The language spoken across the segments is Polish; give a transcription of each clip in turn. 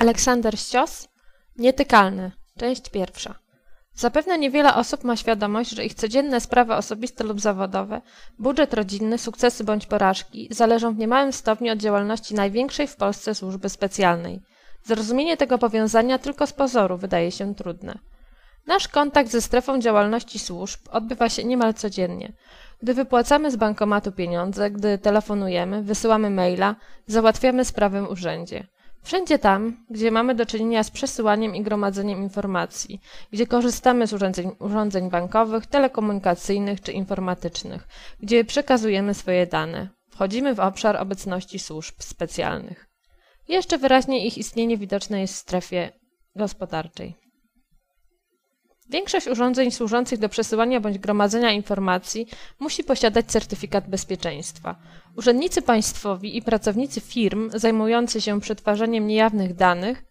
Aleksander Ścios Nietykalny Część pierwsza Zapewne niewiele osób ma świadomość, że ich codzienne sprawy osobiste lub zawodowe, budżet rodzinny, sukcesy bądź porażki zależą w niemałym stopniu od działalności największej w Polsce służby specjalnej. Zrozumienie tego powiązania tylko z pozoru wydaje się trudne. Nasz kontakt ze strefą działalności służb odbywa się niemal codziennie. Gdy wypłacamy z bankomatu pieniądze, gdy telefonujemy, wysyłamy maila, załatwiamy sprawę w urzędzie. Wszędzie tam, gdzie mamy do czynienia z przesyłaniem i gromadzeniem informacji, gdzie korzystamy z urządzeń, urządzeń bankowych, telekomunikacyjnych czy informatycznych, gdzie przekazujemy swoje dane, wchodzimy w obszar obecności służb specjalnych. Jeszcze wyraźniej ich istnienie widoczne jest w strefie gospodarczej. Większość urządzeń służących do przesyłania bądź gromadzenia informacji musi posiadać certyfikat bezpieczeństwa. Urzędnicy państwowi i pracownicy firm zajmujący się przetwarzaniem niejawnych danych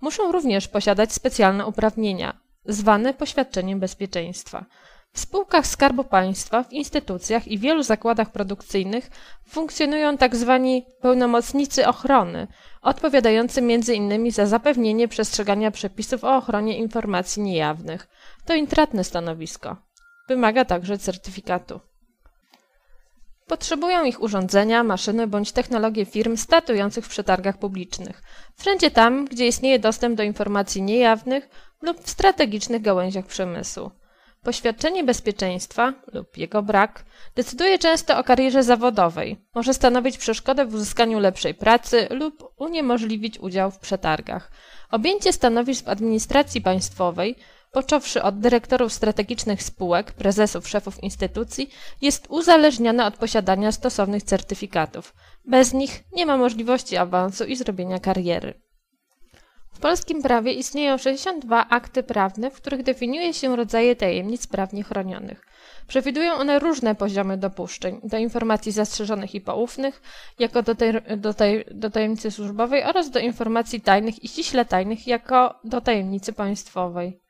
muszą również posiadać specjalne uprawnienia, zwane poświadczeniem bezpieczeństwa. W spółkach Skarbu Państwa, w instytucjach i wielu zakładach produkcyjnych funkcjonują tzw. Tak pełnomocnicy ochrony, odpowiadający m.in. za zapewnienie przestrzegania przepisów o ochronie informacji niejawnych. To intratne stanowisko. Wymaga także certyfikatu. Potrzebują ich urządzenia, maszyny bądź technologie firm statujących w przetargach publicznych. Wszędzie tam, gdzie istnieje dostęp do informacji niejawnych lub w strategicznych gałęziach przemysłu. Poświadczenie bezpieczeństwa lub jego brak decyduje często o karierze zawodowej, może stanowić przeszkodę w uzyskaniu lepszej pracy lub uniemożliwić udział w przetargach. Objęcie stanowisk w administracji państwowej, począwszy od dyrektorów strategicznych spółek, prezesów, szefów instytucji, jest uzależnione od posiadania stosownych certyfikatów. Bez nich nie ma możliwości awansu i zrobienia kariery. W polskim prawie istnieją 62 akty prawne, w których definiuje się rodzaje tajemnic prawnie chronionych. Przewidują one różne poziomy dopuszczeń do informacji zastrzeżonych i poufnych, jako do, do, do tajemnicy służbowej oraz do informacji tajnych i ściśle tajnych, jako do tajemnicy państwowej.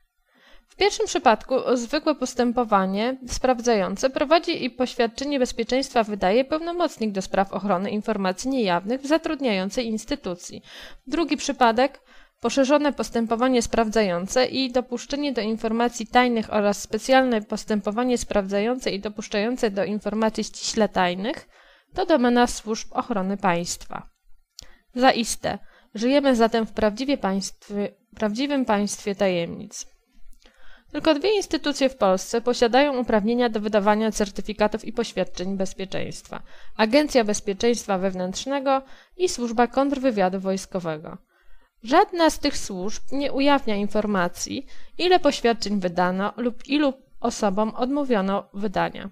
Pierwszym przypadku zwykłe postępowanie sprawdzające prowadzi i poświadczenie bezpieczeństwa wydaje pełnomocnik do spraw ochrony informacji niejawnych w zatrudniającej instytucji. Drugi przypadek poszerzone postępowanie sprawdzające i dopuszczenie do informacji tajnych oraz specjalne postępowanie sprawdzające i dopuszczające do informacji ściśle tajnych to domena służb ochrony państwa. Zaiste, żyjemy zatem w prawdziwie państwie, prawdziwym państwie tajemnic. Tylko dwie instytucje w Polsce posiadają uprawnienia do wydawania certyfikatów i poświadczeń bezpieczeństwa: Agencja Bezpieczeństwa Wewnętrznego i Służba Kontrwywiadu Wojskowego. Żadna z tych służb nie ujawnia informacji, ile poświadczeń wydano lub ilu osobom odmówiono wydania.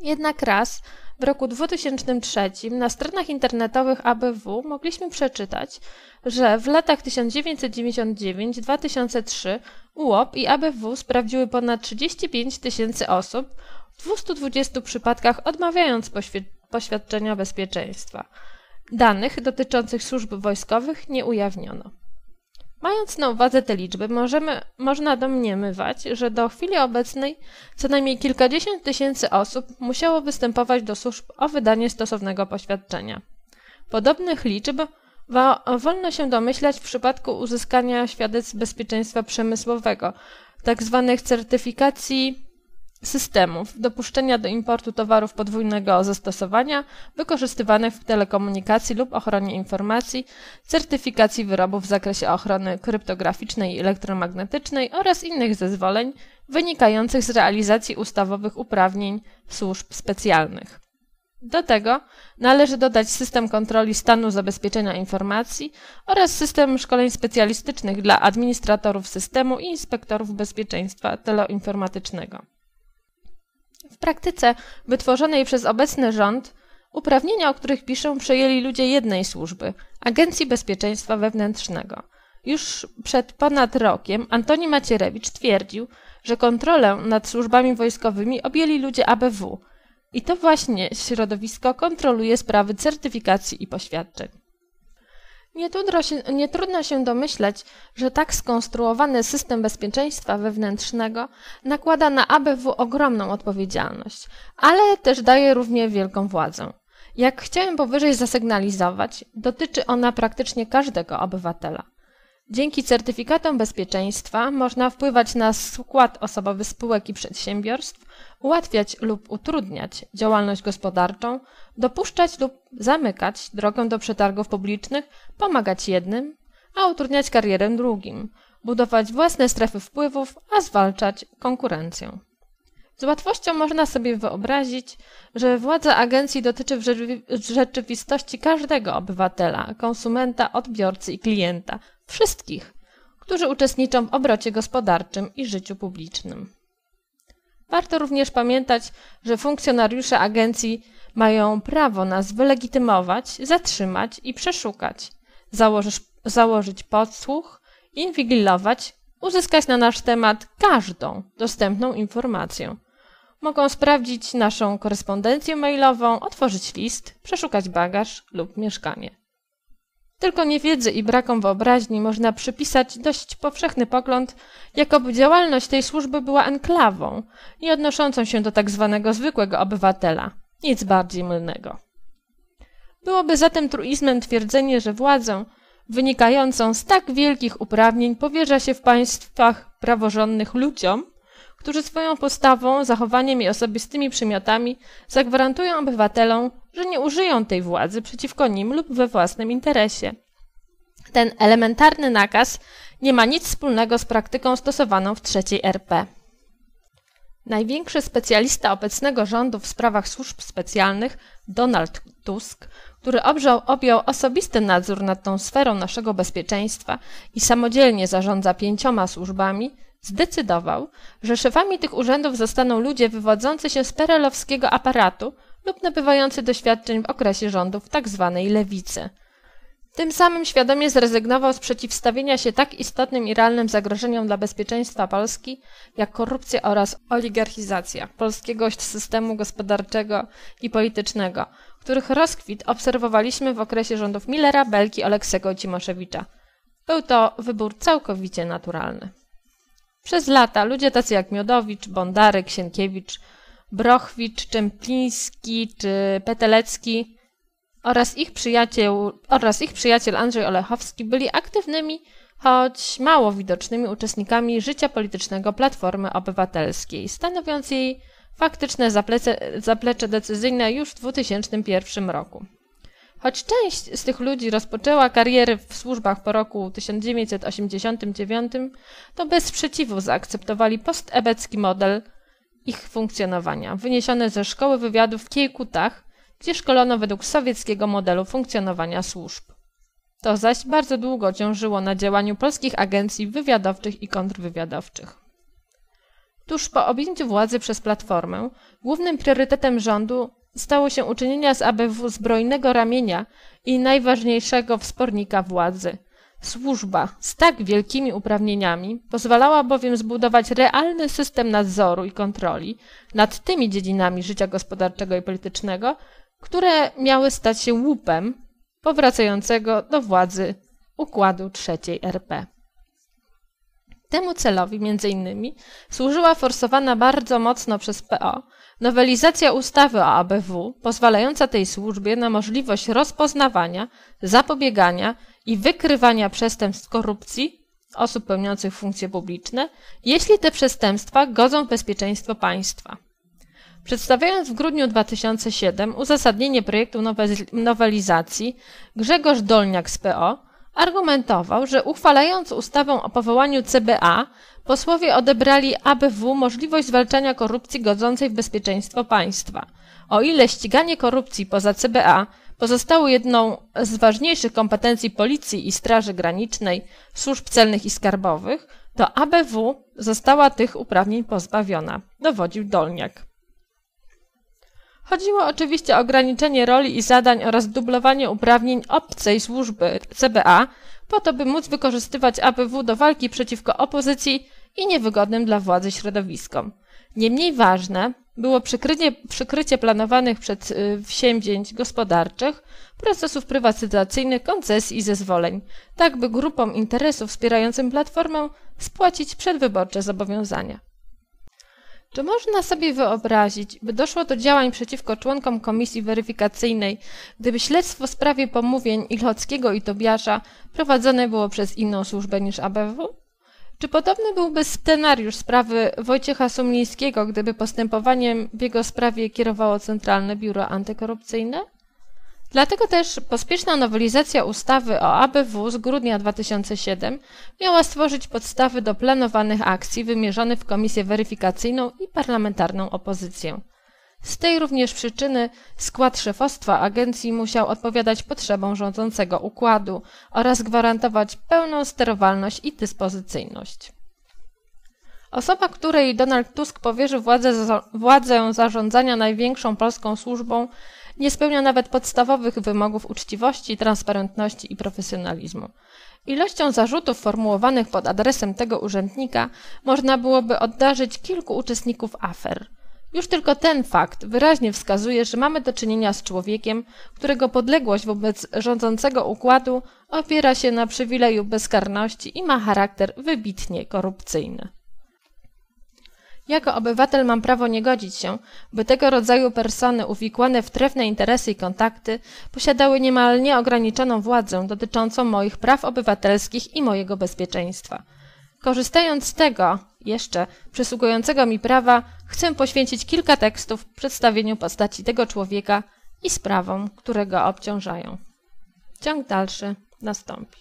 Jednak raz w roku 2003 na stronach internetowych ABW mogliśmy przeczytać, że w latach 1999-2003 UOP i ABW sprawdziły ponad 35 tysięcy osób, w 220 przypadkach odmawiając poświadczenia bezpieczeństwa. Danych dotyczących służb wojskowych nie ujawniono. Mając na uwadze te liczby, możemy, można domniemywać, że do chwili obecnej co najmniej kilkadziesiąt tysięcy osób musiało występować do służb o wydanie stosownego poświadczenia. Podobnych liczb wolno się domyślać w przypadku uzyskania świadectw bezpieczeństwa przemysłowego, tzw. Tak certyfikacji systemów dopuszczenia do importu towarów podwójnego zastosowania wykorzystywanych w telekomunikacji lub ochronie informacji, certyfikacji wyrobów w zakresie ochrony kryptograficznej i elektromagnetycznej oraz innych zezwoleń wynikających z realizacji ustawowych uprawnień służb specjalnych. Do tego należy dodać system kontroli stanu zabezpieczenia informacji oraz system szkoleń specjalistycznych dla administratorów systemu i inspektorów bezpieczeństwa teleinformatycznego. W praktyce wytworzonej przez obecny rząd uprawnienia, o których piszę, przejęli ludzie jednej służby Agencji Bezpieczeństwa Wewnętrznego. Już przed ponad rokiem Antoni Macierewicz twierdził, że kontrolę nad służbami wojskowymi objęli ludzie ABW i to właśnie środowisko kontroluje sprawy certyfikacji i poświadczeń. Nie trudno, się, nie trudno się domyśleć, że tak skonstruowany system bezpieczeństwa wewnętrznego nakłada na ABW ogromną odpowiedzialność, ale też daje równie wielką władzę. Jak chciałem powyżej zasygnalizować, dotyczy ona praktycznie każdego obywatela. Dzięki certyfikatom bezpieczeństwa można wpływać na skład osobowy spółek i przedsiębiorstw, ułatwiać lub utrudniać działalność gospodarczą, dopuszczać lub zamykać drogę do przetargów publicznych, pomagać jednym, a utrudniać karierę drugim, budować własne strefy wpływów, a zwalczać konkurencję. Z łatwością można sobie wyobrazić, że władza agencji dotyczy w rzeczywistości każdego obywatela, konsumenta, odbiorcy i klienta, wszystkich, którzy uczestniczą w obrocie gospodarczym i życiu publicznym. Warto również pamiętać, że funkcjonariusze agencji mają prawo nas wylegitymować, zatrzymać i przeszukać, założyć, założyć podsłuch, inwigilować, uzyskać na nasz temat każdą dostępną informację. Mogą sprawdzić naszą korespondencję mailową, otworzyć list, przeszukać bagaż lub mieszkanie. Tylko niewiedzy i brakom wyobraźni można przypisać dość powszechny pogląd, jakoby działalność tej służby była enklawą, nie odnoszącą się do tak zwanego zwykłego obywatela. Nic bardziej mylnego. Byłoby zatem truizmem twierdzenie, że władzę wynikającą z tak wielkich uprawnień powierza się w państwach praworządnych ludziom, którzy swoją postawą, zachowaniem i osobistymi przymiotami zagwarantują obywatelom, że nie użyją tej władzy przeciwko nim lub we własnym interesie. Ten elementarny nakaz nie ma nic wspólnego z praktyką stosowaną w trzeciej RP. Największy specjalista obecnego rządu w sprawach służb specjalnych, Donald Tusk, który objął, objął osobisty nadzór nad tą sferą naszego bezpieczeństwa i samodzielnie zarządza pięcioma służbami, zdecydował, że szefami tych urzędów zostaną ludzie wywodzący się z perelowskiego aparatu lub nabywający doświadczeń w okresie rządów tzw. Tak lewicy. Tym samym świadomie zrezygnował z przeciwstawienia się tak istotnym i realnym zagrożeniom dla bezpieczeństwa Polski, jak korupcja oraz oligarchizacja polskiego systemu gospodarczego i politycznego, których rozkwit obserwowaliśmy w okresie rządów Millera, Belki, Oleksego Cimoszewicza. Był to wybór całkowicie naturalny. Przez lata ludzie tacy jak Miodowicz, Bondarek, Sienkiewicz, Brochwicz, Czempliński czy Petelecki oraz ich, przyjaciel, oraz ich przyjaciel Andrzej Olechowski byli aktywnymi, choć mało widocznymi uczestnikami życia politycznego Platformy Obywatelskiej, stanowiąc jej faktyczne zaplecze, zaplecze decyzyjne już w 2001 roku. Choć część z tych ludzi rozpoczęła karierę w służbach po roku 1989, to bez sprzeciwu zaakceptowali postebecki model ich funkcjonowania, wyniesione ze szkoły wywiadów w Kiejkutach, gdzie szkolono według sowieckiego modelu funkcjonowania służb. To zaś bardzo długo ciążyło na działaniu polskich agencji wywiadowczych i kontrwywiadowczych. Tuż po objęciu władzy przez Platformę, głównym priorytetem rządu stało się uczynienia z ABW zbrojnego ramienia i najważniejszego wspornika władzy. Służba z tak wielkimi uprawnieniami pozwalała bowiem zbudować realny system nadzoru i kontroli nad tymi dziedzinami życia gospodarczego i politycznego, które miały stać się łupem powracającego do władzy układu trzeciej RP. Temu celowi między innymi służyła forsowana bardzo mocno przez PO nowelizacja ustawy o ABW, pozwalająca tej służbie na możliwość rozpoznawania, zapobiegania i wykrywania przestępstw korupcji osób pełniących funkcje publiczne, jeśli te przestępstwa godzą w bezpieczeństwo państwa. Przedstawiając w grudniu 2007 uzasadnienie projektu nowelizacji, Grzegorz Dolniak z PO argumentował, że uchwalając ustawę o powołaniu CBA, posłowie odebrali ABW możliwość zwalczania korupcji godzącej w bezpieczeństwo państwa. O ile ściganie korupcji poza CBA pozostało jedną z ważniejszych kompetencji Policji i Straży Granicznej, służb celnych i skarbowych, to ABW została tych uprawnień pozbawiona, dowodził Dolniak. Chodziło oczywiście o ograniczenie roli i zadań oraz dublowanie uprawnień obcej służby CBA, po to by móc wykorzystywać ABW do walki przeciwko opozycji i niewygodnym dla władzy środowiskom. Nie mniej ważne było przykrycie, przykrycie planowanych przed y, gospodarczych, procesów prywatyzacyjnych, koncesji i zezwoleń, tak by grupom interesów wspierającym Platformę spłacić przedwyborcze zobowiązania. Czy można sobie wyobrazić, by doszło do działań przeciwko członkom komisji weryfikacyjnej, gdyby śledztwo w sprawie pomówień Ilchockiego i Tobiasza prowadzone było przez inną służbę niż ABW? Czy podobny byłby scenariusz sprawy Wojciecha Sumlińskiego, gdyby postępowaniem w jego sprawie kierowało Centralne Biuro Antykorupcyjne? Dlatego też pospieszna nowelizacja ustawy o ABW z grudnia 2007 miała stworzyć podstawy do planowanych akcji wymierzonych w komisję weryfikacyjną i parlamentarną opozycję. Z tej również przyczyny skład szefostwa agencji musiał odpowiadać potrzebom rządzącego układu oraz gwarantować pełną sterowalność i dyspozycyjność. Osoba, której Donald Tusk powierzył władzę, władzę zarządzania największą polską służbą, nie spełnia nawet podstawowych wymogów uczciwości, transparentności i profesjonalizmu. Ilością zarzutów formułowanych pod adresem tego urzędnika można byłoby oddarzyć kilku uczestników afer. Już tylko ten fakt wyraźnie wskazuje, że mamy do czynienia z człowiekiem, którego podległość wobec rządzącego układu opiera się na przywileju bezkarności i ma charakter wybitnie korupcyjny. Jako obywatel mam prawo nie godzić się, by tego rodzaju persony uwikłane w trefne interesy i kontakty posiadały niemal nieograniczoną władzę dotyczącą moich praw obywatelskich i mojego bezpieczeństwa. Korzystając z tego jeszcze przysługującego mi prawa, chcę poświęcić kilka tekstów przedstawieniu postaci tego człowieka i sprawom, które go obciążają. Ciąg dalszy nastąpi.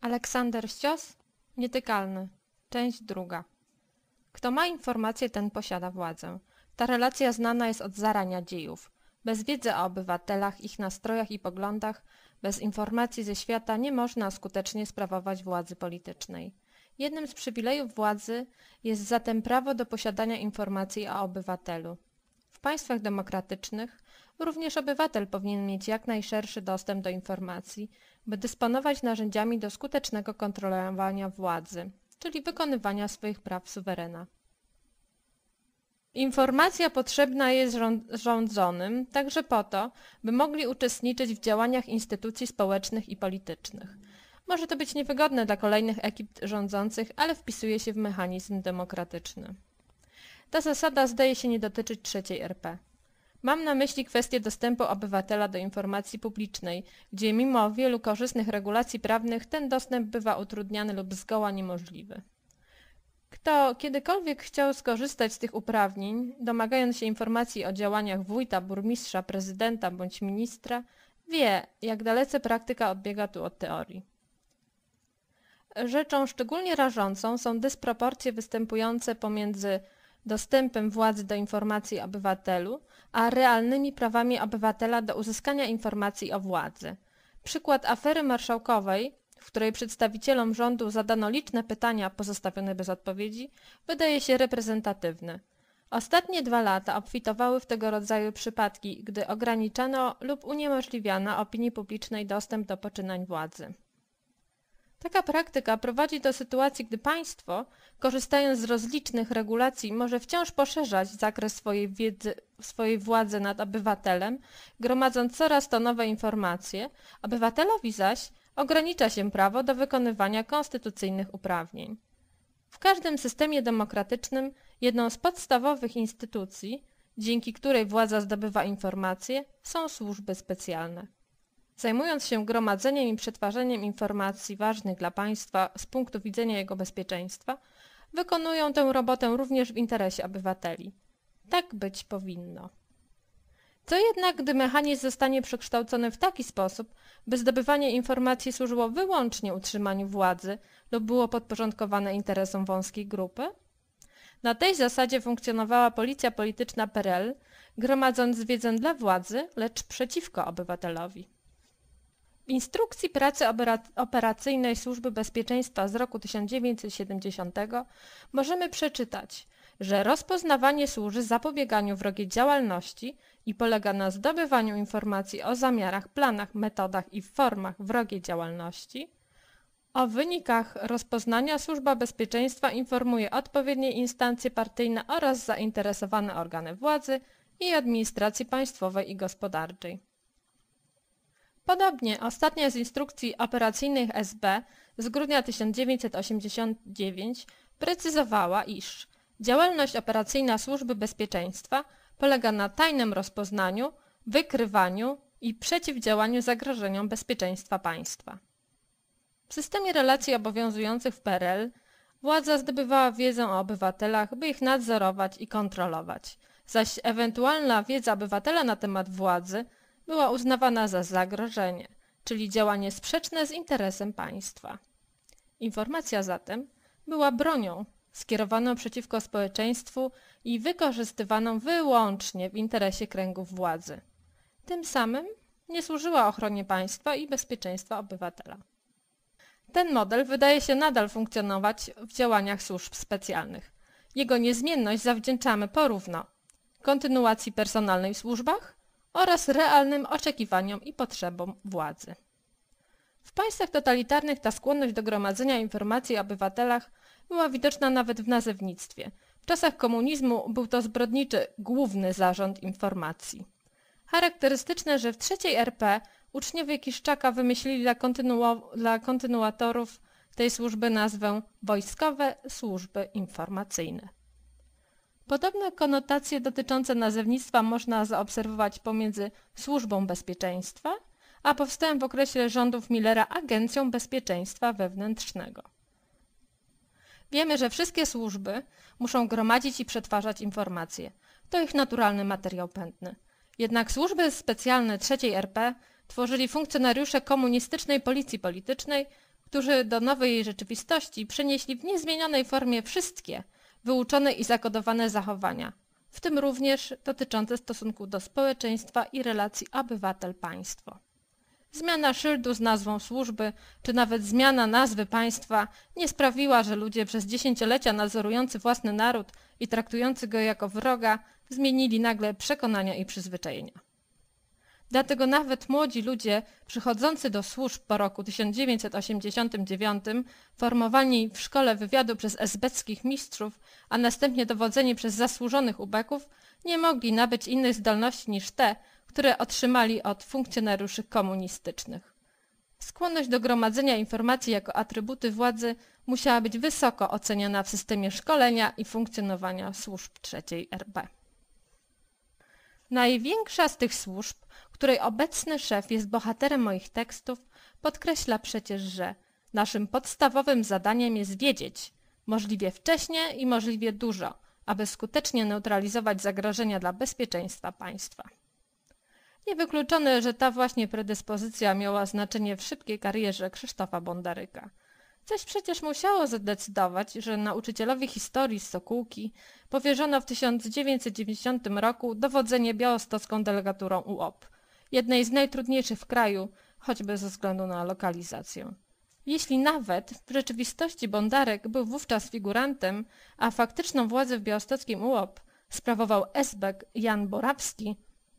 Aleksander Ścios, nietykalny. Część druga. Kto ma informacje, ten posiada władzę. Ta relacja znana jest od zarania dziejów. Bez wiedzy o obywatelach, ich nastrojach i poglądach, bez informacji ze świata nie można skutecznie sprawować władzy politycznej. Jednym z przywilejów władzy jest zatem prawo do posiadania informacji o obywatelu. W państwach demokratycznych również obywatel powinien mieć jak najszerszy dostęp do informacji, by dysponować narzędziami do skutecznego kontrolowania władzy czyli wykonywania swoich praw suwerena. Informacja potrzebna jest rządzonym także po to, by mogli uczestniczyć w działaniach instytucji społecznych i politycznych. Może to być niewygodne dla kolejnych ekip rządzących, ale wpisuje się w mechanizm demokratyczny. Ta zasada zdaje się nie dotyczyć trzeciej RP. Mam na myśli kwestię dostępu obywatela do informacji publicznej, gdzie mimo wielu korzystnych regulacji prawnych ten dostęp bywa utrudniany lub zgoła niemożliwy. Kto kiedykolwiek chciał skorzystać z tych uprawnień, domagając się informacji o działaniach wójta, burmistrza, prezydenta bądź ministra, wie, jak dalece praktyka odbiega tu od teorii. Rzeczą szczególnie rażącą są dysproporcje występujące pomiędzy dostępem władzy do informacji obywatelu, a realnymi prawami obywatela do uzyskania informacji o władzy. Przykład afery marszałkowej, w której przedstawicielom rządu zadano liczne pytania pozostawione bez odpowiedzi, wydaje się reprezentatywny. Ostatnie dwa lata obfitowały w tego rodzaju przypadki, gdy ograniczano lub uniemożliwiano opinii publicznej dostęp do poczynań władzy. Taka praktyka prowadzi do sytuacji, gdy państwo, korzystając z rozlicznych regulacji, może wciąż poszerzać zakres swojej wiedzy, swojej władzy nad obywatelem, gromadząc coraz to nowe informacje, obywatelowi zaś ogranicza się prawo do wykonywania konstytucyjnych uprawnień. W każdym systemie demokratycznym jedną z podstawowych instytucji, dzięki której władza zdobywa informacje, są służby specjalne. Zajmując się gromadzeniem i przetwarzaniem informacji ważnych dla państwa z punktu widzenia jego bezpieczeństwa, wykonują tę robotę również w interesie obywateli. Tak być powinno. Co jednak, gdy mechanizm zostanie przekształcony w taki sposób, by zdobywanie informacji służyło wyłącznie utrzymaniu władzy lub było podporządkowane interesom wąskiej grupy? Na tej zasadzie funkcjonowała policja polityczna PRL, gromadząc wiedzę dla władzy, lecz przeciwko obywatelowi. W instrukcji pracy operacyjnej Służby Bezpieczeństwa z roku 1970 możemy przeczytać, że rozpoznawanie służy zapobieganiu wrogiej działalności i polega na zdobywaniu informacji o zamiarach, planach, metodach i formach wrogiej działalności. O wynikach rozpoznania Służba Bezpieczeństwa informuje odpowiednie instancje partyjne oraz zainteresowane organy władzy i administracji państwowej i gospodarczej. Podobnie ostatnia z instrukcji operacyjnych SB z grudnia 1989 precyzowała, iż działalność operacyjna Służby Bezpieczeństwa polega na tajnym rozpoznaniu, wykrywaniu i przeciwdziałaniu zagrożeniom bezpieczeństwa państwa. W systemie relacji obowiązujących w PRL władza zdobywała wiedzę o obywatelach, by ich nadzorować i kontrolować, zaś ewentualna wiedza obywatela na temat władzy była uznawana za zagrożenie, czyli działanie sprzeczne z interesem państwa. Informacja zatem była bronią skierowaną przeciwko społeczeństwu i wykorzystywaną wyłącznie w interesie kręgów władzy. Tym samym nie służyła ochronie państwa i bezpieczeństwa obywatela. Ten model wydaje się nadal funkcjonować w działaniach służb specjalnych. Jego niezmienność zawdzięczamy porówno kontynuacji personalnej w służbach oraz realnym oczekiwaniom i potrzebom władzy. W państwach totalitarnych ta skłonność do gromadzenia informacji o obywatelach była widoczna nawet w nazewnictwie. W czasach komunizmu był to zbrodniczy główny zarząd informacji. Charakterystyczne, że w trzeciej RP uczniowie Kiszczaka wymyślili dla, dla kontynuatorów tej służby nazwę Wojskowe Służby Informacyjne. Podobne konotacje dotyczące nazewnictwa można zaobserwować pomiędzy Służbą Bezpieczeństwa, a powstałym w okresie rządów Millera Agencją Bezpieczeństwa Wewnętrznego. Wiemy, że wszystkie służby muszą gromadzić i przetwarzać informacje. To ich naturalny materiał pętny. Jednak służby specjalne III RP tworzyli funkcjonariusze komunistycznej policji politycznej, którzy do nowej rzeczywistości przenieśli w niezmienionej formie wszystkie wyuczone i zakodowane zachowania, w tym również dotyczące stosunku do społeczeństwa i relacji obywatel-państwo. Zmiana szyldu z nazwą służby, czy nawet zmiana nazwy państwa nie sprawiła, że ludzie przez dziesięciolecia nadzorujący własny naród i traktujący go jako wroga zmienili nagle przekonania i przyzwyczajenia. Dlatego nawet młodzi ludzie przychodzący do służb po roku 1989, formowani w szkole wywiadu przez esbeckich mistrzów, a następnie dowodzeni przez zasłużonych ubeków, nie mogli nabyć innych zdolności niż te, które otrzymali od funkcjonariuszy komunistycznych. Skłonność do gromadzenia informacji jako atrybuty władzy musiała być wysoko oceniana w systemie szkolenia i funkcjonowania służb trzeciej RP. Największa z tych służb, której obecny szef jest bohaterem moich tekstów, podkreśla przecież, że naszym podstawowym zadaniem jest wiedzieć, możliwie wcześnie i możliwie dużo, aby skutecznie neutralizować zagrożenia dla bezpieczeństwa państwa. Niewykluczone, że ta właśnie predyspozycja miała znaczenie w szybkiej karierze Krzysztofa Bondaryka. Coś przecież musiało zadecydować, że nauczycielowi historii z Sokółki powierzono w 1990 roku dowodzenie białostocką delegaturą UOP, jednej z najtrudniejszych w kraju, choćby ze względu na lokalizację. Jeśli nawet w rzeczywistości Bondarek był wówczas figurantem, a faktyczną władzę w białostockim UOP sprawował esbek Jan Borawski,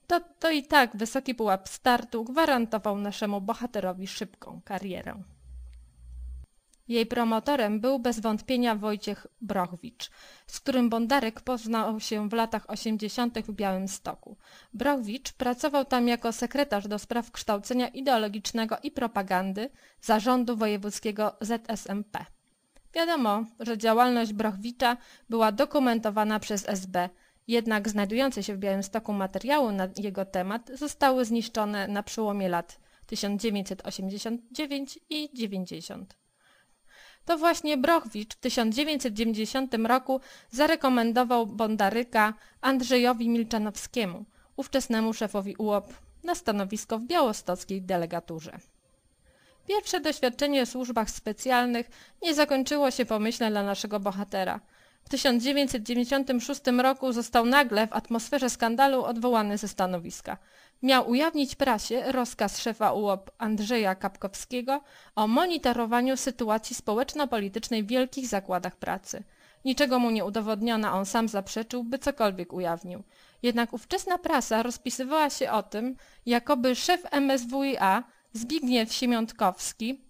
to, to i tak wysoki pułap startu gwarantował naszemu bohaterowi szybką karierę. Jej promotorem był bez wątpienia Wojciech Brochwicz, z którym Bondarek poznał się w latach 80. w Białymstoku. Brochwicz pracował tam jako sekretarz do spraw kształcenia ideologicznego i propagandy zarządu wojewódzkiego ZSMP. Wiadomo, że działalność Brochwicza była dokumentowana przez SB, jednak znajdujące się w Białymstoku materiały na jego temat zostały zniszczone na przełomie lat 1989 i 90. To właśnie Brochwicz w 1990 roku zarekomendował Bondaryka Andrzejowi Milczanowskiemu, ówczesnemu szefowi UOP, na stanowisko w białostockiej delegaturze. Pierwsze doświadczenie w służbach specjalnych nie zakończyło się pomyślnie dla naszego bohatera – w 1996 roku został nagle w atmosferze skandalu odwołany ze stanowiska. Miał ujawnić prasie rozkaz szefa UOP Andrzeja Kapkowskiego o monitorowaniu sytuacji społeczno-politycznej w wielkich zakładach pracy. Niczego mu nie udowodniono, on sam zaprzeczył, by cokolwiek ujawnił. Jednak ówczesna prasa rozpisywała się o tym, jakoby szef MSWiA Zbigniew Siemiątkowski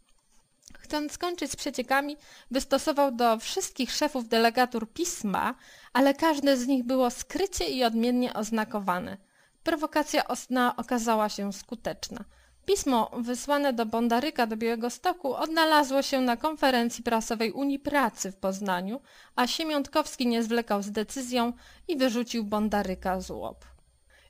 chcąc skończyć z przeciekami, wystosował do wszystkich szefów delegatur pisma, ale każde z nich było skrycie i odmiennie oznakowane. Prowokacja osna okazała się skuteczna. Pismo wysłane do Bondaryka do Białego Stoku odnalazło się na konferencji prasowej Unii Pracy w Poznaniu, a Siemiątkowski nie zwlekał z decyzją i wyrzucił Bondaryka z łop.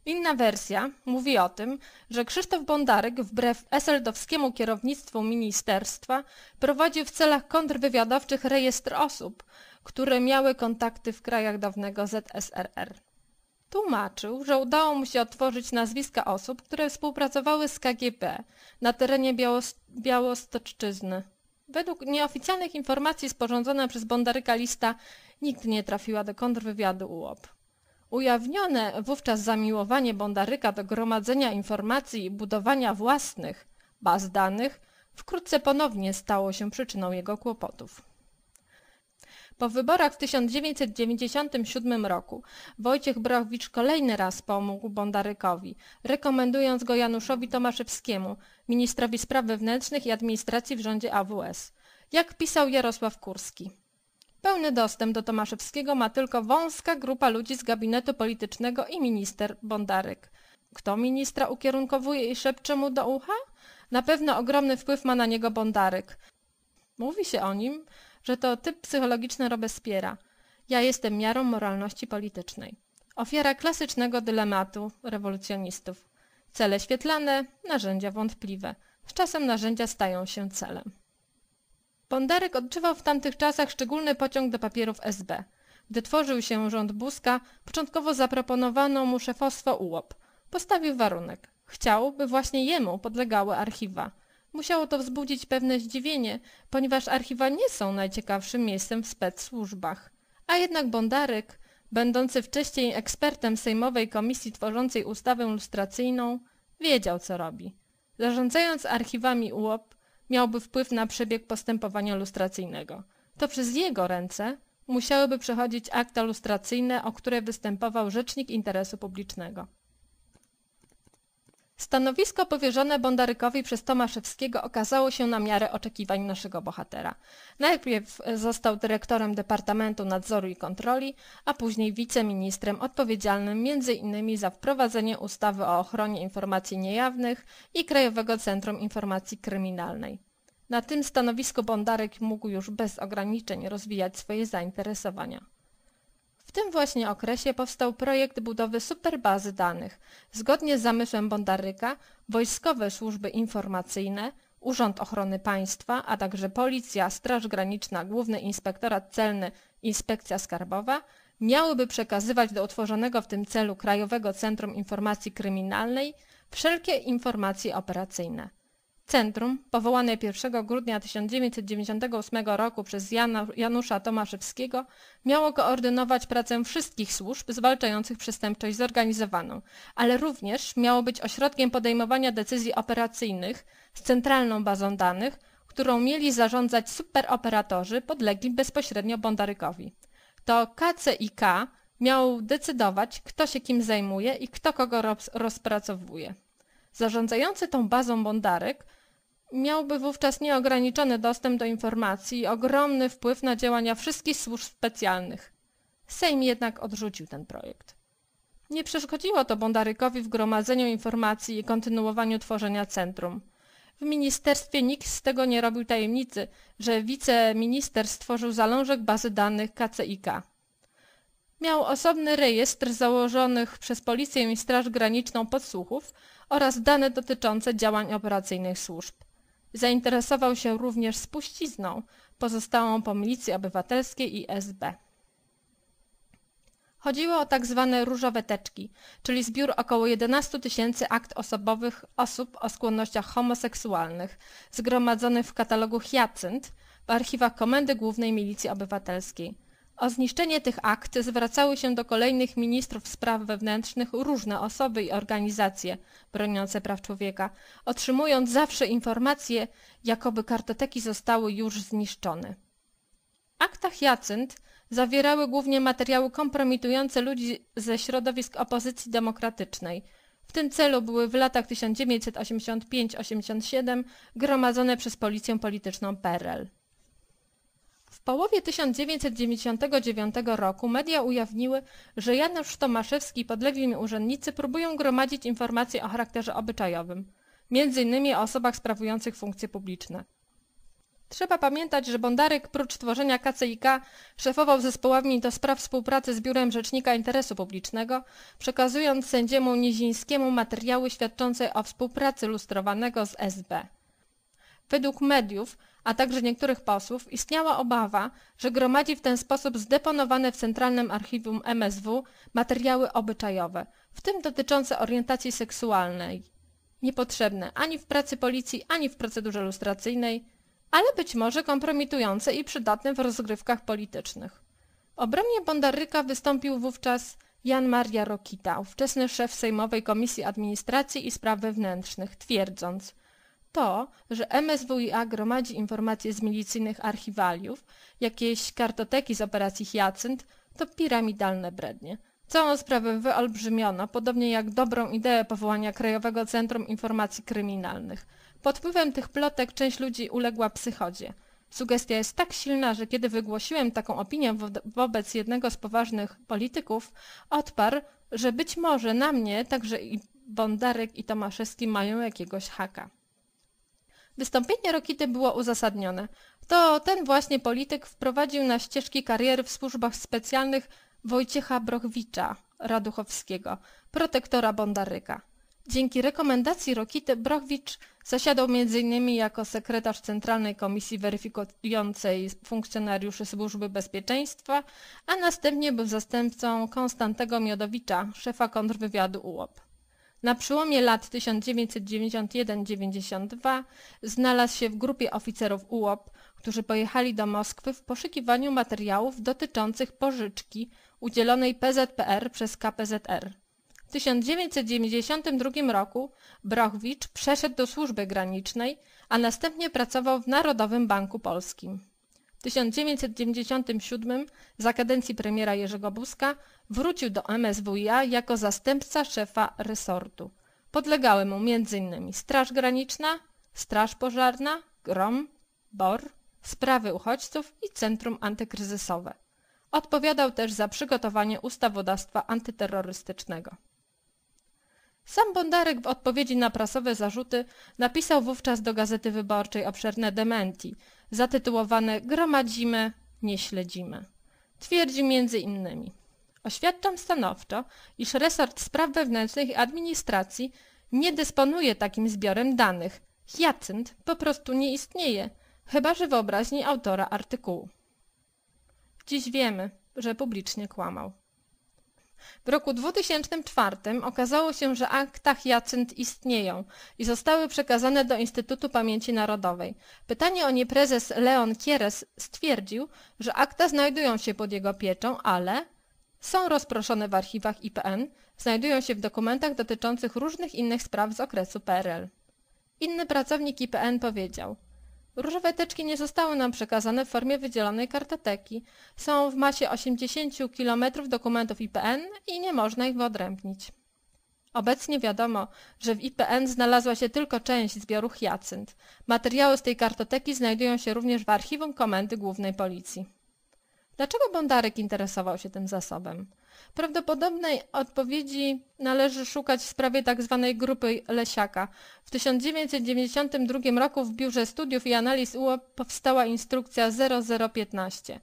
Inna wersja mówi o tym, że Krzysztof Bondaryk wbrew eseldowskiemu kierownictwu ministerstwa prowadził w celach kontrwywiadowczych rejestr osób, które miały kontakty w krajach dawnego ZSRR. Tłumaczył, że udało mu się otworzyć nazwiska osób, które współpracowały z KGB na terenie Białos Białostoczczyzny. Według nieoficjalnych informacji sporządzona przez Bondaryka lista nigdy nie trafiła do kontrwywiadu UOP. Ujawnione wówczas zamiłowanie Bondaryka do gromadzenia informacji i budowania własnych baz danych wkrótce ponownie stało się przyczyną jego kłopotów. Po wyborach w 1997 roku Wojciech Brochwicz kolejny raz pomógł Bondarykowi, rekomendując go Januszowi Tomaszewskiemu, ministrowi spraw wewnętrznych i administracji w rządzie AWS. Jak pisał Jarosław Kurski. Pełny dostęp do Tomaszewskiego ma tylko wąska grupa ludzi z gabinetu politycznego i minister Bondaryk. Kto ministra ukierunkowuje i szepcze mu do ucha? Na pewno ogromny wpływ ma na niego Bondaryk. Mówi się o nim, że to typ psychologiczny Robespiera. Ja jestem miarą moralności politycznej. Ofiara klasycznego dylematu rewolucjonistów. Cele świetlane, narzędzia wątpliwe. Z czasem narzędzia stają się celem. Bondarek odczuwał w tamtych czasach szczególny pociąg do papierów SB. Gdy tworzył się rząd Buzka, początkowo zaproponowano mu szefostwo UOP. Postawił warunek. Chciał, by właśnie jemu podlegały archiwa. Musiało to wzbudzić pewne zdziwienie, ponieważ archiwa nie są najciekawszym miejscem w specsłużbach. A jednak Bondaryk, będący wcześniej ekspertem Sejmowej Komisji tworzącej ustawę lustracyjną, wiedział co robi. Zarządzając archiwami UOP, miałby wpływ na przebieg postępowania lustracyjnego. To przez jego ręce musiałyby przechodzić akta lustracyjne, o które występował Rzecznik Interesu Publicznego. Stanowisko powierzone Bondarykowi przez Tomaszewskiego okazało się na miarę oczekiwań naszego bohatera. Najpierw został dyrektorem Departamentu Nadzoru i Kontroli, a później wiceministrem odpowiedzialnym m.in. za wprowadzenie ustawy o ochronie informacji niejawnych i Krajowego Centrum Informacji Kryminalnej. Na tym stanowisku Bondarek mógł już bez ograniczeń rozwijać swoje zainteresowania. Tym właśnie okresie powstał projekt budowy superbazy danych. Zgodnie z zamysłem Bondaryka, wojskowe służby informacyjne, Urząd Ochrony Państwa, a także Policja, Straż Graniczna, Główny Inspektorat Celny, Inspekcja Skarbowa miałyby przekazywać do utworzonego w tym celu Krajowego Centrum Informacji Kryminalnej wszelkie informacje operacyjne. Centrum, powołane 1 grudnia 1998 roku przez Jana, Janusza Tomaszewskiego, miało koordynować pracę wszystkich służb zwalczających przestępczość zorganizowaną, ale również miało być ośrodkiem podejmowania decyzji operacyjnych z centralną bazą danych, którą mieli zarządzać superoperatorzy podlegli bezpośrednio Bondarykowi. To KCIK miał decydować, kto się kim zajmuje i kto kogo rozpracowuje. Zarządzający tą bazą Bondarek miałby wówczas nieograniczony dostęp do informacji i ogromny wpływ na działania wszystkich służb specjalnych. Sejm jednak odrzucił ten projekt. Nie przeszkodziło to Bondarykowi w gromadzeniu informacji i kontynuowaniu tworzenia centrum. W ministerstwie nikt z tego nie robił tajemnicy, że wiceminister stworzył zalążek bazy danych KCIK. Miał osobny rejestr założonych przez policję i straż graniczną podsłuchów oraz dane dotyczące działań operacyjnych służb. Zainteresował się również spuścizną pozostałą po milicji obywatelskiej i SB. Chodziło o tak zwane różowe teczki, czyli zbiór około 11 tysięcy akt osobowych osób o skłonnościach homoseksualnych, zgromadzonych w katalogu Hyacynt w archiwach Komendy Głównej Milicji Obywatelskiej. O zniszczenie tych akt zwracały się do kolejnych ministrów spraw wewnętrznych różne osoby i organizacje broniące praw człowieka, otrzymując zawsze informacje, jakoby kartoteki zostały już zniszczone. Akta Hyacynt zawierały głównie materiały kompromitujące ludzi ze środowisk opozycji demokratycznej. W tym celu były w latach 1985-87 gromadzone przez policję polityczną PRL. Połowie 1999 roku media ujawniły, że Janusz Tomaszewski i podlegli mi urzędnicy próbują gromadzić informacje o charakterze obyczajowym. m.in. o osobach sprawujących funkcje publiczne. Trzeba pamiętać, że Bondarek prócz tworzenia KCIK szefował zespołami do spraw współpracy z Biurem Rzecznika Interesu Publicznego, przekazując sędziemu Nizińskiemu materiały świadczące o współpracy lustrowanego z SB. Według mediów, a także niektórych posłów, istniała obawa, że gromadzi w ten sposób zdeponowane w Centralnym Archiwum MSW materiały obyczajowe, w tym dotyczące orientacji seksualnej, niepotrzebne ani w pracy policji, ani w procedurze lustracyjnej, ale być może kompromitujące i przydatne w rozgrywkach politycznych. Obronie Bondaryka wystąpił wówczas Jan Maria Rokita, ówczesny szef Sejmowej Komisji Administracji i Spraw Wewnętrznych, twierdząc to, że MSWiA gromadzi informacje z milicyjnych archiwaliów, jakieś kartoteki z operacji Hyacynt, to piramidalne brednie. Całą sprawę wyolbrzymiono, podobnie jak dobrą ideę powołania Krajowego Centrum Informacji Kryminalnych. Pod wpływem tych plotek część ludzi uległa psychodzie. Sugestia jest tak silna, że kiedy wygłosiłem taką opinię wo wobec jednego z poważnych polityków, odparł, że być może na mnie także i Bondarek i Tomaszewski mają jakiegoś haka. Wystąpienie Rokity było uzasadnione. To ten właśnie polityk wprowadził na ścieżki kariery w służbach specjalnych Wojciecha Brochwicza Raduchowskiego, protektora Bondaryka. Dzięki rekomendacji Rokity Brochwicz zasiadał m.in. jako sekretarz Centralnej Komisji Weryfikującej funkcjonariuszy Służby Bezpieczeństwa, a następnie był zastępcą Konstantego Miodowicza, szefa kontrwywiadu UOP. Na przełomie lat 1991-92 znalazł się w grupie oficerów UOP, którzy pojechali do Moskwy w poszukiwaniu materiałów dotyczących pożyczki udzielonej PZPR przez KPZR. W 1992 roku Brochwicz przeszedł do służby granicznej, a następnie pracował w Narodowym Banku Polskim. W 1997 za kadencji premiera Jerzego Buzka wrócił do MSWiA jako zastępca szefa resortu. Podlegały mu m.in. Straż Graniczna, Straż Pożarna, GROM, BOR, Sprawy Uchodźców i Centrum Antykryzysowe. Odpowiadał też za przygotowanie ustawodawstwa antyterrorystycznego. Sam Bondarek w odpowiedzi na prasowe zarzuty napisał wówczas do Gazety Wyborczej obszerne dementi, zatytułowane Gromadzimy, nie śledzimy. Twierdził między innymi Oświadczam stanowczo, iż resort spraw wewnętrznych i administracji nie dysponuje takim zbiorem danych. Hyacynt po prostu nie istnieje, chyba że wyobraźni autora artykułu. Dziś wiemy, że publicznie kłamał. W roku 2004 okazało się, że akta Hyacynt istnieją i zostały przekazane do Instytutu Pamięci Narodowej. Pytanie o nie prezes Leon Kieres stwierdził, że akta znajdują się pod jego pieczą, ale są rozproszone w archiwach IPN, znajdują się w dokumentach dotyczących różnych innych spraw z okresu PRL. Inny pracownik IPN powiedział Różowe teczki nie zostały nam przekazane w formie wydzielonej kartoteki. Są w masie 80 km dokumentów IPN i nie można ich wyodrębnić. Obecnie wiadomo, że w IPN znalazła się tylko część zbioru Hyacynt. Materiały z tej kartoteki znajdują się również w archiwum Komendy Głównej Policji. Dlaczego Bondarek interesował się tym zasobem? Prawdopodobnej odpowiedzi należy szukać w sprawie tzw. Tak grupy Lesiaka. W 1992 roku w Biurze Studiów i Analiz UOP powstała instrukcja 0015.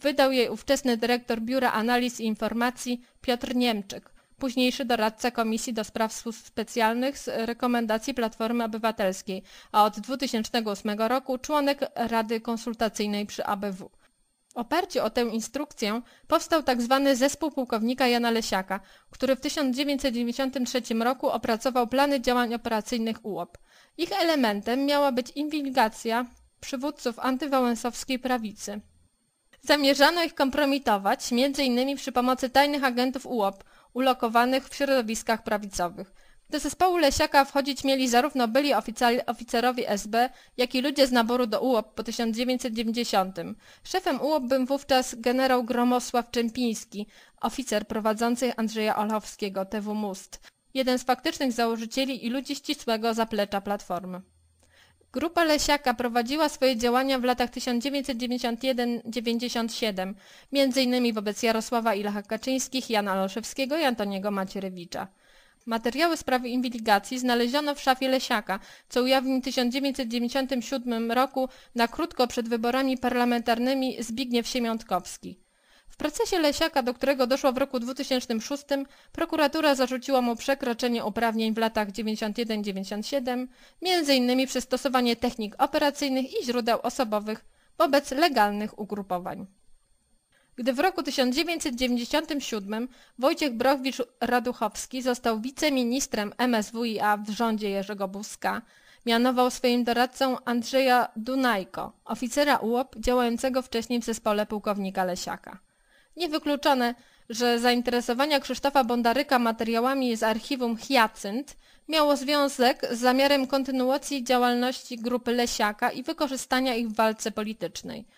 Wydał jej ówczesny dyrektor Biura Analiz i Informacji Piotr Niemczyk, późniejszy doradca Komisji do Spraw Służb Specjalnych z rekomendacji Platformy Obywatelskiej, a od 2008 roku członek Rady Konsultacyjnej przy ABW. Oparciu o tę instrukcję powstał tzw. Tak zespół pułkownika Jana Lesiaka, który w 1993 roku opracował plany działań operacyjnych UOP. Ich elementem miała być inwigilacja przywódców antywałęsowskiej prawicy. Zamierzano ich kompromitować, m.in. przy pomocy tajnych agentów UOP, ulokowanych w środowiskach prawicowych. Do zespołu Lesiaka wchodzić mieli zarówno byli oficerowie SB, jak i ludzie z naboru do UOP po 1990. Szefem UOP był wówczas generał Gromosław Czempiński, oficer prowadzący Andrzeja Olchowskiego, TW Must, jeden z faktycznych założycieli i ludzi ścisłego zaplecza Platformy. Grupa Lesiaka prowadziła swoje działania w latach 1991-97, m.in. wobec Jarosława i Lecha Kaczyńskich, Jana Loszewskiego i Antoniego Macierewicza. Materiały sprawy inwigilacji znaleziono w szafie Lesiaka, co ujawnił w 1997 roku na krótko przed wyborami parlamentarnymi Zbigniew Siemiątkowski. W procesie Lesiaka, do którego doszło w roku 2006, prokuratura zarzuciła mu przekroczenie uprawnień w latach 91-97, m.in. przez stosowanie technik operacyjnych i źródeł osobowych wobec legalnych ugrupowań. Gdy w roku 1997 Wojciech Brochwicz-Raduchowski został wiceministrem MSWiA w rządzie Jerzego Buzka, mianował swoim doradcą Andrzeja Dunajko, oficera UOP działającego wcześniej w zespole pułkownika Lesiaka. Niewykluczone, że zainteresowania Krzysztofa Bondaryka materiałami z archiwum Hyacynt miało związek z zamiarem kontynuacji działalności grupy Lesiaka i wykorzystania ich w walce politycznej –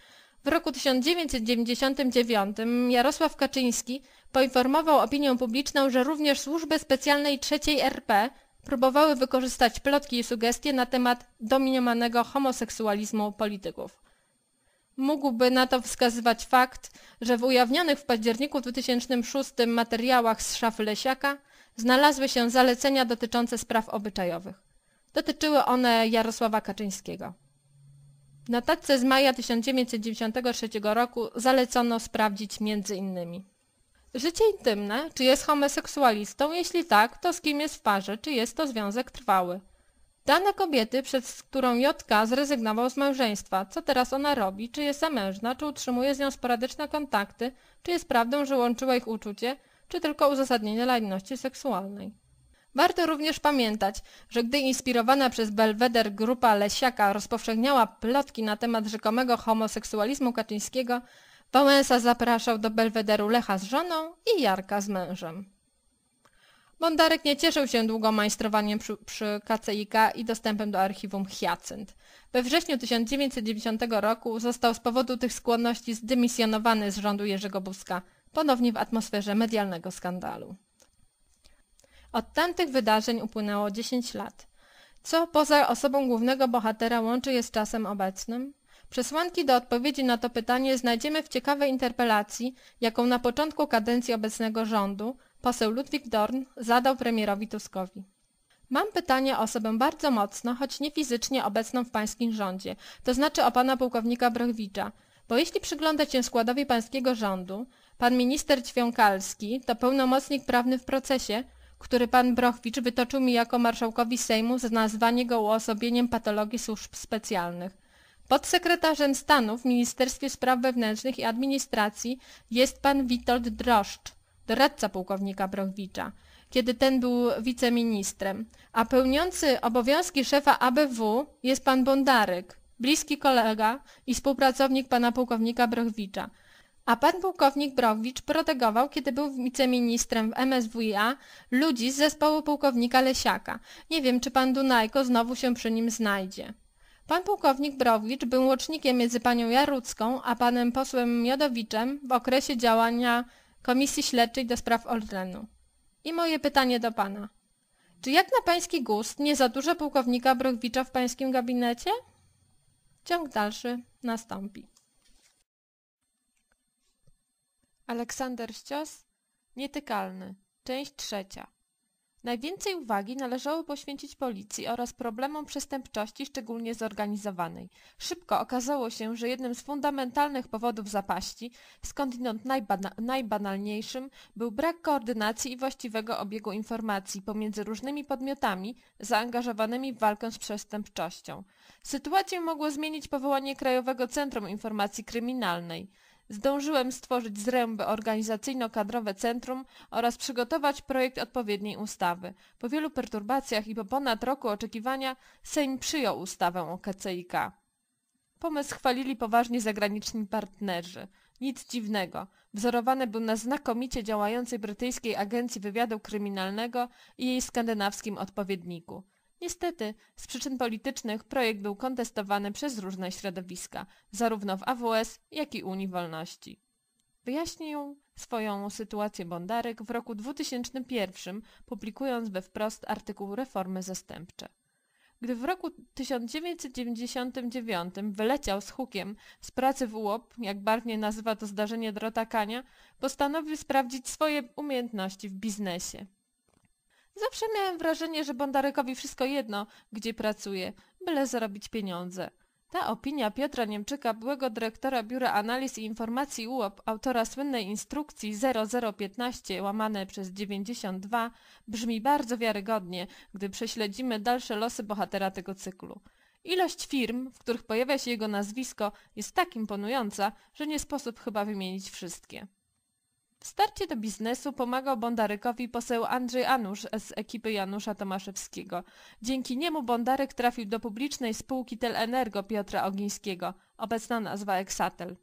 w roku 1999 Jarosław Kaczyński poinformował opinię publiczną, że również służby specjalne III RP próbowały wykorzystać plotki i sugestie na temat dominowanego homoseksualizmu polityków. Mógłby na to wskazywać fakt, że w ujawnionych w październiku 2006 materiałach z szafy Lesiaka znalazły się zalecenia dotyczące spraw obyczajowych. Dotyczyły one Jarosława Kaczyńskiego. W notatce z maja 1993 roku zalecono sprawdzić między innymi. Życie intymne, czy jest homoseksualistą, jeśli tak, to z kim jest w parze, czy jest to związek trwały. Dane kobiety, przez którą Jotka zrezygnował z małżeństwa, co teraz ona robi, czy jest zamężna, czy utrzymuje z nią sporadyczne kontakty, czy jest prawdą, że łączyła ich uczucie, czy tylko uzasadnienie lajności seksualnej. Warto również pamiętać, że gdy inspirowana przez Belweder grupa Lesiaka rozpowszechniała plotki na temat rzekomego homoseksualizmu Kaczyńskiego, Wałęsa zapraszał do Belwederu Lecha z żoną i Jarka z mężem. Bondarek nie cieszył się długo majstrowaniem przy, przy KCIK i dostępem do archiwum Hyacynt. We wrześniu 1990 roku został z powodu tych skłonności zdymisjonowany z rządu Jerzego Buzka, ponownie w atmosferze medialnego skandalu. Od tamtych wydarzeń upłynęło 10 lat. Co poza osobą głównego bohatera łączy je z czasem obecnym? Przesłanki do odpowiedzi na to pytanie znajdziemy w ciekawej interpelacji, jaką na początku kadencji obecnego rządu poseł Ludwik Dorn zadał premierowi Tuskowi. Mam pytanie o osobę bardzo mocno, choć nie fizycznie obecną w pańskim rządzie, to znaczy o pana pułkownika Brochwicza, bo jeśli przyglądać się składowi pańskiego rządu, pan minister Ćwiąkalski to pełnomocnik prawny w procesie, który pan Brochwicz wytoczył mi jako marszałkowi Sejmu za nazwanie go uosobieniem patologii służb specjalnych. Podsekretarzem stanu w Ministerstwie Spraw Wewnętrznych i Administracji jest pan Witold Droszcz, doradca pułkownika Brochwicza, kiedy ten był wiceministrem, a pełniący obowiązki szefa ABW jest pan Bondaryk, bliski kolega i współpracownik pana pułkownika Brochwicza, a pan pułkownik Browicz protegował, kiedy był wiceministrem w MSWiA, ludzi z zespołu pułkownika Lesiaka. Nie wiem, czy pan Dunajko znowu się przy nim znajdzie. Pan pułkownik Browicz był łącznikiem między panią Jarucką a panem posłem Miodowiczem w okresie działania Komisji Śledczej do spraw Orlenu. I moje pytanie do pana. Czy jak na pański gust nie za dużo pułkownika Browicza w pańskim gabinecie? Ciąg dalszy nastąpi. Aleksander Ścios Nietykalny. Część trzecia. Najwięcej uwagi należało poświęcić policji oraz problemom przestępczości, szczególnie zorganizowanej. Szybko okazało się, że jednym z fundamentalnych powodów zapaści, skądinąd najbana najbanalniejszym, był brak koordynacji i właściwego obiegu informacji pomiędzy różnymi podmiotami zaangażowanymi w walkę z przestępczością. Sytuację mogło zmienić powołanie Krajowego Centrum Informacji Kryminalnej. Zdążyłem stworzyć zręby organizacyjno-kadrowe centrum oraz przygotować projekt odpowiedniej ustawy. Po wielu perturbacjach i po ponad roku oczekiwania Sejm przyjął ustawę o KCIK. Pomysł chwalili poważni zagraniczni partnerzy. Nic dziwnego. Wzorowany był na znakomicie działającej brytyjskiej agencji wywiadu kryminalnego i jej skandynawskim odpowiedniku. Niestety, z przyczyn politycznych projekt był kontestowany przez różne środowiska, zarówno w AWS, jak i Unii Wolności. Wyjaśnił swoją sytuację Bondarek w roku 2001, publikując we wprost artykuł Reformy zastępcze. Gdy w roku 1999 wyleciał z hukiem z pracy w UOP, jak barwnie nazywa to zdarzenie Drotakania, postanowił sprawdzić swoje umiejętności w biznesie. Zawsze miałem wrażenie, że Bondarykowi wszystko jedno, gdzie pracuje, byle zarobić pieniądze. Ta opinia Piotra Niemczyka, byłego dyrektora Biura Analiz i Informacji UOP, autora słynnej instrukcji 0015 łamane przez 92, brzmi bardzo wiarygodnie, gdy prześledzimy dalsze losy bohatera tego cyklu. Ilość firm, w których pojawia się jego nazwisko, jest tak imponująca, że nie sposób chyba wymienić wszystkie. W starcie do biznesu pomagał Bondarykowi poseł Andrzej Anusz z ekipy Janusza Tomaszewskiego. Dzięki niemu Bondaryk trafił do publicznej spółki Telenergo Piotra Ogińskiego, obecna nazwa Exatel.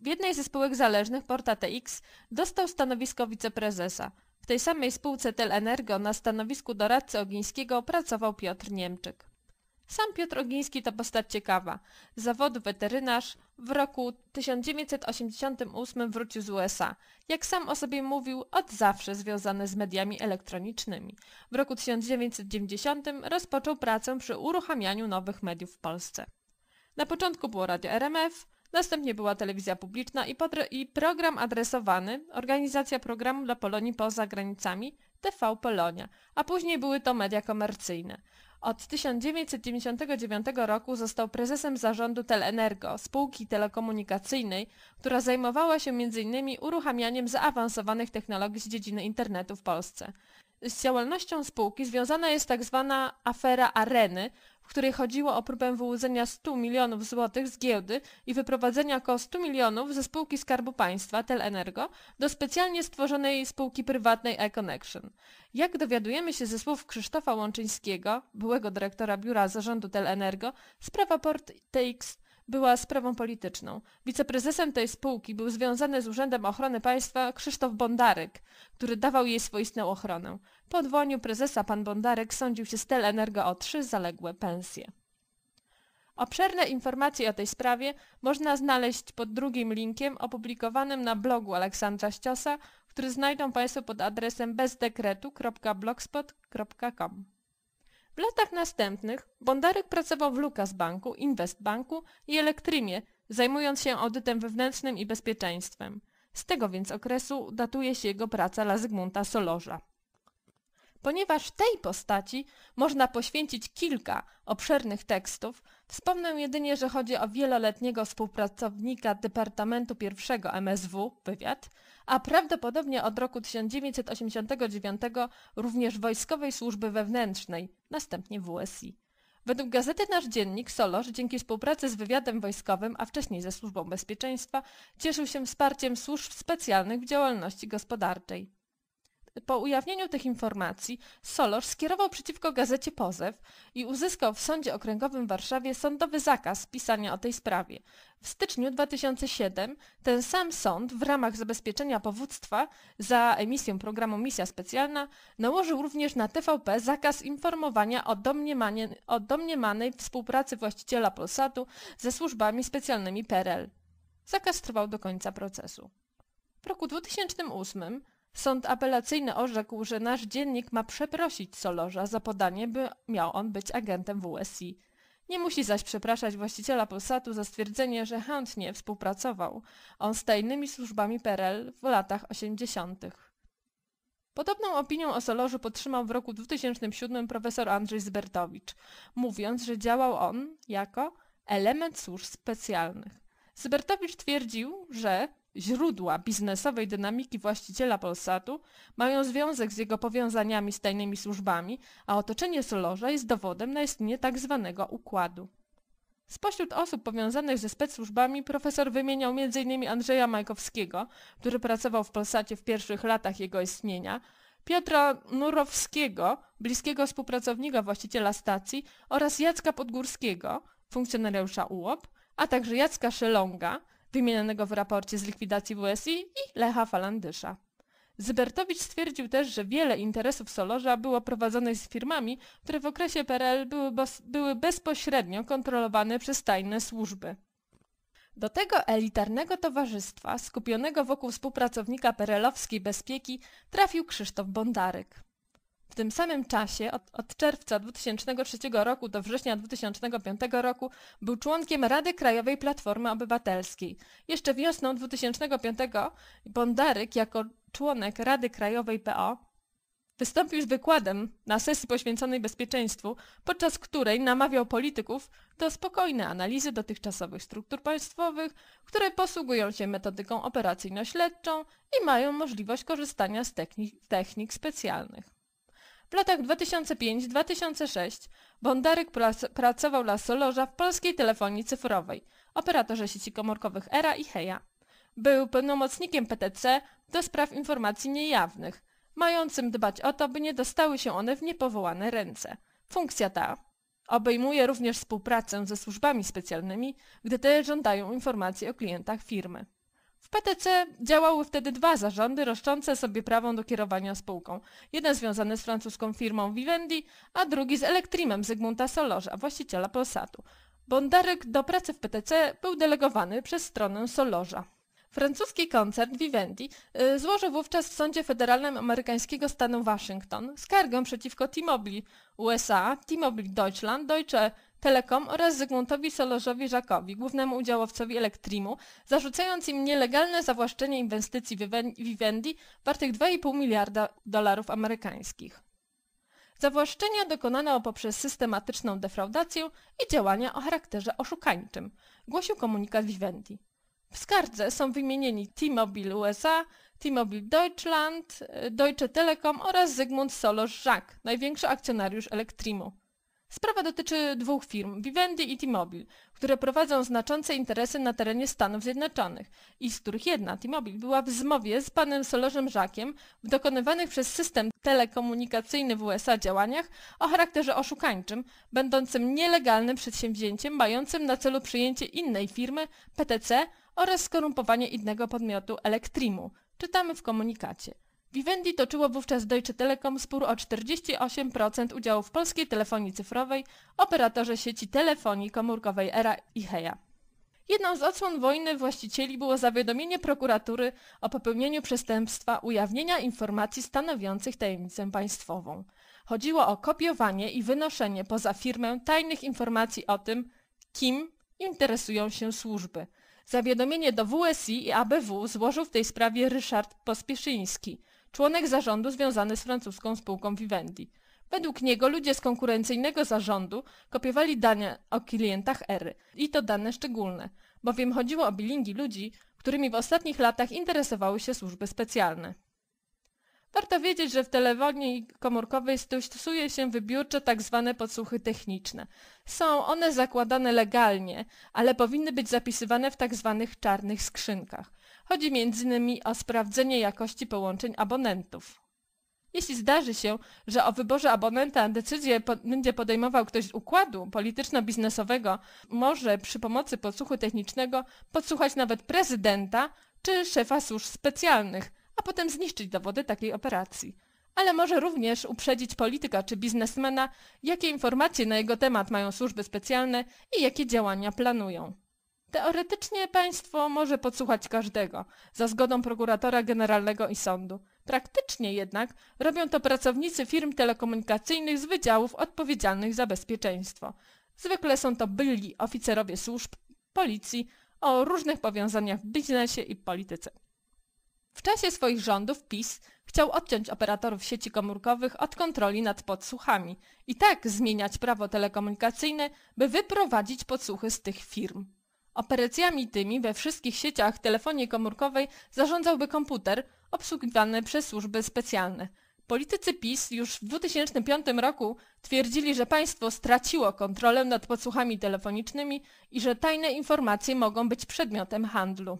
W jednej ze spółek zależnych, Porta TX, dostał stanowisko wiceprezesa. W tej samej spółce Telenergo na stanowisku doradcy Ogińskiego pracował Piotr Niemczyk. Sam Piotr Ogiński to postać ciekawa. Z zawodu weterynarz w roku 1988 wrócił z USA. Jak sam o sobie mówił, od zawsze związany z mediami elektronicznymi. W roku 1990 rozpoczął pracę przy uruchamianiu nowych mediów w Polsce. Na początku było radio RMF, następnie była telewizja publiczna i, i program adresowany, organizacja programu dla Polonii poza granicami, TV Polonia, a później były to media komercyjne. Od 1999 roku został prezesem zarządu Telenergo, spółki telekomunikacyjnej, która zajmowała się m.in. uruchamianiem zaawansowanych technologii z dziedziny internetu w Polsce. Z działalnością spółki związana jest. Tak afera Areny, w której chodziło o próbę wyłudzenia 100 milionów złotych z giełdy i wyprowadzenia około 100 milionów ze spółki Skarbu Państwa Telenergo do specjalnie stworzonej spółki prywatnej iConnection. Jak dowiadujemy się ze słów Krzysztofa Łączyńskiego, byłego dyrektora biura zarządu Telenergo, sprawa Port TX była sprawą polityczną. Wiceprezesem tej spółki był związany z Urzędem Ochrony Państwa Krzysztof Bondaryk, który dawał jej swoistą ochronę. Po odwołaniu prezesa pan Bondaryk sądził się z Telenergo o trzy zaległe pensje. Obszerne informacje o tej sprawie można znaleźć pod drugim linkiem opublikowanym na blogu Aleksandra Ściosa, który znajdą Państwo pod adresem bezdekretu.blogspot.com. W latach następnych Bondarek pracował w Lukas Banku, Investbanku i Elektrymie, zajmując się audytem wewnętrznym i bezpieczeństwem. Z tego więc okresu datuje się jego praca dla Zygmunta Solorza. Ponieważ tej postaci można poświęcić kilka obszernych tekstów, wspomnę jedynie, że chodzi o wieloletniego współpracownika Departamentu I MSW, wywiad, a prawdopodobnie od roku 1989 również Wojskowej Służby Wewnętrznej, następnie WSI. Według gazety Nasz Dziennik Solorz dzięki współpracy z wywiadem wojskowym, a wcześniej ze Służbą Bezpieczeństwa, cieszył się wsparciem służb specjalnych w działalności gospodarczej. Po ujawnieniu tych informacji Solosz skierował przeciwko gazecie pozew i uzyskał w Sądzie Okręgowym w Warszawie sądowy zakaz pisania o tej sprawie. W styczniu 2007 ten sam sąd w ramach zabezpieczenia powództwa za emisję programu Misja Specjalna nałożył również na TVP zakaz informowania o, o domniemanej współpracy właściciela Polsatu ze służbami specjalnymi PRL. Zakaz trwał do końca procesu. W roku 2008 Sąd apelacyjny orzekł, że nasz dziennik ma przeprosić Solorza za podanie, by miał on być agentem WSI. Nie musi zaś przepraszać właściciela Polsatu za stwierdzenie, że chętnie współpracował on z tajnymi służbami PRL w latach 80. Podobną opinią o Solorzu podtrzymał w roku 2007 profesor Andrzej Zbertowicz, mówiąc, że działał on jako element służb specjalnych. Zbertowicz twierdził, że źródła biznesowej dynamiki właściciela Polsatu mają związek z jego powiązaniami z tajnymi służbami, a otoczenie Solorza jest dowodem na istnienie tak zwanego układu. Spośród osób powiązanych ze specsłużbami profesor wymieniał m.in. Andrzeja Majkowskiego, który pracował w Polsacie w pierwszych latach jego istnienia, Piotra Nurowskiego, bliskiego współpracownika właściciela stacji oraz Jacka Podgórskiego, funkcjonariusza UOP, a także Jacka Szelonga, wymienionego w raporcie z likwidacji WSI i Lecha Falandysza. Zybertowicz stwierdził też, że wiele interesów Solorza było prowadzonych z firmami, które w okresie PRL były, były bezpośrednio kontrolowane przez tajne służby. Do tego elitarnego towarzystwa, skupionego wokół współpracownika perelowskiej bezpieki, trafił Krzysztof Bondaryk. W tym samym czasie, od, od, czerwca 2003 roku do września 2005 roku, był członkiem Rady Krajowej Platformy Obywatelskiej. Jeszcze wiosną 2005 Bondaryk jako członek Rady Krajowej PO Wystąpił z wykładem na sesji poświęconej bezpieczeństwu, podczas której namawiał polityków do spokojnej analizy dotychczasowych struktur państwowych, które posługują się metodyką operacyjno-śledczą i mają możliwość korzystania z technik, technik specjalnych. W latach 2005-2006 Bondaryk pracował dla Solorza w polskiej telefonii cyfrowej, operatorze sieci komórkowych ERA i HEJA. Był pełnomocnikiem PTC do spraw informacji niejawnych, mającym dbać o to, by nie dostały się one w niepowołane ręce. Funkcja ta obejmuje również współpracę ze służbami specjalnymi, gdy te żądają informacji o klientach firmy. W PTC działały wtedy dwa zarządy roszczące sobie prawo do kierowania spółką. Jeden związany z francuską firmą Vivendi, a drugi z Elektrimem Zygmunta Solorza, właściciela Polsatu. Bondarek do pracy w PTC był delegowany przez stronę Solorza. Francuski koncern Vivendi y, złożył wówczas w Sądzie Federalnym amerykańskiego stanu Waszyngton skargę przeciwko T-Mobile USA, T-Mobile Deutschland, Deutsche Telekom oraz Zygmuntowi Solorzowi Żakowi, głównemu udziałowcowi Elektrimu, zarzucając im nielegalne zawłaszczenie inwestycji Vivendi wartych 2,5 miliarda dolarów amerykańskich. Zawłaszczenia dokonano poprzez systematyczną defraudację i działania o charakterze oszukańczym, głosił komunikat Vivendi. W skardze są wymienieni T-Mobile USA, T-Mobile Deutschland, Deutsche Telekom oraz Zygmunt Solos-Żak, największy akcjonariusz Elektrimu. Sprawa dotyczy dwóch firm, Vivendi i T-Mobile, które prowadzą znaczące interesy na terenie Stanów Zjednoczonych i z których jedna, T-Mobile, była w zmowie z panem Solorzem Żakiem w dokonywanych przez system telekomunikacyjny w USA działaniach o charakterze oszukańczym, będącym nielegalnym przedsięwzięciem mającym na celu przyjęcie innej firmy, PTC, oraz skorumpowanie innego podmiotu Elektrimu. Czytamy w komunikacie. Vivendi toczyło wówczas Deutsche Telekom spór o 48% udziału w polskiej telefonii cyfrowej, operatorze sieci telefonii komórkowej ERA i HEJA. Jedną z odsłon wojny właścicieli było zawiadomienie prokuratury o popełnieniu przestępstwa ujawnienia informacji stanowiących tajemnicę państwową. Chodziło o kopiowanie i wynoszenie poza firmę tajnych informacji o tym, kim interesują się służby. Zawiadomienie do WSI i ABW złożył w tej sprawie Ryszard Pospieszyński, członek zarządu związany z francuską spółką Vivendi. Według niego ludzie z konkurencyjnego zarządu kopiowali dane o klientach Ery i to dane szczególne, bowiem chodziło o bilingi ludzi, którymi w ostatnich latach interesowały się służby specjalne. Warto wiedzieć, że w telefonii komórkowej stosuje się wybiórczo tak zwane podsłuchy techniczne. Są one zakładane legalnie, ale powinny być zapisywane w tak zwanych czarnych skrzynkach. Chodzi m.in. o sprawdzenie jakości połączeń abonentów. Jeśli zdarzy się, że o wyborze abonenta decyzję będzie podejmował ktoś z układu polityczno-biznesowego, może przy pomocy podsłuchu technicznego podsłuchać nawet prezydenta czy szefa służb specjalnych – a potem zniszczyć dowody takiej operacji. Ale może również uprzedzić polityka czy biznesmena, jakie informacje na jego temat mają służby specjalne i jakie działania planują. Teoretycznie państwo może podsłuchać każdego, za zgodą prokuratora generalnego i sądu. Praktycznie jednak robią to pracownicy firm telekomunikacyjnych z wydziałów odpowiedzialnych za bezpieczeństwo. Zwykle są to byli oficerowie służb, policji o różnych powiązaniach w biznesie i polityce. W czasie swoich rządów PiS chciał odciąć operatorów sieci komórkowych od kontroli nad podsłuchami i tak zmieniać prawo telekomunikacyjne, by wyprowadzić podsłuchy z tych firm. Operacjami tymi we wszystkich sieciach telefonii komórkowej zarządzałby komputer obsługiwany przez służby specjalne. Politycy PiS już w 2005 roku twierdzili, że państwo straciło kontrolę nad podsłuchami telefonicznymi i że tajne informacje mogą być przedmiotem handlu.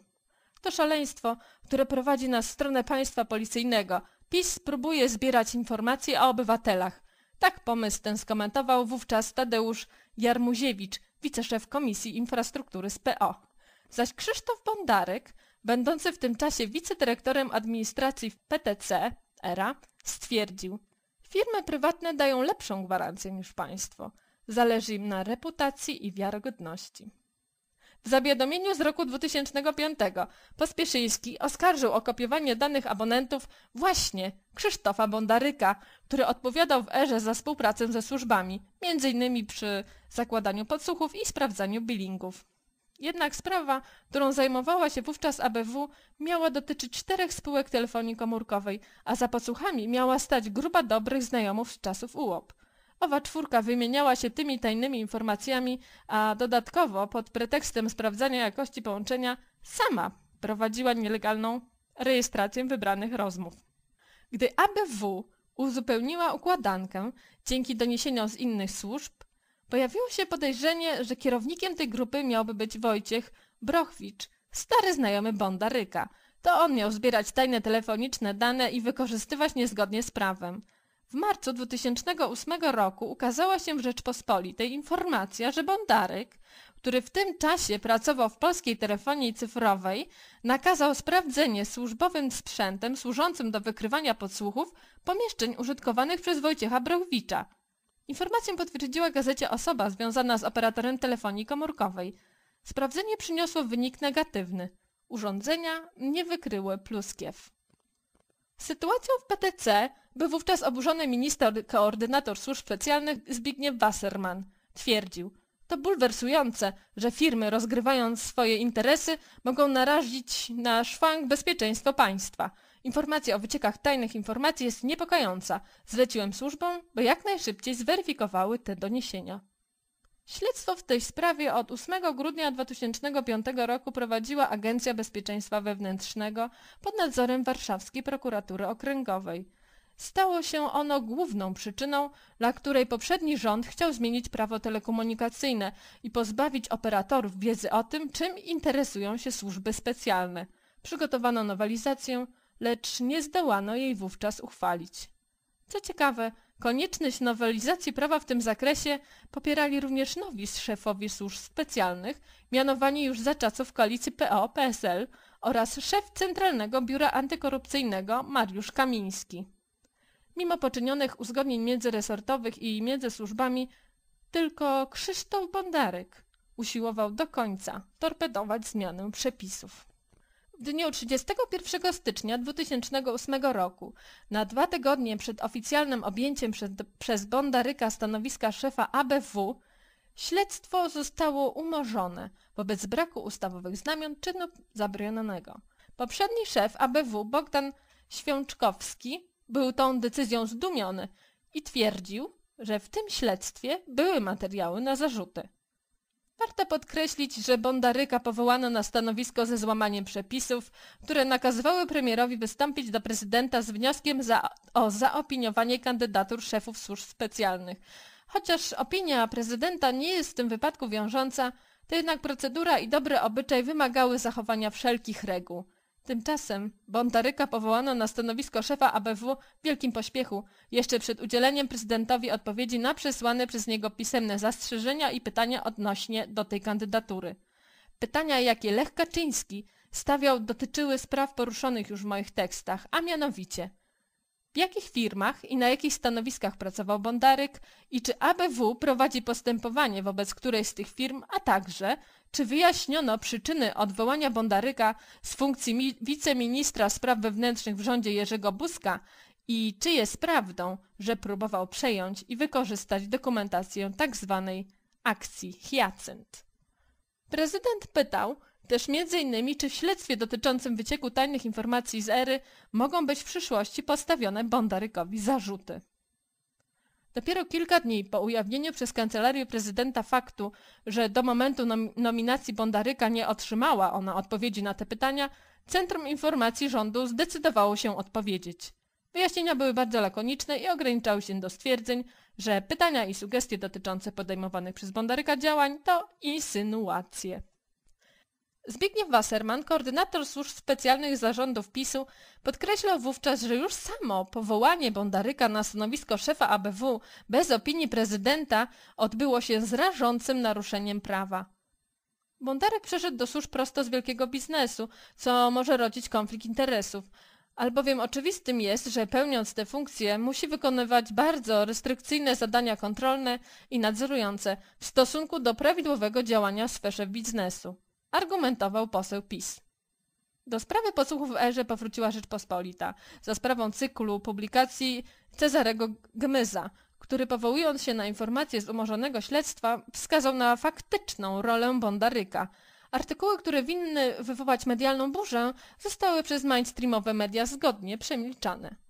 To szaleństwo, które prowadzi nas w stronę państwa policyjnego. PiS próbuje zbierać informacje o obywatelach. Tak pomysł ten skomentował wówczas Tadeusz Jarmuziewicz, wiceszef Komisji Infrastruktury z PO. Zaś Krzysztof Bondarek, będący w tym czasie wicedyrektorem administracji w PTC, ERA, stwierdził Firmy prywatne dają lepszą gwarancję niż państwo. Zależy im na reputacji i wiarygodności. W zawiadomieniu z roku 2005 Pospieszyński oskarżył o kopiowanie danych abonentów właśnie Krzysztofa Bondaryka, który odpowiadał w erze za współpracę ze służbami, m.in. przy zakładaniu podsłuchów i sprawdzaniu billingów. Jednak sprawa, którą zajmowała się wówczas ABW, miała dotyczyć czterech spółek telefonii komórkowej, a za podsłuchami miała stać grupa dobrych znajomów z czasów UOP. Owa czwórka wymieniała się tymi tajnymi informacjami, a dodatkowo pod pretekstem sprawdzania jakości połączenia sama prowadziła nielegalną rejestrację wybranych rozmów. Gdy ABW uzupełniła układankę dzięki doniesieniom z innych służb, pojawiło się podejrzenie, że kierownikiem tej grupy miałby być Wojciech Brochwicz, stary znajomy Bondaryka. To on miał zbierać tajne telefoniczne dane i wykorzystywać niezgodnie z prawem. W marcu 2008 roku ukazała się w Rzeczpospolitej informacja, że Bondaryk, który w tym czasie pracował w polskiej telefonii cyfrowej, nakazał sprawdzenie służbowym sprzętem służącym do wykrywania podsłuchów pomieszczeń użytkowanych przez Wojciecha Brochwicza. Informację potwierdziła gazecie osoba związana z operatorem telefonii komórkowej. Sprawdzenie przyniosło wynik negatywny. Urządzenia nie wykryły pluskiew. Sytuacją w PTC był wówczas oburzony minister koordynator służb specjalnych Zbigniew Wasserman. Twierdził, to bulwersujące, że firmy rozgrywając swoje interesy mogą narazić na szwank bezpieczeństwo państwa. Informacja o wyciekach tajnych informacji jest niepokojąca. Zleciłem służbom, by jak najszybciej zweryfikowały te doniesienia. Śledztwo w tej sprawie od 8 grudnia 2005 roku prowadziła Agencja Bezpieczeństwa Wewnętrznego pod nadzorem Warszawskiej Prokuratury Okręgowej. Stało się ono główną przyczyną, dla której poprzedni rząd chciał zmienić prawo telekomunikacyjne i pozbawić operatorów wiedzy o tym, czym interesują się służby specjalne. Przygotowano nowelizację, lecz nie zdołano jej wówczas uchwalić. Co ciekawe, konieczność nowelizacji prawa w tym zakresie popierali również nowi szefowie służb specjalnych, mianowani już za czasów koalicji PO-PSL oraz szef Centralnego Biura Antykorupcyjnego Mariusz Kamiński. Mimo poczynionych uzgodnień międzyresortowych i między służbami, tylko Krzysztof Bondarek usiłował do końca torpedować zmianę przepisów. W dniu 31 stycznia 2008 roku, na dwa tygodnie przed oficjalnym objęciem przez Bondaryka stanowiska szefa ABW, śledztwo zostało umorzone wobec braku ustawowych znamion czynu zabronionego. Poprzedni szef ABW, Bogdan Świączkowski, był tą decyzją zdumiony i twierdził, że w tym śledztwie były materiały na zarzuty. Warto podkreślić, że Bondaryka powołano na stanowisko ze złamaniem przepisów, które nakazywały premierowi wystąpić do prezydenta z wnioskiem za, o zaopiniowanie kandydatur szefów służb specjalnych. Chociaż opinia prezydenta nie jest w tym wypadku wiążąca, to jednak procedura i dobry obyczaj wymagały zachowania wszelkich reguł. Tymczasem Bondaryka powołano na stanowisko szefa ABW w wielkim pośpiechu, jeszcze przed udzieleniem prezydentowi odpowiedzi na przesłane przez niego pisemne zastrzeżenia i pytania odnośnie do tej kandydatury. Pytania, jakie Lech Kaczyński stawiał, dotyczyły spraw poruszonych już w moich tekstach, a mianowicie – w jakich firmach i na jakich stanowiskach pracował Bondaryk i czy ABW prowadzi postępowanie wobec którejś z tych firm, a także czy wyjaśniono przyczyny odwołania Bondaryka z funkcji wiceministra spraw wewnętrznych w rządzie Jerzego Buzka i czy jest prawdą, że próbował przejąć i wykorzystać dokumentację tzw. Tak akcji Hyacynt. Prezydent pytał, też między innymi, czy w śledztwie dotyczącym wycieku tajnych informacji z ery mogą być w przyszłości postawione Bondarykowi zarzuty. Dopiero kilka dni po ujawnieniu przez Kancelarię Prezydenta faktu, że do momentu nom nominacji Bondaryka nie otrzymała ona odpowiedzi na te pytania, Centrum Informacji Rządu zdecydowało się odpowiedzieć. Wyjaśnienia były bardzo lakoniczne i ograniczały się do stwierdzeń, że pytania i sugestie dotyczące podejmowanych przez Bondaryka działań to insynuacje. Zbigniew Wasserman, koordynator służb specjalnych zarządów PiSu, podkreślał wówczas, że już samo powołanie Bondaryka na stanowisko szefa ABW bez opinii prezydenta odbyło się z rażącym naruszeniem prawa. Bondarek przeszedł do służb prosto z wielkiego biznesu, co może rodzić konflikt interesów, albowiem oczywistym jest, że pełniąc te funkcje musi wykonywać bardzo restrykcyjne zadania kontrolne i nadzorujące w stosunku do prawidłowego działania w sferze biznesu argumentował poseł PiS. Do sprawy podsłuchów w Erze powróciła Rzeczpospolita za sprawą cyklu publikacji Cezarego Gmyza, który powołując się na informacje z umorzonego śledztwa wskazał na faktyczną rolę Bondaryka, Artykuły, które winny wywołać medialną burzę, zostały przez mainstreamowe media zgodnie przemilczane.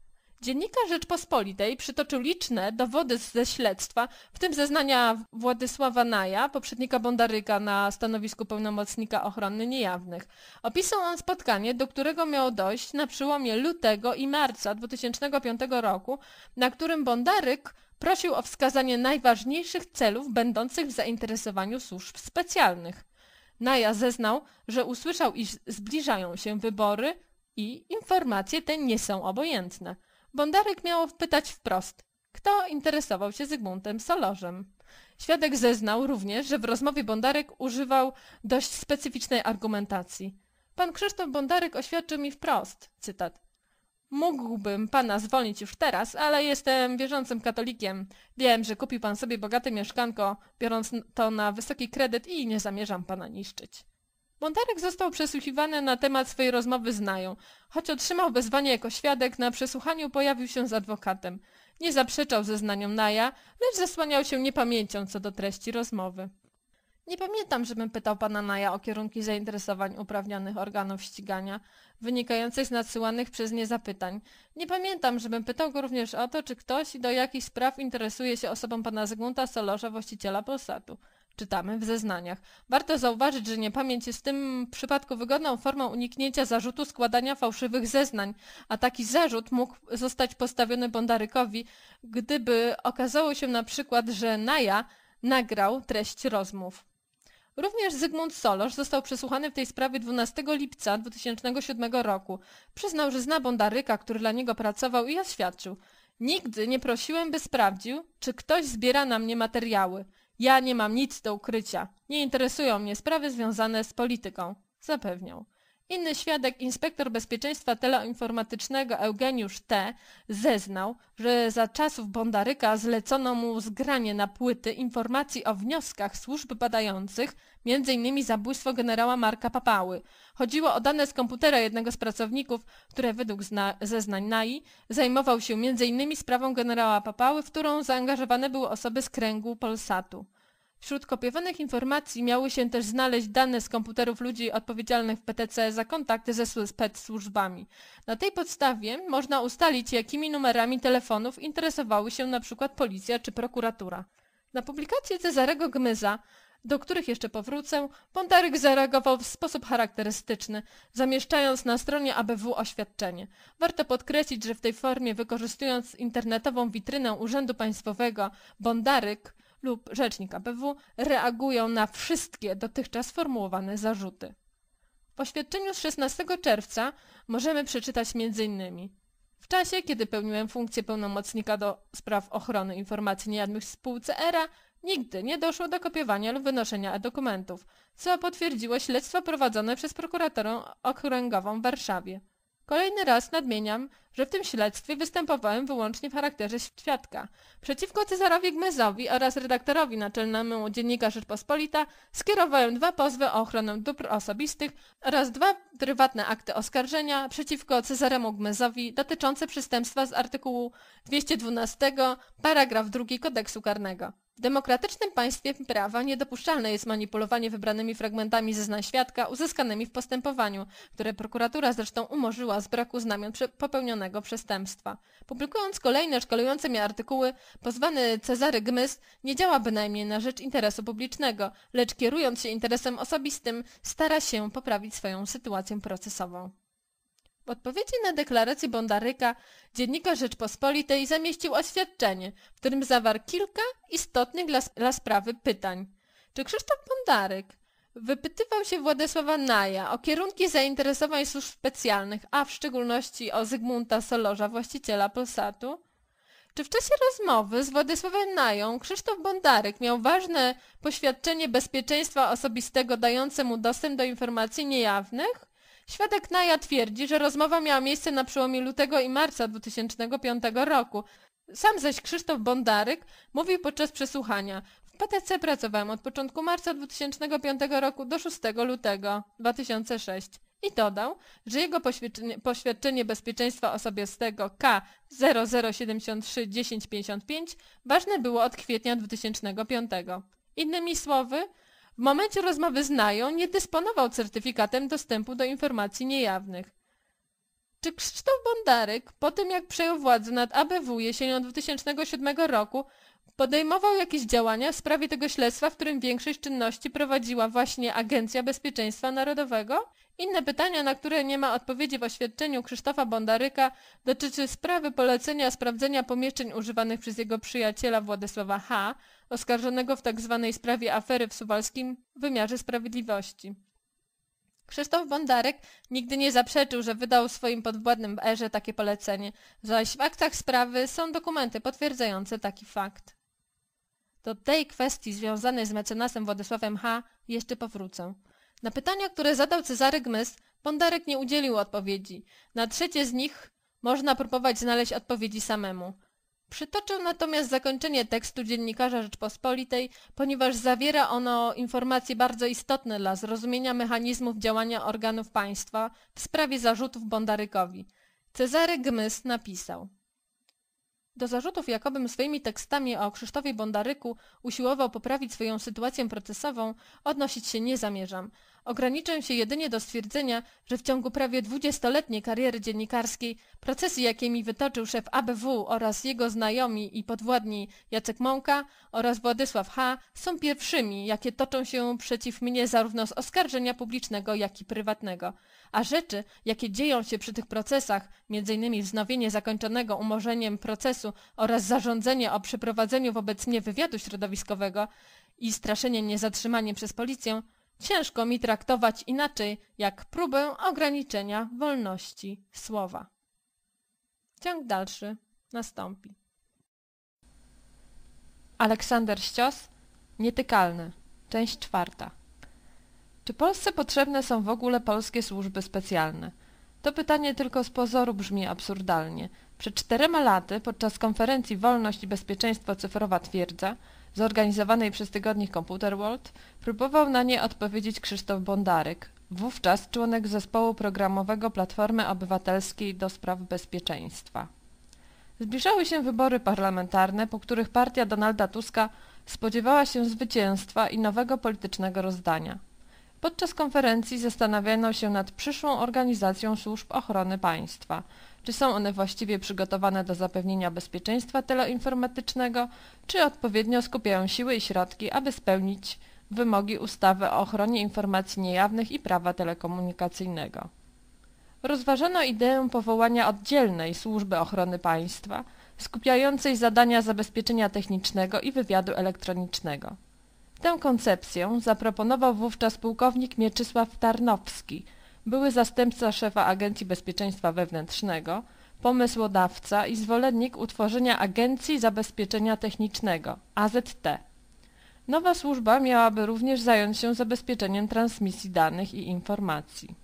Dziennikarz Rzeczpospolitej przytoczył liczne dowody ze śledztwa, w tym zeznania Władysława Naja, poprzednika Bondaryka na stanowisku pełnomocnika ochrony niejawnych. Opisał on spotkanie, do którego miało dojść na przełomie lutego i marca 2005 roku, na którym Bondaryk prosił o wskazanie najważniejszych celów będących w zainteresowaniu służb specjalnych. Naja zeznał, że usłyszał, iż zbliżają się wybory i informacje te nie są obojętne. Bondarek miał pytać wprost, kto interesował się Zygmuntem Solorzem. Świadek zeznał również, że w rozmowie Bondarek używał dość specyficznej argumentacji. Pan Krzysztof Bondarek oświadczył mi wprost, cytat, Mógłbym pana zwolnić już teraz, ale jestem wierzącym katolikiem. Wiem, że kupił pan sobie bogate mieszkanko, biorąc to na wysoki kredyt i nie zamierzam pana niszczyć. Bondarek został przesłuchiwany na temat swojej rozmowy z Nają. Choć otrzymał wezwanie jako świadek, na przesłuchaniu pojawił się z adwokatem. Nie zaprzeczał zeznaniom Naja, lecz zasłaniał się niepamięcią co do treści rozmowy. Nie pamiętam, żebym pytał pana Naja o kierunki zainteresowań uprawnionych organów ścigania, wynikających z nadsyłanych przez nie zapytań. Nie pamiętam, żebym pytał go również o to, czy ktoś i do jakich spraw interesuje się osobą pana Zygmunta Solorza, właściciela Polsatu. Czytamy w zeznaniach. Warto zauważyć, że niepamięć jest w tym przypadku wygodną formą uniknięcia zarzutu składania fałszywych zeznań, a taki zarzut mógł zostać postawiony Bondarykowi, gdyby okazało się na przykład, że Naja nagrał treść rozmów. Również Zygmunt Solorz został przesłuchany w tej sprawie 12 lipca 2007 roku. Przyznał, że zna Bondaryka, który dla niego pracował i oświadczył. Nigdy nie prosiłem, by sprawdził, czy ktoś zbiera na mnie materiały. Ja nie mam nic do ukrycia. Nie interesują mnie sprawy związane z polityką. Zapewniał. Inny świadek, inspektor bezpieczeństwa teleinformatycznego Eugeniusz T. zeznał, że za czasów Bondaryka zlecono mu zgranie na płyty informacji o wnioskach służb badających, m.in. zabójstwo generała Marka Papały. Chodziło o dane z komputera jednego z pracowników, które według zeznań NAI zajmował się m.in. sprawą generała Papały, w którą zaangażowane były osoby z kręgu Polsatu. Wśród kopiowanych informacji miały się też znaleźć dane z komputerów ludzi odpowiedzialnych w PTC za kontakty ze służbami. Na tej podstawie można ustalić, jakimi numerami telefonów interesowały się np. policja czy prokuratura. Na publikację Cezarego Gmyza, do których jeszcze powrócę, Pontaryk zareagował w sposób charakterystyczny, zamieszczając na stronie ABW oświadczenie. Warto podkreślić, że w tej formie, wykorzystując internetową witrynę Urzędu Państwowego, Bondaryk lub rzecznik ABW reagują na wszystkie dotychczas formułowane zarzuty. W oświadczeniu z 16 czerwca możemy przeczytać m.in. W czasie, kiedy pełniłem funkcję pełnomocnika do spraw ochrony informacji niejadnych w spółce ERA, nigdy nie doszło do kopiowania lub wynoszenia e-dokumentów, co potwierdziło śledztwo prowadzone przez prokuratorę okręgową w Warszawie. Kolejny raz nadmieniam, że w tym śledztwie występowałem wyłącznie w charakterze świadka. Przeciwko Cezarowi Gmezowi oraz redaktorowi naczelnemu Dziennika Rzeczpospolita skierowałem dwa pozwy o ochronę dóbr osobistych oraz dwa prywatne akty oskarżenia przeciwko Cezaremu Gmezowi dotyczące przestępstwa z artykułu 212 paragraf 2 kodeksu karnego. W demokratycznym państwie prawa niedopuszczalne jest manipulowanie wybranymi fragmentami zeznań świadka uzyskanymi w postępowaniu, które prokuratura zresztą umorzyła z braku znamion popełnionego przestępstwa. Publikując kolejne szkalujące mnie artykuły, pozwany Cezary Gmys nie działa bynajmniej na rzecz interesu publicznego, lecz kierując się interesem osobistym, stara się poprawić swoją sytuację procesową. W odpowiedzi na deklarację Bondaryka dziennikarz Rzeczpospolitej zamieścił oświadczenie, w którym zawarł kilka istotnych dla, dla sprawy pytań. Czy Krzysztof Bondaryk wypytywał się Władysława Naja o kierunki zainteresowań służb specjalnych, a w szczególności o Zygmunta Solorza, właściciela Polsatu? Czy w czasie rozmowy z Władysławem Nają Krzysztof Bondaryk miał ważne poświadczenie bezpieczeństwa osobistego dające mu dostęp do informacji niejawnych? Świadek Naja twierdzi, że rozmowa miała miejsce na przełomie lutego i marca 2005 roku. Sam zaś Krzysztof Bondaryk mówił podczas przesłuchania. W PTC pracowałem od początku marca 2005 roku do 6 lutego 2006 i dodał, że jego poświadczenie, poświadczenie bezpieczeństwa osobistego K 0073 1055 ważne było od kwietnia 2005. Innymi słowy, W momencie rozmowy z Nają nie dysponował certyfikatem dostępu do informacji niejawnych. Czy Krzysztof Bondaryk, po tym jak przejął władzę nad ABW jesienią 2007 roku, podejmował jakieś działania w sprawie tego śledztwa, w którym większość czynności prowadziła właśnie Agencja Bezpieczeństwa Narodowego? Inne pytania, na które nie ma odpowiedzi w oświadczeniu Krzysztofa Bondaryka, dotyczy sprawy polecenia sprawdzenia pomieszczeń używanych przez jego przyjaciela Władysława H., oskarżonego w tzw. Tak sprawie afery w suwalskim wymiarze sprawiedliwości. Krzysztof Bondarek nigdy nie zaprzeczył, że wydał swoim podwładnym erze takie polecenie, zaś w aktach sprawy są dokumenty potwierdzające taki fakt. Do tej kwestii związanej z mecenasem Władysławem H. jeszcze powrócę. Na pytania, które zadał Cezary Gmys, Bondarek nie udzielił odpowiedzi. Na trzecie z nich można próbować znaleźć odpowiedzi samemu. Przytoczył natomiast zakończenie tekstu dziennikarza Rzeczpospolitej, ponieważ zawiera ono informacje bardzo istotne dla zrozumienia mechanizmów działania organów państwa w sprawie zarzutów Bondarykowi. Cezary Gmys napisał do zarzutów, jakobym swoimi tekstami o Krzysztofie Bondaryku usiłował poprawić swoją sytuację procesową, odnosić się nie zamierzam. Ograniczę się jedynie do stwierdzenia, że w ciągu prawie dwudziestoletniej kariery dziennikarskiej procesy, jakie mi wytoczył szef ABW oraz jego znajomi i podwładni Jacek Mąka oraz Władysław H. są pierwszymi, jakie toczą się przeciw mnie zarówno z oskarżenia publicznego, jak i prywatnego. A rzeczy, jakie dzieją się przy tych procesach, m.in. wznowienie zakończonego umorzeniem procesu oraz zarządzenie o przeprowadzeniu wobec mnie wywiadu środowiskowego i straszenie mnie zatrzymaniem przez policję, Ciężko mi traktować inaczej jak próbę ograniczenia wolności słowa. Ciąg dalszy nastąpi. Aleksander Ścios, Nietykalny, część czwarta. Czy Polsce potrzebne są w ogóle polskie służby specjalne? To pytanie tylko z pozoru brzmi absurdalnie. Przed czterema laty, podczas konferencji Wolność i Bezpieczeństwo Cyfrowa Twierdza, zorganizowanej przez tygodnik Computer World, próbował na nie odpowiedzieć Krzysztof Bondaryk, wówczas członek zespołu programowego Platformy Obywatelskiej do spraw bezpieczeństwa. Zbliżały się wybory parlamentarne, po których partia Donalda Tuska spodziewała się zwycięstwa i nowego politycznego rozdania. Podczas konferencji zastanawiano się nad przyszłą organizacją służb ochrony państwa – czy są one właściwie przygotowane do zapewnienia bezpieczeństwa teleinformatycznego, czy odpowiednio skupiają siły i środki, aby spełnić wymogi ustawy o ochronie informacji niejawnych i prawa telekomunikacyjnego. Rozważano ideę powołania oddzielnej służby ochrony państwa, skupiającej zadania zabezpieczenia technicznego i wywiadu elektronicznego. Tę koncepcję zaproponował wówczas pułkownik Mieczysław Tarnowski, były zastępca szefa Agencji Bezpieczeństwa Wewnętrznego, pomysłodawca i zwolennik utworzenia Agencji Zabezpieczenia Technicznego AZT. Nowa służba miałaby również zająć się zabezpieczeniem transmisji danych i informacji.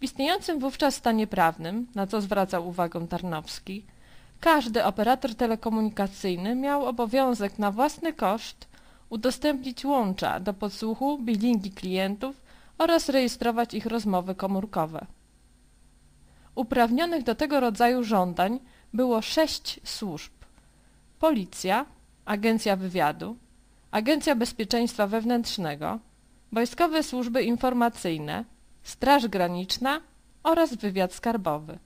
W istniejącym wówczas stanie prawnym, na co zwracał uwagę Tarnowski, każdy operator telekomunikacyjny miał obowiązek na własny koszt udostępnić łącza do podsłuchu, bilingi klientów oraz rejestrować ich rozmowy komórkowe. Uprawnionych do tego rodzaju żądań było sześć służb. Policja, Agencja Wywiadu, Agencja Bezpieczeństwa Wewnętrznego, Wojskowe Służby Informacyjne, Straż Graniczna oraz Wywiad Skarbowy.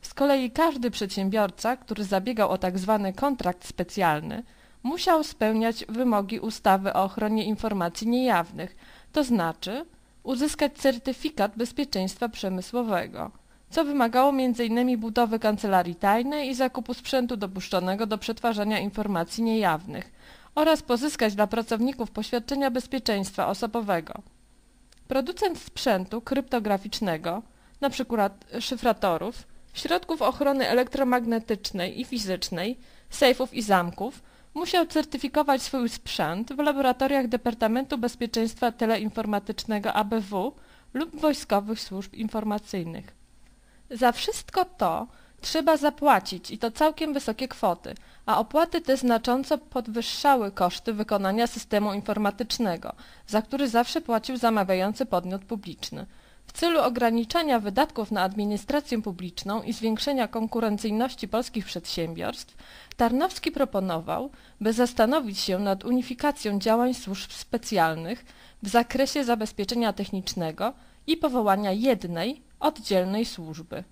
Z kolei każdy przedsiębiorca, który zabiegał o tzw. Tak kontrakt specjalny, musiał spełniać wymogi ustawy o ochronie informacji niejawnych, to znaczy uzyskać certyfikat bezpieczeństwa przemysłowego, co wymagało m.in. budowy kancelarii tajnej i zakupu sprzętu dopuszczonego do przetwarzania informacji niejawnych oraz pozyskać dla pracowników poświadczenia bezpieczeństwa osobowego. Producent sprzętu kryptograficznego, np. szyfratorów, środków ochrony elektromagnetycznej i fizycznej, sejfów i zamków musiał certyfikować swój sprzęt w laboratoriach Departamentu Bezpieczeństwa Teleinformatycznego ABW lub Wojskowych Służb Informacyjnych. Za wszystko to trzeba zapłacić i to całkiem wysokie kwoty, a opłaty te znacząco podwyższały koszty wykonania systemu informatycznego, za który zawsze płacił zamawiający podmiot publiczny. W celu ograniczania wydatków na administrację publiczną i zwiększenia konkurencyjności polskich przedsiębiorstw, Tarnowski proponował, by zastanowić się nad unifikacją działań służb specjalnych w zakresie zabezpieczenia technicznego i powołania jednej, oddzielnej służby.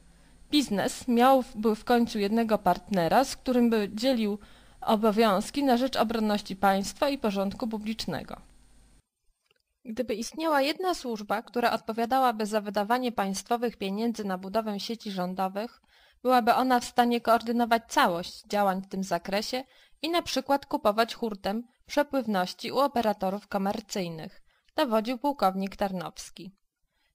Biznes miałby w końcu jednego partnera, z którym by dzielił obowiązki na rzecz obronności państwa i porządku publicznego. Gdyby istniała jedna służba, która odpowiadałaby za wydawanie państwowych pieniędzy na budowę sieci rządowych, byłaby ona w stanie koordynować całość działań w tym zakresie i na przykład kupować hurtem przepływności u operatorów komercyjnych, dowodził pułkownik Tarnowski.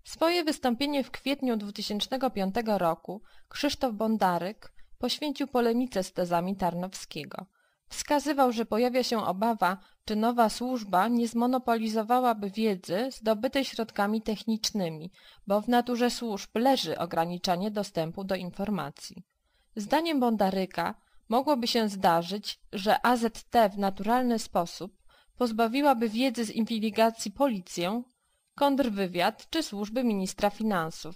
Swoje wystąpienie w kwietniu 2005 roku Krzysztof Bondaryk poświęcił polemice z tezami Tarnowskiego. Wskazywał, że pojawia się obawa, czy nowa służba nie zmonopolizowałaby wiedzy zdobytej środkami technicznymi, bo w naturze służb leży ograniczanie dostępu do informacji. Zdaniem Bondaryka mogłoby się zdarzyć, że AZT w naturalny sposób pozbawiłaby wiedzy z inwigilacji policję, kontrwywiad czy służby ministra finansów.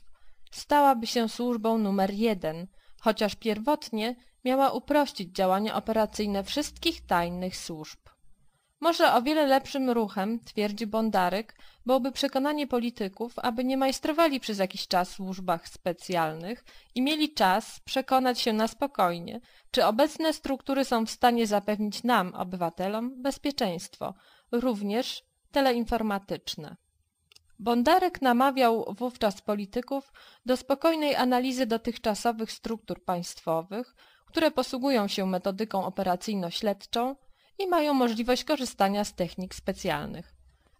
Stałaby się służbą numer jeden, chociaż pierwotnie miała uprościć działania operacyjne wszystkich tajnych służb. Może o wiele lepszym ruchem, twierdzi Bondaryk, byłoby przekonanie polityków, aby nie majstrowali przez jakiś czas w służbach specjalnych i mieli czas przekonać się na spokojnie, czy obecne struktury są w stanie zapewnić nam, obywatelom, bezpieczeństwo, również teleinformatyczne. Bondarek namawiał wówczas polityków do spokojnej analizy dotychczasowych struktur państwowych, które posługują się metodyką operacyjno-śledczą i mają możliwość korzystania z technik specjalnych.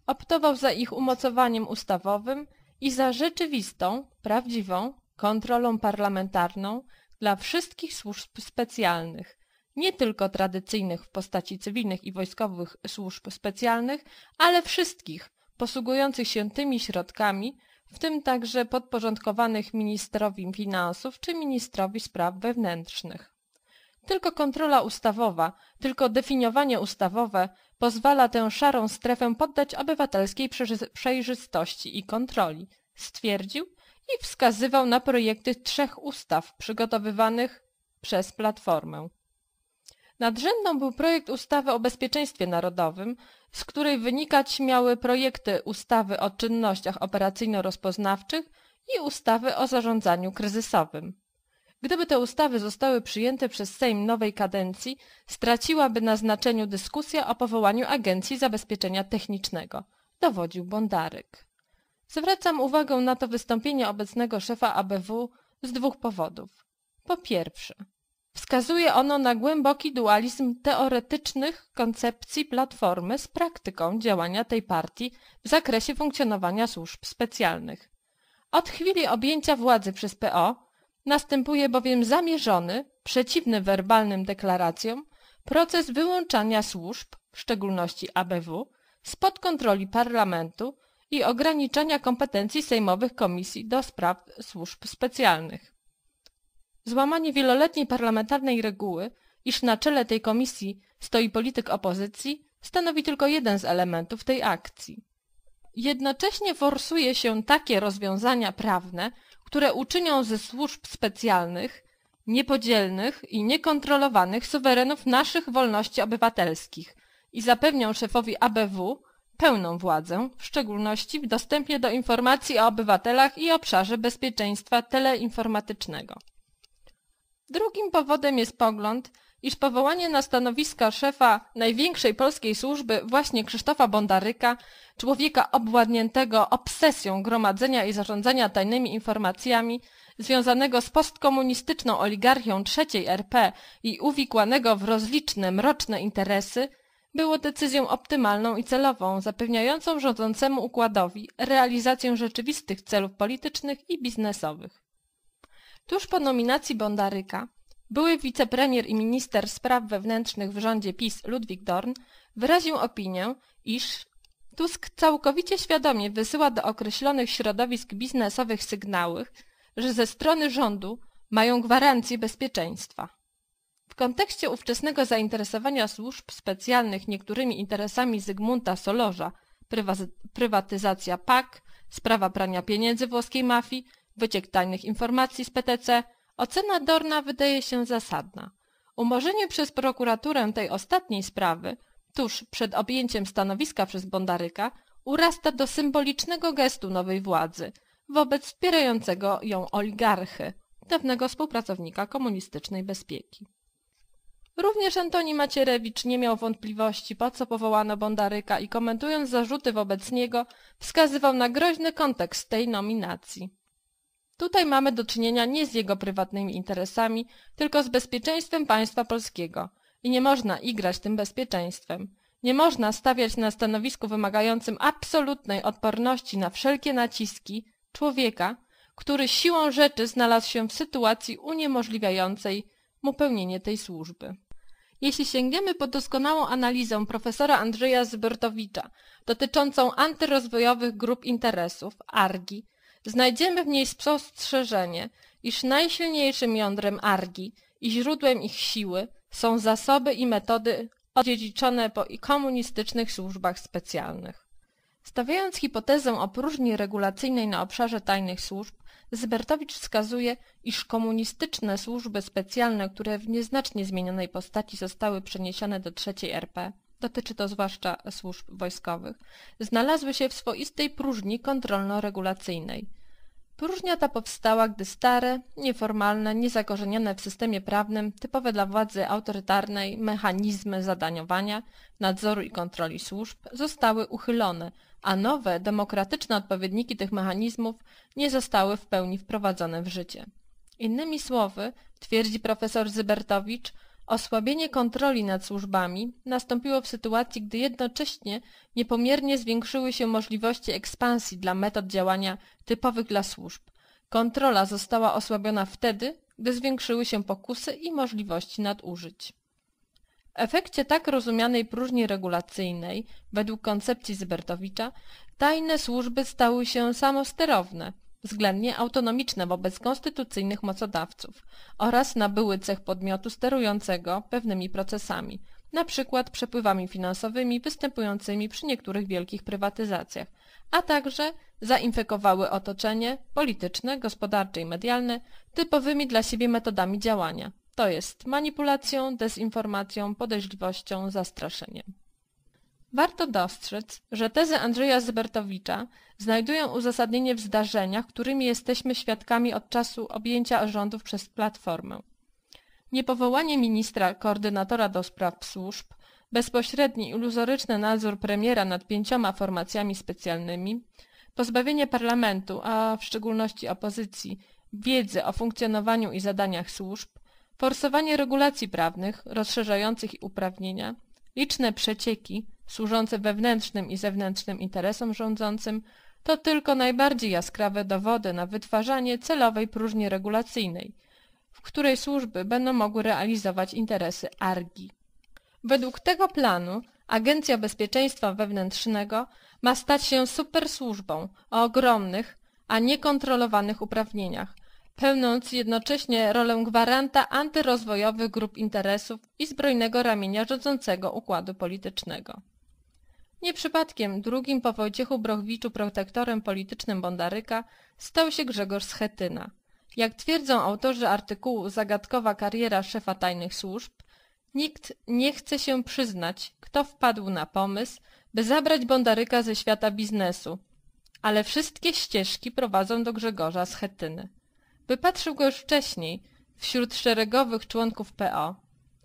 Optował za ich umocowaniem ustawowym i za rzeczywistą, prawdziwą kontrolą parlamentarną dla wszystkich służb specjalnych, nie tylko tradycyjnych w postaci cywilnych i wojskowych służb specjalnych, ale wszystkich posługujących się tymi środkami, w tym także podporządkowanych ministrowi finansów czy ministrowi spraw wewnętrznych. Tylko kontrola ustawowa, tylko definiowanie ustawowe pozwala tę szarą strefę poddać obywatelskiej przejrzystości i kontroli, stwierdził i wskazywał na projekty trzech ustaw przygotowywanych przez Platformę. Nadrzędną był projekt ustawy o bezpieczeństwie narodowym, z której wynikać miały projekty ustawy o czynnościach operacyjno-rozpoznawczych i ustawy o zarządzaniu kryzysowym. Gdyby te ustawy zostały przyjęte przez Sejm nowej kadencji, straciłaby na znaczeniu dyskusja o powołaniu Agencji Zabezpieczenia Technicznego, dowodził Bondaryk. Zwracam uwagę na to wystąpienie obecnego szefa ABW z dwóch powodów. Po pierwsze, Wskazuje ono na głęboki dualizm teoretycznych koncepcji Platformy z praktyką działania tej partii w zakresie funkcjonowania służb specjalnych. Od chwili objęcia władzy przez PO następuje bowiem zamierzony, przeciwny werbalnym deklaracjom, proces wyłączania służb, w szczególności ABW, spod kontroli parlamentu i ograniczania kompetencji sejmowych komisji do spraw służb specjalnych. Złamanie wieloletniej parlamentarnej reguły, iż na czele tej komisji stoi polityk opozycji, stanowi tylko jeden z elementów tej akcji. Jednocześnie forsuje się takie rozwiązania prawne, które uczynią ze służb specjalnych, niepodzielnych i niekontrolowanych suwerenów naszych wolności obywatelskich i zapewnią szefowi ABW pełną władzę, w szczególności w dostępie do informacji o obywatelach i obszarze bezpieczeństwa teleinformatycznego. Drugim powodem jest pogląd, iż powołanie na stanowiska szefa największej polskiej służby właśnie Krzysztofa Bondaryka, człowieka obładniętego obsesją gromadzenia i zarządzania tajnymi informacjami, związanego z postkomunistyczną oligarchią trzeciej RP i uwikłanego w rozliczne, mroczne interesy, było decyzją optymalną i celową, zapewniającą rządzącemu układowi realizację rzeczywistych celów politycznych i biznesowych. Tuż po nominacji Bondaryka były wicepremier i minister spraw wewnętrznych w rządzie PiS Ludwik Dorn wyraził opinię, iż Tusk całkowicie świadomie wysyła do określonych środowisk biznesowych sygnały, że ze strony rządu mają gwarancję bezpieczeństwa. W kontekście ówczesnego zainteresowania służb specjalnych niektórymi interesami Zygmunta Solorza, prywatyzacja PAK, sprawa prania pieniędzy włoskiej mafii, wyciek tajnych informacji z PTC, ocena Dorna wydaje się zasadna. Umorzenie przez prokuraturę tej ostatniej sprawy, tuż przed objęciem stanowiska przez Bondaryka, urasta do symbolicznego gestu nowej władzy wobec wspierającego ją oligarchy, dawnego współpracownika komunistycznej bezpieki. Również Antoni Macierewicz nie miał wątpliwości, po co powołano Bondaryka i komentując zarzuty wobec niego, wskazywał na groźny kontekst tej nominacji. Tutaj mamy do czynienia nie z jego prywatnymi interesami, tylko z bezpieczeństwem państwa polskiego i nie można igrać tym bezpieczeństwem. Nie można stawiać na stanowisku wymagającym absolutnej odporności na wszelkie naciski człowieka, który siłą rzeczy znalazł się w sytuacji uniemożliwiającej mu pełnienie tej służby. Jeśli sięgniemy po doskonałą analizę profesora Andrzeja Zbertowicza dotyczącą antyrozwojowych grup interesów, ARGI, znajdziemy w niej spostrzeżenie, iż najsilniejszym jądrem ARGI i źródłem ich siły są zasoby i metody odziedziczone po komunistycznych służbach specjalnych. Stawiając hipotezę o próżni regulacyjnej na obszarze tajnych służb, Zbertowicz wskazuje, iż komunistyczne służby specjalne, które w nieznacznie zmienionej postaci zostały przeniesione do trzeciej RP, dotyczy to zwłaszcza służb wojskowych, znalazły się w swoistej próżni kontrolno-regulacyjnej. Próżnia ta powstała, gdy stare, nieformalne, niezakorzenione w systemie prawnym, typowe dla władzy autorytarnej mechanizmy zadaniowania, nadzoru i kontroli służb zostały uchylone, a nowe, demokratyczne odpowiedniki tych mechanizmów nie zostały w pełni wprowadzone w życie. Innymi słowy, twierdzi profesor Zybertowicz, osłabienie kontroli nad służbami nastąpiło w sytuacji, gdy jednocześnie niepomiernie zwiększyły się możliwości ekspansji dla metod działania typowych dla służb. Kontrola została osłabiona wtedy, gdy zwiększyły się pokusy i możliwości nadużyć. W efekcie tak rozumianej próżni regulacyjnej, według koncepcji Zybertowicza, tajne służby stały się samosterowne, względnie autonomiczne wobec konstytucyjnych mocodawców oraz nabyły cech podmiotu sterującego pewnymi procesami, np. przepływami finansowymi występującymi przy niektórych wielkich prywatyzacjach, a także zainfekowały otoczenie polityczne, gospodarcze i medialne typowymi dla siebie metodami działania, to jest manipulacją, dezinformacją, podejrzliwością, zastraszeniem. Warto dostrzec, że tezy Andrzeja Zybertowicza znajdują uzasadnienie w zdarzeniach, którymi jesteśmy świadkami od czasu objęcia rządów przez Platformę. Niepowołanie ministra koordynatora do spraw służb, bezpośredni iluzoryczny nadzór premiera nad pięcioma formacjami specjalnymi, pozbawienie parlamentu, a w szczególności opozycji, wiedzy o funkcjonowaniu i zadaniach służb, forsowanie regulacji prawnych rozszerzających ich uprawnienia, liczne przecieki służące wewnętrznym i zewnętrznym interesom rządzącym to tylko najbardziej jaskrawe dowody na wytwarzanie celowej próżni regulacyjnej, w której służby będą mogły realizować interesy ARGI. Według tego planu Agencja Bezpieczeństwa Wewnętrznego ma stać się supersłużbą o ogromnych, a niekontrolowanych uprawnieniach, pełniąc jednocześnie rolę gwaranta antyrozwojowych grup interesów i zbrojnego ramienia rządzącego układu politycznego. Nie przypadkiem drugim po Wojciechu Brochwiczu protektorem politycznym Bondaryka stał się Grzegorz Schetyna. Jak twierdzą autorzy artykułu Zagadkowa kariera szefa tajnych służb, nikt nie chce się przyznać, kto wpadł na pomysł, by zabrać Bondaryka ze świata biznesu, ale wszystkie ścieżki prowadzą do Grzegorza Schetyny. Wypatrzył go już wcześniej, wśród szeregowych członków PO.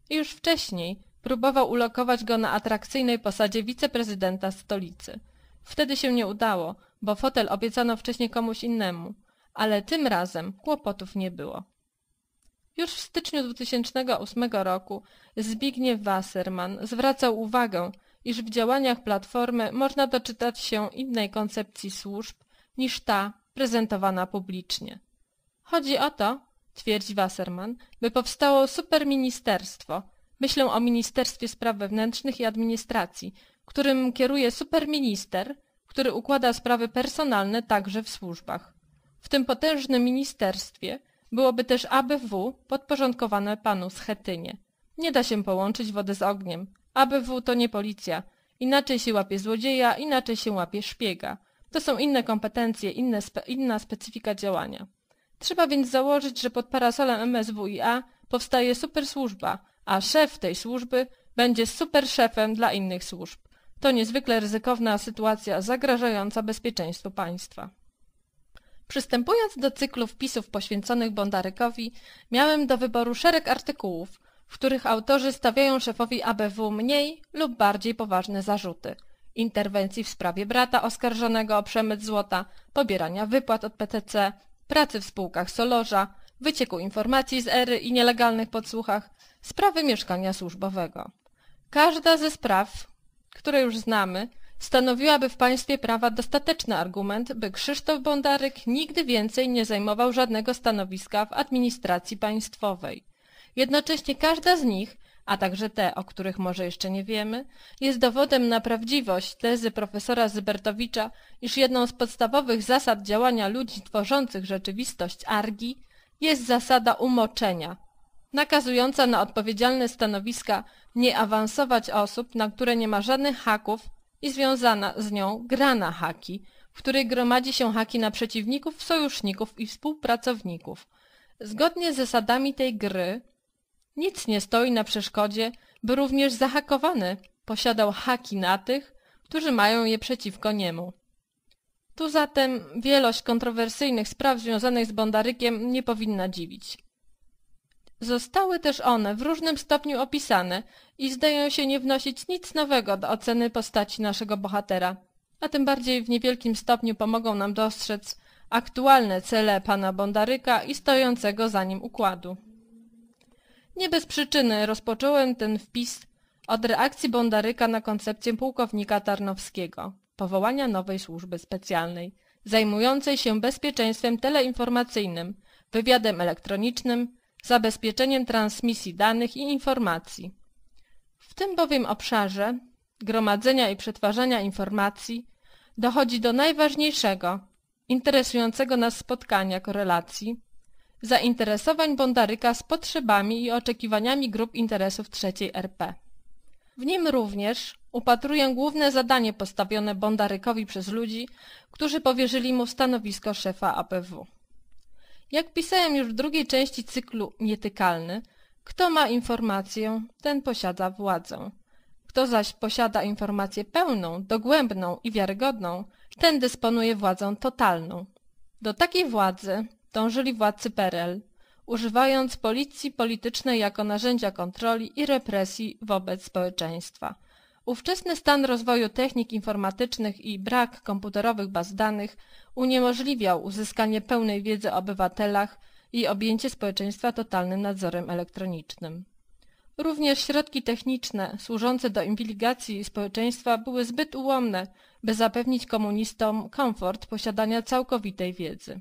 I już wcześniej próbował ulokować go na atrakcyjnej posadzie wiceprezydenta stolicy. Wtedy się nie udało, bo fotel obiecano wcześniej komuś innemu, ale tym razem kłopotów nie było. Już w styczniu 2008 roku Zbigniew Wasserman zwracał uwagę, iż w działaniach Platformy można doczytać się innej koncepcji służb niż ta prezentowana publicznie. Chodzi o to, twierdzi Wasserman, by powstało superministerstwo. Myślę o Ministerstwie Spraw Wewnętrznych i Administracji, którym kieruje superminister, który układa sprawy personalne także w służbach. W tym potężnym ministerstwie byłoby też ABW podporządkowane panu Schetynie. Nie da się połączyć wody z ogniem. ABW to nie policja Inaczej się łapie złodzieja, inaczej się łapie szpiega. To są inne kompetencje, inne spe, inna specyfika działania. Trzeba więc założyć, że pod parasolem MSWiA powstaje supersłużba, a szef tej służby będzie superszefem dla innych służb. To niezwykle ryzykowna sytuacja zagrażająca bezpieczeństwu państwa. Przystępując do cyklu wpisów poświęconych Bondarykowi, miałem do wyboru szereg artykułów, w których autorzy stawiają szefowi ABW mniej lub bardziej poważne zarzuty. Interwencji w sprawie brata oskarżonego o przemyt złota, pobierania wypłat od PTC, pracy w spółkach Solorza, wycieku informacji z ery i nielegalnych podsłuchach, sprawy mieszkania służbowego. Każda ze spraw, które już znamy, stanowiłaby w państwie prawa dostateczny argument, by Krzysztof Bondaryk nigdy więcej nie zajmował żadnego stanowiska w administracji państwowej. Jednocześnie każda z nich, a także te, o których może jeszcze nie wiemy, jest dowodem na prawdziwość tezy profesora Zybertowicza, iż jedną z podstawowych zasad działania ludzi tworzących rzeczywistość Argi jest zasada umoczenia, nakazująca na odpowiedzialne stanowiska nie awansować osób, na które nie ma żadnych haków i związana z nią gra na haki, w której gromadzi się haki na przeciwników, sojuszników i współpracowników. Zgodnie z zasadami tej gry nic nie stoi na przeszkodzie, by również zahakowany posiadał haki na tych, którzy mają je przeciwko niemu. Tu zatem wielość kontrowersyjnych spraw związanych z Bondarykiem nie powinna dziwić. Zostały też one w różnym stopniu opisane i zdają się nie wnosić nic nowego do oceny postaci naszego bohatera, a tym bardziej w niewielkim stopniu pomogą nam dostrzec aktualne cele pana Bondaryka i stojącego za nim układu. Nie bez przyczyny rozpocząłem ten wpis od reakcji Bondaryka na koncepcję pułkownika Tarnowskiego, powołania nowej służby specjalnej, zajmującej się bezpieczeństwem teleinformacyjnym, wywiadem elektronicznym, zabezpieczeniem transmisji danych i informacji. W tym bowiem obszarze gromadzenia i przetwarzania informacji dochodzi do najważniejszego, interesującego nas spotkania korelacji, zainteresowań Bondaryka z potrzebami i oczekiwaniami grup interesów trzeciej RP. W nim również upatruję główne zadanie postawione Bondarykowi przez ludzi, którzy powierzyli mu stanowisko szefa APW. Jak pisałem już w drugiej części cyklu Nietykalny, kto ma informację, ten posiada władzę. Kto zaś posiada informację pełną, dogłębną i wiarygodną, ten dysponuje władzą totalną. Do takiej władzy dążyli władcy PRL, używając policji politycznej jako narzędzia kontroli i represji wobec społeczeństwa. Ówczesny stan rozwoju technik informatycznych i brak komputerowych baz danych uniemożliwiał uzyskanie pełnej wiedzy o obywatelach i objęcie społeczeństwa totalnym nadzorem elektronicznym. Również środki techniczne służące do inwigilacji społeczeństwa były zbyt ułomne, by zapewnić komunistom komfort posiadania całkowitej wiedzy.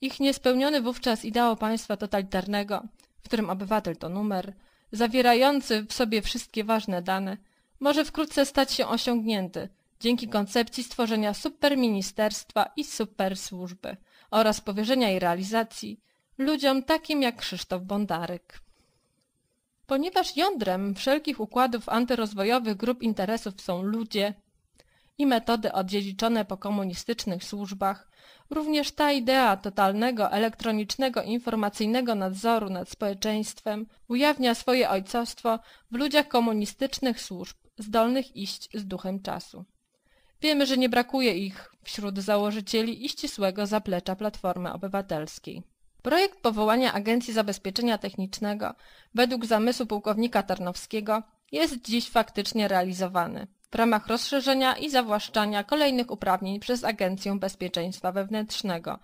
Ich niespełniony wówczas ideał państwa totalitarnego, w którym obywatel to numer, zawierający w sobie wszystkie ważne dane, może wkrótce stać się osiągnięty dzięki koncepcji stworzenia superministerstwa i supersłużby oraz powierzenia jej realizacji ludziom takim jak Krzysztof Bondarek. Ponieważ jądrem wszelkich układów antyrozwojowych grup interesów są ludzie i metody odziedziczone po komunistycznych służbach, również ta idea totalnego elektronicznego informacyjnego nadzoru nad społeczeństwem ujawnia swoje ojcostwo w ludziach komunistycznych służb, zdolnych iść z duchem czasu. Wiemy, że nie brakuje ich wśród założycieli i ścisłego zaplecza Platformy Obywatelskiej. Projekt powołania Agencji Zabezpieczenia Technicznego według zamysłu pułkownika Tarnowskiego jest dziś faktycznie realizowany w ramach rozszerzenia i zawłaszczania kolejnych uprawnień przez Agencję Bezpieczeństwa Wewnętrznego.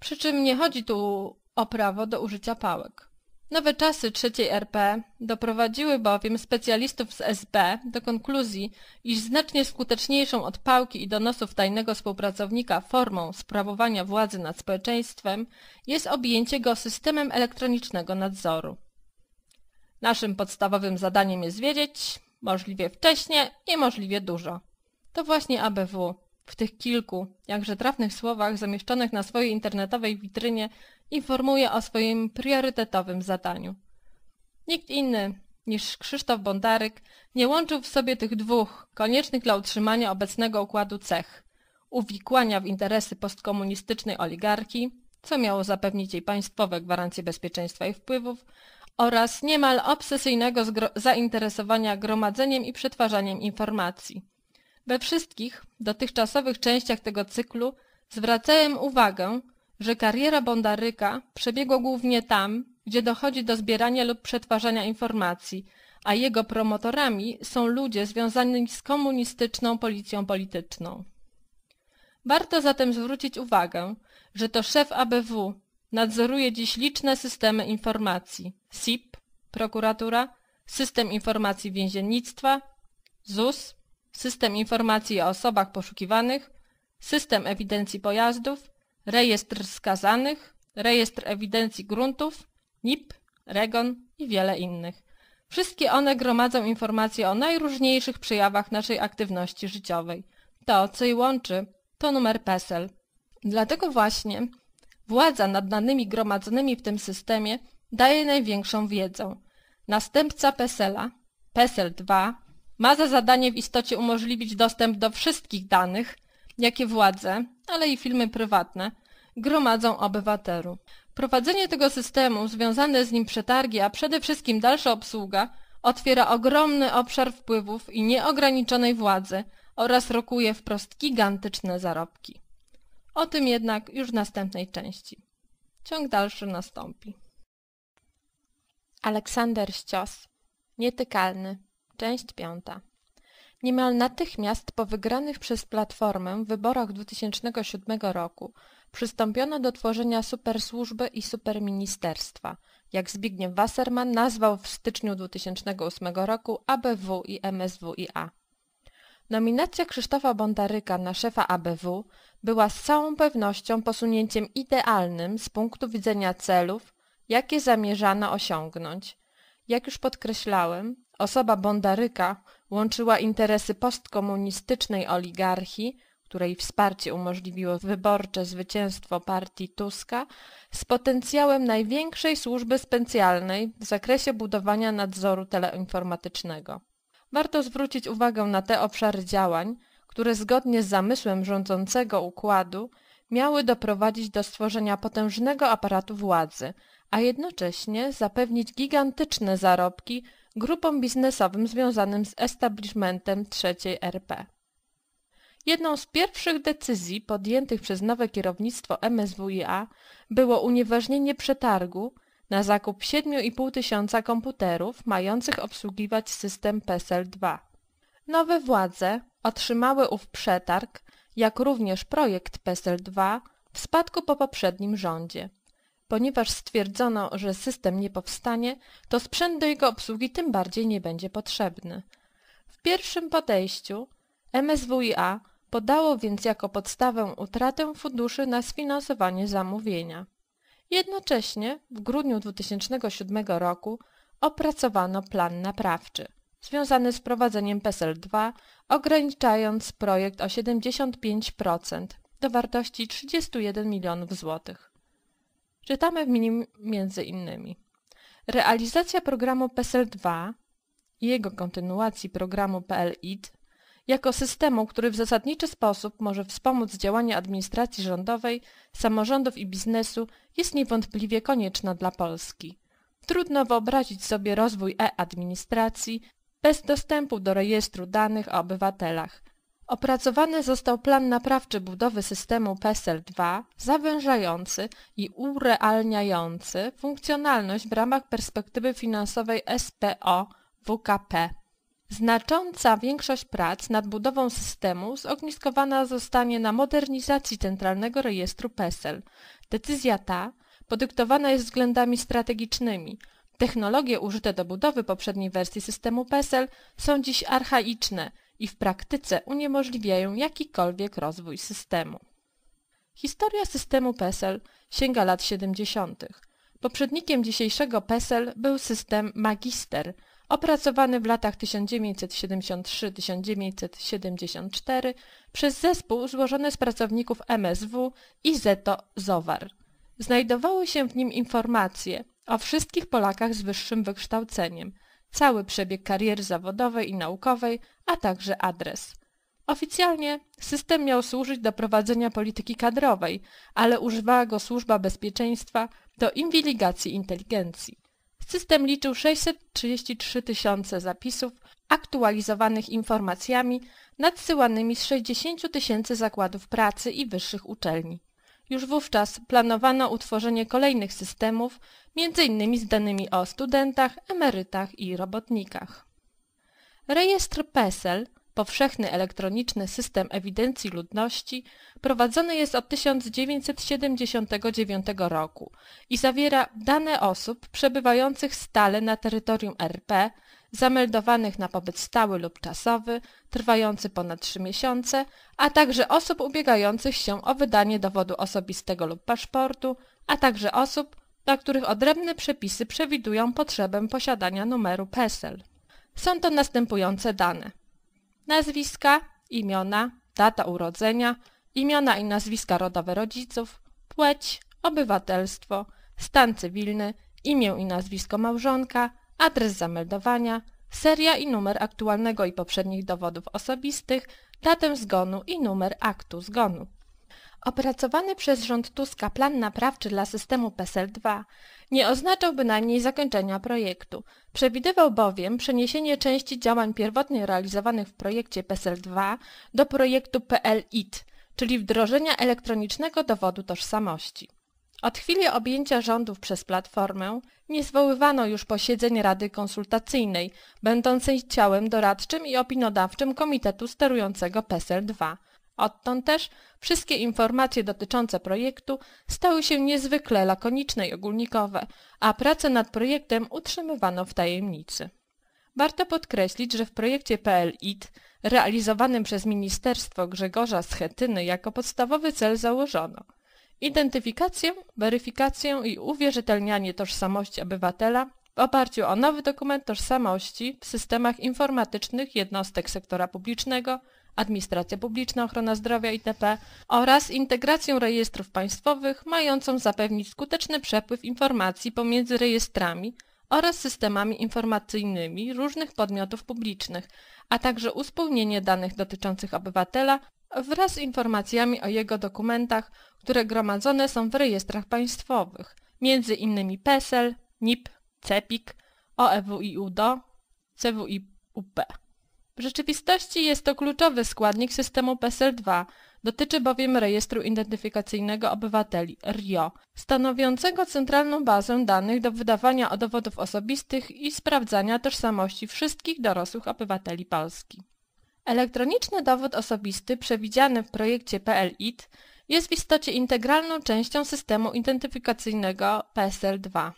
Przy czym nie chodzi tu o prawo do użycia pałek. Nowe czasy trzeciej RP doprowadziły bowiem specjalistów z SB do konkluzji, iż znacznie skuteczniejszą od pałki i donosów tajnego współpracownika formą sprawowania władzy nad społeczeństwem jest objęcie go systemem elektronicznego nadzoru. Naszym podstawowym zadaniem jest wiedzieć, możliwie wcześnie i możliwie dużo. To właśnie ABW w tych kilku, jakże trafnych słowach zamieszczonych na swojej internetowej witrynie informuje o swoim priorytetowym zadaniu. Nikt inny niż Krzysztof Bondaryk nie łączył w sobie tych dwóch, koniecznych dla utrzymania obecnego układu cech uwikłania w interesy postkomunistycznej oligarchii, co miało zapewnić jej państwowe gwarancje bezpieczeństwa i wpływów, oraz niemal obsesyjnego zainteresowania gromadzeniem i przetwarzaniem informacji. We wszystkich dotychczasowych częściach tego cyklu zwracałem uwagę, że kariera Bondaryka przebiegła głównie tam, gdzie dochodzi do zbierania lub przetwarzania informacji, a jego promotorami są ludzie związani z komunistyczną policją polityczną. Warto zatem zwrócić uwagę, że to szef ABW nadzoruje dziś liczne systemy informacji SIP, prokuratura, System Informacji Więziennictwa, ZUS, System Informacji o Osobach Poszukiwanych, System Ewidencji Pojazdów, Rejestr Skazanych, Rejestr Ewidencji Gruntów, NIP, REGON i wiele innych. Wszystkie one gromadzą informacje o najróżniejszych przejawach naszej aktywności życiowej. To, co je łączy, to numer PESEL. Dlatego właśnie władza nad danymi gromadzonymi w tym systemie daje największą wiedzę. Następca PESELa, PESEL 2, ma za zadanie w istocie umożliwić dostęp do wszystkich danych, jakie władze, ale i firmy prywatne, gromadzą obywatelu. Prowadzenie tego systemu, związane z nim przetargi, a przede wszystkim dalsza obsługa, otwiera ogromny obszar wpływów i nieograniczonej władzy oraz rokuje wprost gigantyczne zarobki. O tym jednak już w następnej części. Ciąg dalszy nastąpi. Aleksander Ścios Nietykalny Część piąta Niemal natychmiast po wygranych przez Platformę wyborach 2007 roku przystąpiono do tworzenia supersłużby i superministerstwa, jak Zbigniew Wasserman nazwał w styczniu 2008 roku ABW i MSWiA. Nominacja Krzysztofa Bondaryka na szefa ABW była z całą pewnością posunięciem idealnym z punktu widzenia celów, jakie zamierzano osiągnąć. Jak już podkreślałem, osoba Bondaryka łączyła interesy postkomunistycznej oligarchii, której wsparcie umożliwiło wyborcze zwycięstwo partii Tuska, z potencjałem największej służby specjalnej w zakresie budowania nadzoru teleinformatycznego. Warto zwrócić uwagę na te obszary działań, które zgodnie z zamysłem rządzącego układu miały doprowadzić do stworzenia potężnego aparatu władzy, a jednocześnie zapewnić gigantyczne zarobki grupom biznesowym związanym z establishmentem III RP. Jedną z pierwszych decyzji podjętych przez nowe kierownictwo MSWiA było unieważnienie przetargu na zakup 7,5 tysiąca komputerów mających obsługiwać system PESEL-2. Nowe władze otrzymały ów przetarg, jak również projekt PESEL-2 w spadku po poprzednim rządzie. Ponieważ stwierdzono, że system nie powstanie, to sprzęt do jego obsługi tym bardziej nie będzie potrzebny. W pierwszym podejściu MSWiA podało więc jako podstawę utratę funduszy na sfinansowanie zamówienia. Jednocześnie w grudniu 2007 roku opracowano plan naprawczy, związany z prowadzeniem PESEL-2, ograniczając projekt o 75% do wartości 31 milionów złotych. Czytamy w nim między innymi Realizacja programu PESEL-2 i jego kontynuacji programu PLID jako systemu, który w zasadniczy sposób może wspomóc działanie administracji rządowej, samorządów i biznesu jest niewątpliwie konieczna dla Polski. Trudno wyobrazić sobie rozwój e-administracji bez dostępu do rejestru danych o obywatelach. Opracowany został plan naprawczy budowy systemu PESEL-2 zawężający i urealniający funkcjonalność w ramach perspektywy finansowej SPO WKP. Znacząca większość prac nad budową systemu zogniskowana zostanie na modernizacji Centralnego Rejestru PESEL. Decyzja ta podyktowana jest względami strategicznymi. Technologie użyte do budowy poprzedniej wersji systemu PESEL są dziś archaiczne i w praktyce uniemożliwiają jakikolwiek rozwój systemu. Historia systemu PESEL sięga lat 70. Poprzednikiem dzisiejszego PESEL był system Magister – opracowany w latach 1973-1974 przez zespół złożony z pracowników MSW i Zeto Zowar. Znajdowały się w nim informacje o wszystkich Polakach z wyższym wykształceniem, cały przebieg kariery zawodowej i naukowej, a także adres. Oficjalnie system miał służyć do prowadzenia polityki kadrowej, ale używała go Służba Bezpieczeństwa do inwigilacji inteligencji. System liczył 633 tysiące zapisów aktualizowanych informacjami nadsyłanymi z 60 tysięcy zakładów pracy i wyższych uczelni. Już wówczas planowano utworzenie kolejnych systemów, m.in. z danymi o studentach, emerytach i robotnikach. Rejestr PESEL powszechny elektroniczny system ewidencji ludności prowadzony jest od 1979 roku i zawiera dane osób przebywających stale na terytorium RP, zameldowanych na pobyt stały lub czasowy, trwający ponad 3 miesiące, a także osób ubiegających się o wydanie dowodu osobistego lub paszportu, a także osób, dla których odrębne przepisy przewidują potrzebę posiadania numeru PESEL. Są to następujące dane nazwiska, imiona, data urodzenia, imiona i nazwiska rodowe rodziców, płeć, obywatelstwo, stan cywilny, imię i nazwisko małżonka, adres zameldowania, seria i numer aktualnego i poprzednich dowodów osobistych, datę zgonu i numer aktu zgonu. Opracowany przez rząd Tuska plan naprawczy dla systemu PESEL-2 nie oznaczał bynajmniej zakończenia projektu. Przewidywał bowiem przeniesienie części działań pierwotnie realizowanych w projekcie PESEL-2 do projektu PL-IT, czyli wdrożenia elektronicznego dowodu tożsamości. Od chwili objęcia rządów przez Platformę nie zwoływano już posiedzeń Rady Konsultacyjnej, będącej ciałem doradczym i opinodawczym Komitetu Sterującego PESEL-2, Odtąd też wszystkie informacje dotyczące projektu stały się niezwykle lakoniczne i ogólnikowe, a prace nad projektem utrzymywano w tajemnicy. Warto podkreślić, że w projekcie PLIT realizowanym przez Ministerstwo Grzegorza Schetyny jako podstawowy cel założono identyfikację, weryfikację i uwierzytelnianie tożsamości obywatela w oparciu o nowy dokument tożsamości w systemach informatycznych jednostek sektora publicznego, administracja publiczna, ochrona zdrowia itp. oraz integrację rejestrów państwowych mającą zapewnić skuteczny przepływ informacji pomiędzy rejestrami oraz systemami informacyjnymi różnych podmiotów publicznych, a także uspójnienie danych dotyczących obywatela wraz z informacjami o jego dokumentach, które gromadzone są w rejestrach państwowych, między innymi PESEL, NIP, CEPIK, OEWIUDO, CWIUP. W rzeczywistości jest to kluczowy składnik systemu PESEL-2, dotyczy bowiem Rejestru Identyfikacyjnego Obywateli RIO, stanowiącego centralną bazę danych do wydawania dowodów osobistych i sprawdzania tożsamości wszystkich dorosłych obywateli Polski. Elektroniczny dowód osobisty przewidziany w projekcie PLIT jest w istocie integralną częścią systemu identyfikacyjnego PSL-2.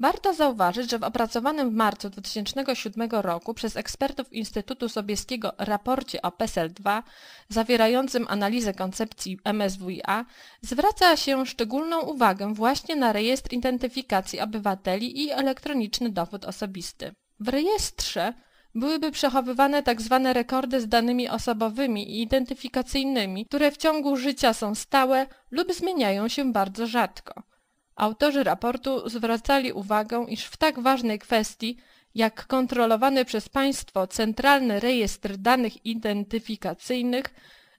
Warto zauważyć, że w opracowanym w marcu 2007 roku przez ekspertów Instytutu Sobieskiego raporcie o PESEL-2 zawierającym analizę koncepcji MSWiA zwraca się szczególną uwagę właśnie na rejestr identyfikacji obywateli i elektroniczny dowód osobisty. W rejestrze byłyby przechowywane tzw. Tak rekordy z danymi osobowymi i identyfikacyjnymi, które w ciągu życia są stałe lub zmieniają się bardzo rzadko. Autorzy raportu zwracali uwagę, iż w tak ważnej kwestii jak kontrolowany przez państwo Centralny Rejestr Danych Identyfikacyjnych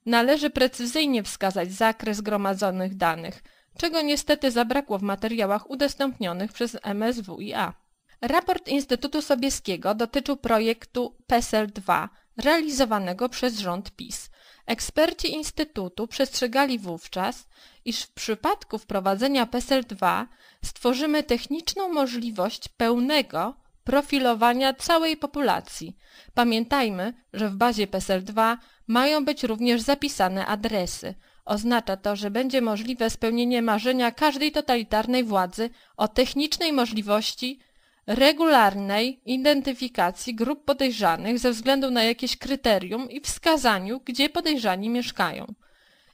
należy precyzyjnie wskazać zakres gromadzonych danych, czego niestety zabrakło w materiałach udostępnionych przez MSWiA. Raport Instytutu Sobieskiego dotyczył projektu PESEL-2 realizowanego przez rząd PiS. Eksperci Instytutu przestrzegali wówczas, iż w przypadku wprowadzenia PESEL-2 stworzymy techniczną możliwość pełnego profilowania całej populacji. Pamiętajmy, że w bazie PESEL-2 mają być również zapisane adresy. Oznacza to, że będzie możliwe spełnienie marzenia każdej totalitarnej władzy o technicznej możliwości regularnej identyfikacji grup podejrzanych ze względu na jakieś kryterium i wskazaniu, gdzie podejrzani mieszkają.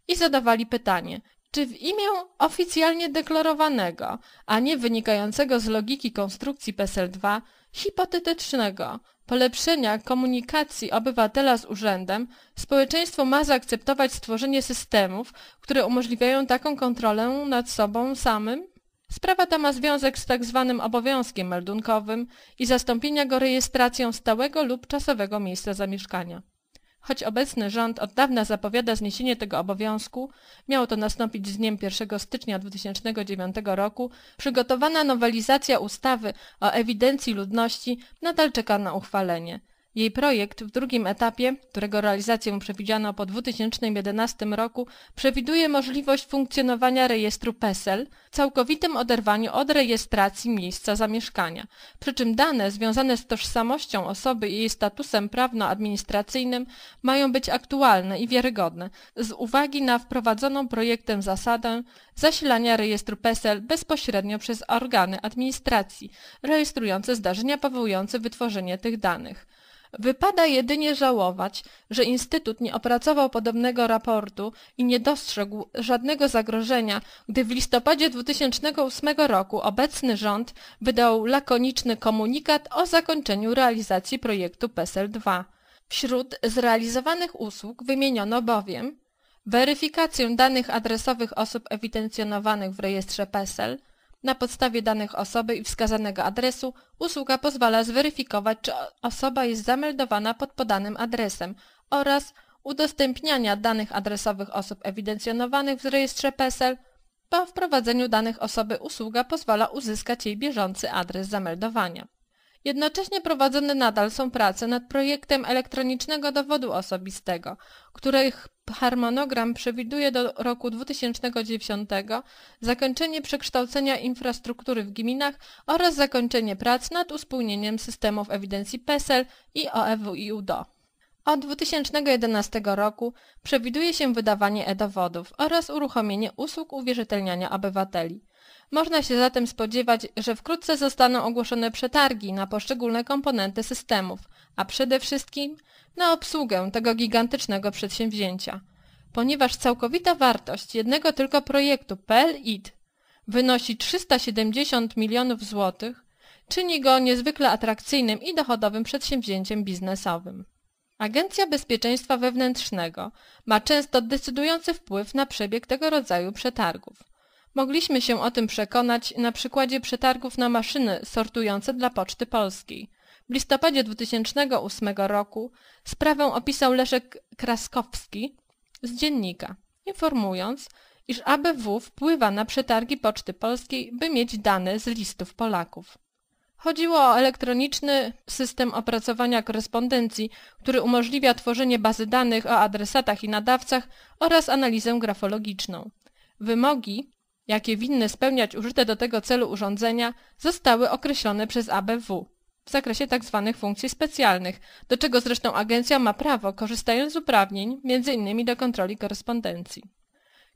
I zadawali pytanie, czy w imię oficjalnie deklarowanego, a nie wynikającego z logiki konstrukcji PESEL-2, hipotetycznego polepszenia komunikacji obywatela z urzędem, społeczeństwo ma zaakceptować stworzenie systemów, które umożliwiają taką kontrolę nad sobą samym? Sprawa ta ma związek z tak zwanym obowiązkiem meldunkowym i zastąpienia go rejestracją stałego lub czasowego miejsca zamieszkania. Choć obecny rząd od dawna zapowiada zniesienie tego obowiązku, miało to nastąpić z dniem 1 stycznia 2009 roku, przygotowana nowelizacja ustawy o ewidencji ludności nadal czeka na uchwalenie. Jej projekt w drugim etapie, którego realizację przewidziano po 2011 roku, przewiduje możliwość funkcjonowania rejestru PESEL w całkowitym oderwaniu od rejestracji miejsca zamieszkania, przy czym dane związane z tożsamością osoby i jej statusem prawno-administracyjnym mają być aktualne i wiarygodne, z uwagi na wprowadzoną projektem zasadę zasilania rejestru PESEL bezpośrednio przez organy administracji rejestrujące zdarzenia powołujące wytworzenie tych danych. Wypada jedynie żałować, że Instytut nie opracował podobnego raportu i nie dostrzegł żadnego zagrożenia, gdy w listopadzie 2008 roku obecny rząd wydał lakoniczny komunikat o zakończeniu realizacji projektu PESEL 2. Wśród zrealizowanych usług wymieniono bowiem weryfikację danych adresowych osób ewidencjonowanych w rejestrze PESEL, na podstawie danych osoby i wskazanego adresu usługa pozwala zweryfikować, czy osoba jest zameldowana pod podanym adresem oraz udostępniania danych adresowych osób ewidencjonowanych w rejestrze PESEL. Po wprowadzeniu danych osoby usługa pozwala uzyskać jej bieżący adres zameldowania. Jednocześnie prowadzone nadal są prace nad projektem elektronicznego dowodu osobistego, których harmonogram przewiduje do roku 2010 zakończenie przekształcenia infrastruktury w gminach oraz zakończenie prac nad uspójnieniem systemów ewidencji PESEL i OEW i UDO. Od 2011 roku przewiduje się wydawanie e-dowodów oraz uruchomienie usług uwierzytelniania obywateli. Można się zatem spodziewać, że wkrótce zostaną ogłoszone przetargi na poszczególne komponenty systemów, a przede wszystkim na obsługę tego gigantycznego przedsięwzięcia. Ponieważ całkowita wartość jednego tylko projektu PLID wynosi 370 milionów złotych, czyni go niezwykle atrakcyjnym i dochodowym przedsięwzięciem biznesowym. Agencja Bezpieczeństwa Wewnętrznego ma często decydujący wpływ na przebieg tego rodzaju przetargów. Mogliśmy się o tym przekonać na przykładzie przetargów na maszyny sortujące dla Poczty Polskiej. W listopadzie 2008 roku sprawę opisał Leszek Kraskowski z dziennika, informując, iż ABW wpływa na przetargi Poczty Polskiej, by mieć dane z listów Polaków. Chodziło o elektroniczny system opracowania korespondencji, który umożliwia tworzenie bazy danych o adresatach i nadawcach oraz analizę grafologiczną. Wymogi jakie winny spełniać użyte do tego celu urządzenia, zostały określone przez ABW w zakresie tzw. Tak funkcji specjalnych, do czego zresztą agencja ma prawo, korzystając z uprawnień, m.in. do kontroli korespondencji.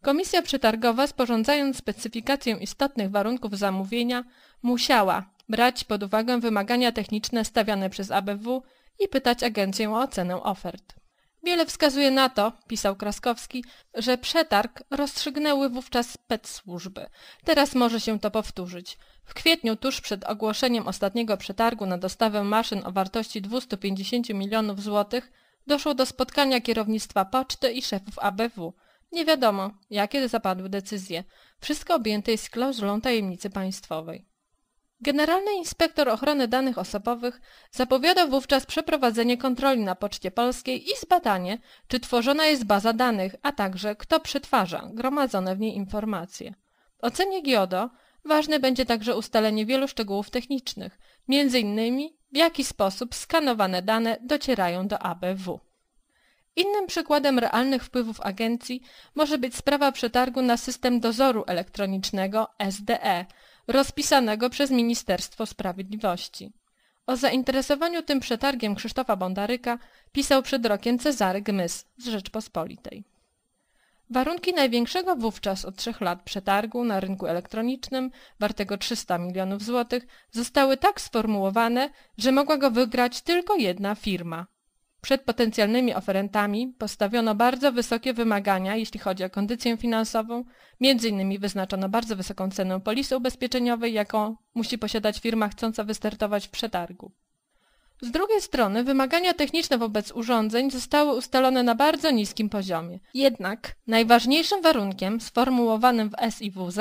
Komisja przetargowa, sporządzając specyfikację istotnych warunków zamówienia, musiała brać pod uwagę wymagania techniczne stawiane przez ABW i pytać agencję o ocenę ofert. Wiele wskazuje na to, pisał Kraskowski, że przetarg rozstrzygnęły wówczas spec-służby. Teraz może się to powtórzyć. W kwietniu, tuż przed ogłoszeniem ostatniego przetargu na dostawę maszyn o wartości 250 milionów złotych, doszło do spotkania kierownictwa poczty i szefów ABW. Nie wiadomo, jakie zapadły decyzje. Wszystko objęte jest klauzulą tajemnicy państwowej. Generalny Inspektor Ochrony Danych Osobowych zapowiadał wówczas przeprowadzenie kontroli na Poczcie Polskiej i zbadanie, czy tworzona jest baza danych, a także kto przetwarza gromadzone w niej informacje. W ocenie GIODO ważne będzie także ustalenie wielu szczegółów technicznych, m.in. w jaki sposób skanowane dane docierają do ABW. Innym przykładem realnych wpływów agencji może być sprawa przetargu na system dozoru elektronicznego SDE, rozpisanego przez Ministerstwo Sprawiedliwości. O zainteresowaniu tym przetargiem Krzysztofa Bondaryka pisał przed rokiem Cezary Gmys z Rzeczpospolitej. Warunki największego wówczas od trzech lat przetargu na rynku elektronicznym, wartego 300 milionów złotych, zostały tak sformułowane, że mogła go wygrać tylko jedna firma przed potencjalnymi oferentami postawiono bardzo wysokie wymagania, jeśli chodzi o kondycję finansową. Między innymi wyznaczono bardzo wysoką cenę polisy ubezpieczeniowej, jaką musi posiadać firma chcąca wystartować w przetargu. Z drugiej strony wymagania techniczne wobec urządzeń zostały ustalone na bardzo niskim poziomie. Jednak najważniejszym warunkiem sformułowanym w SIWZ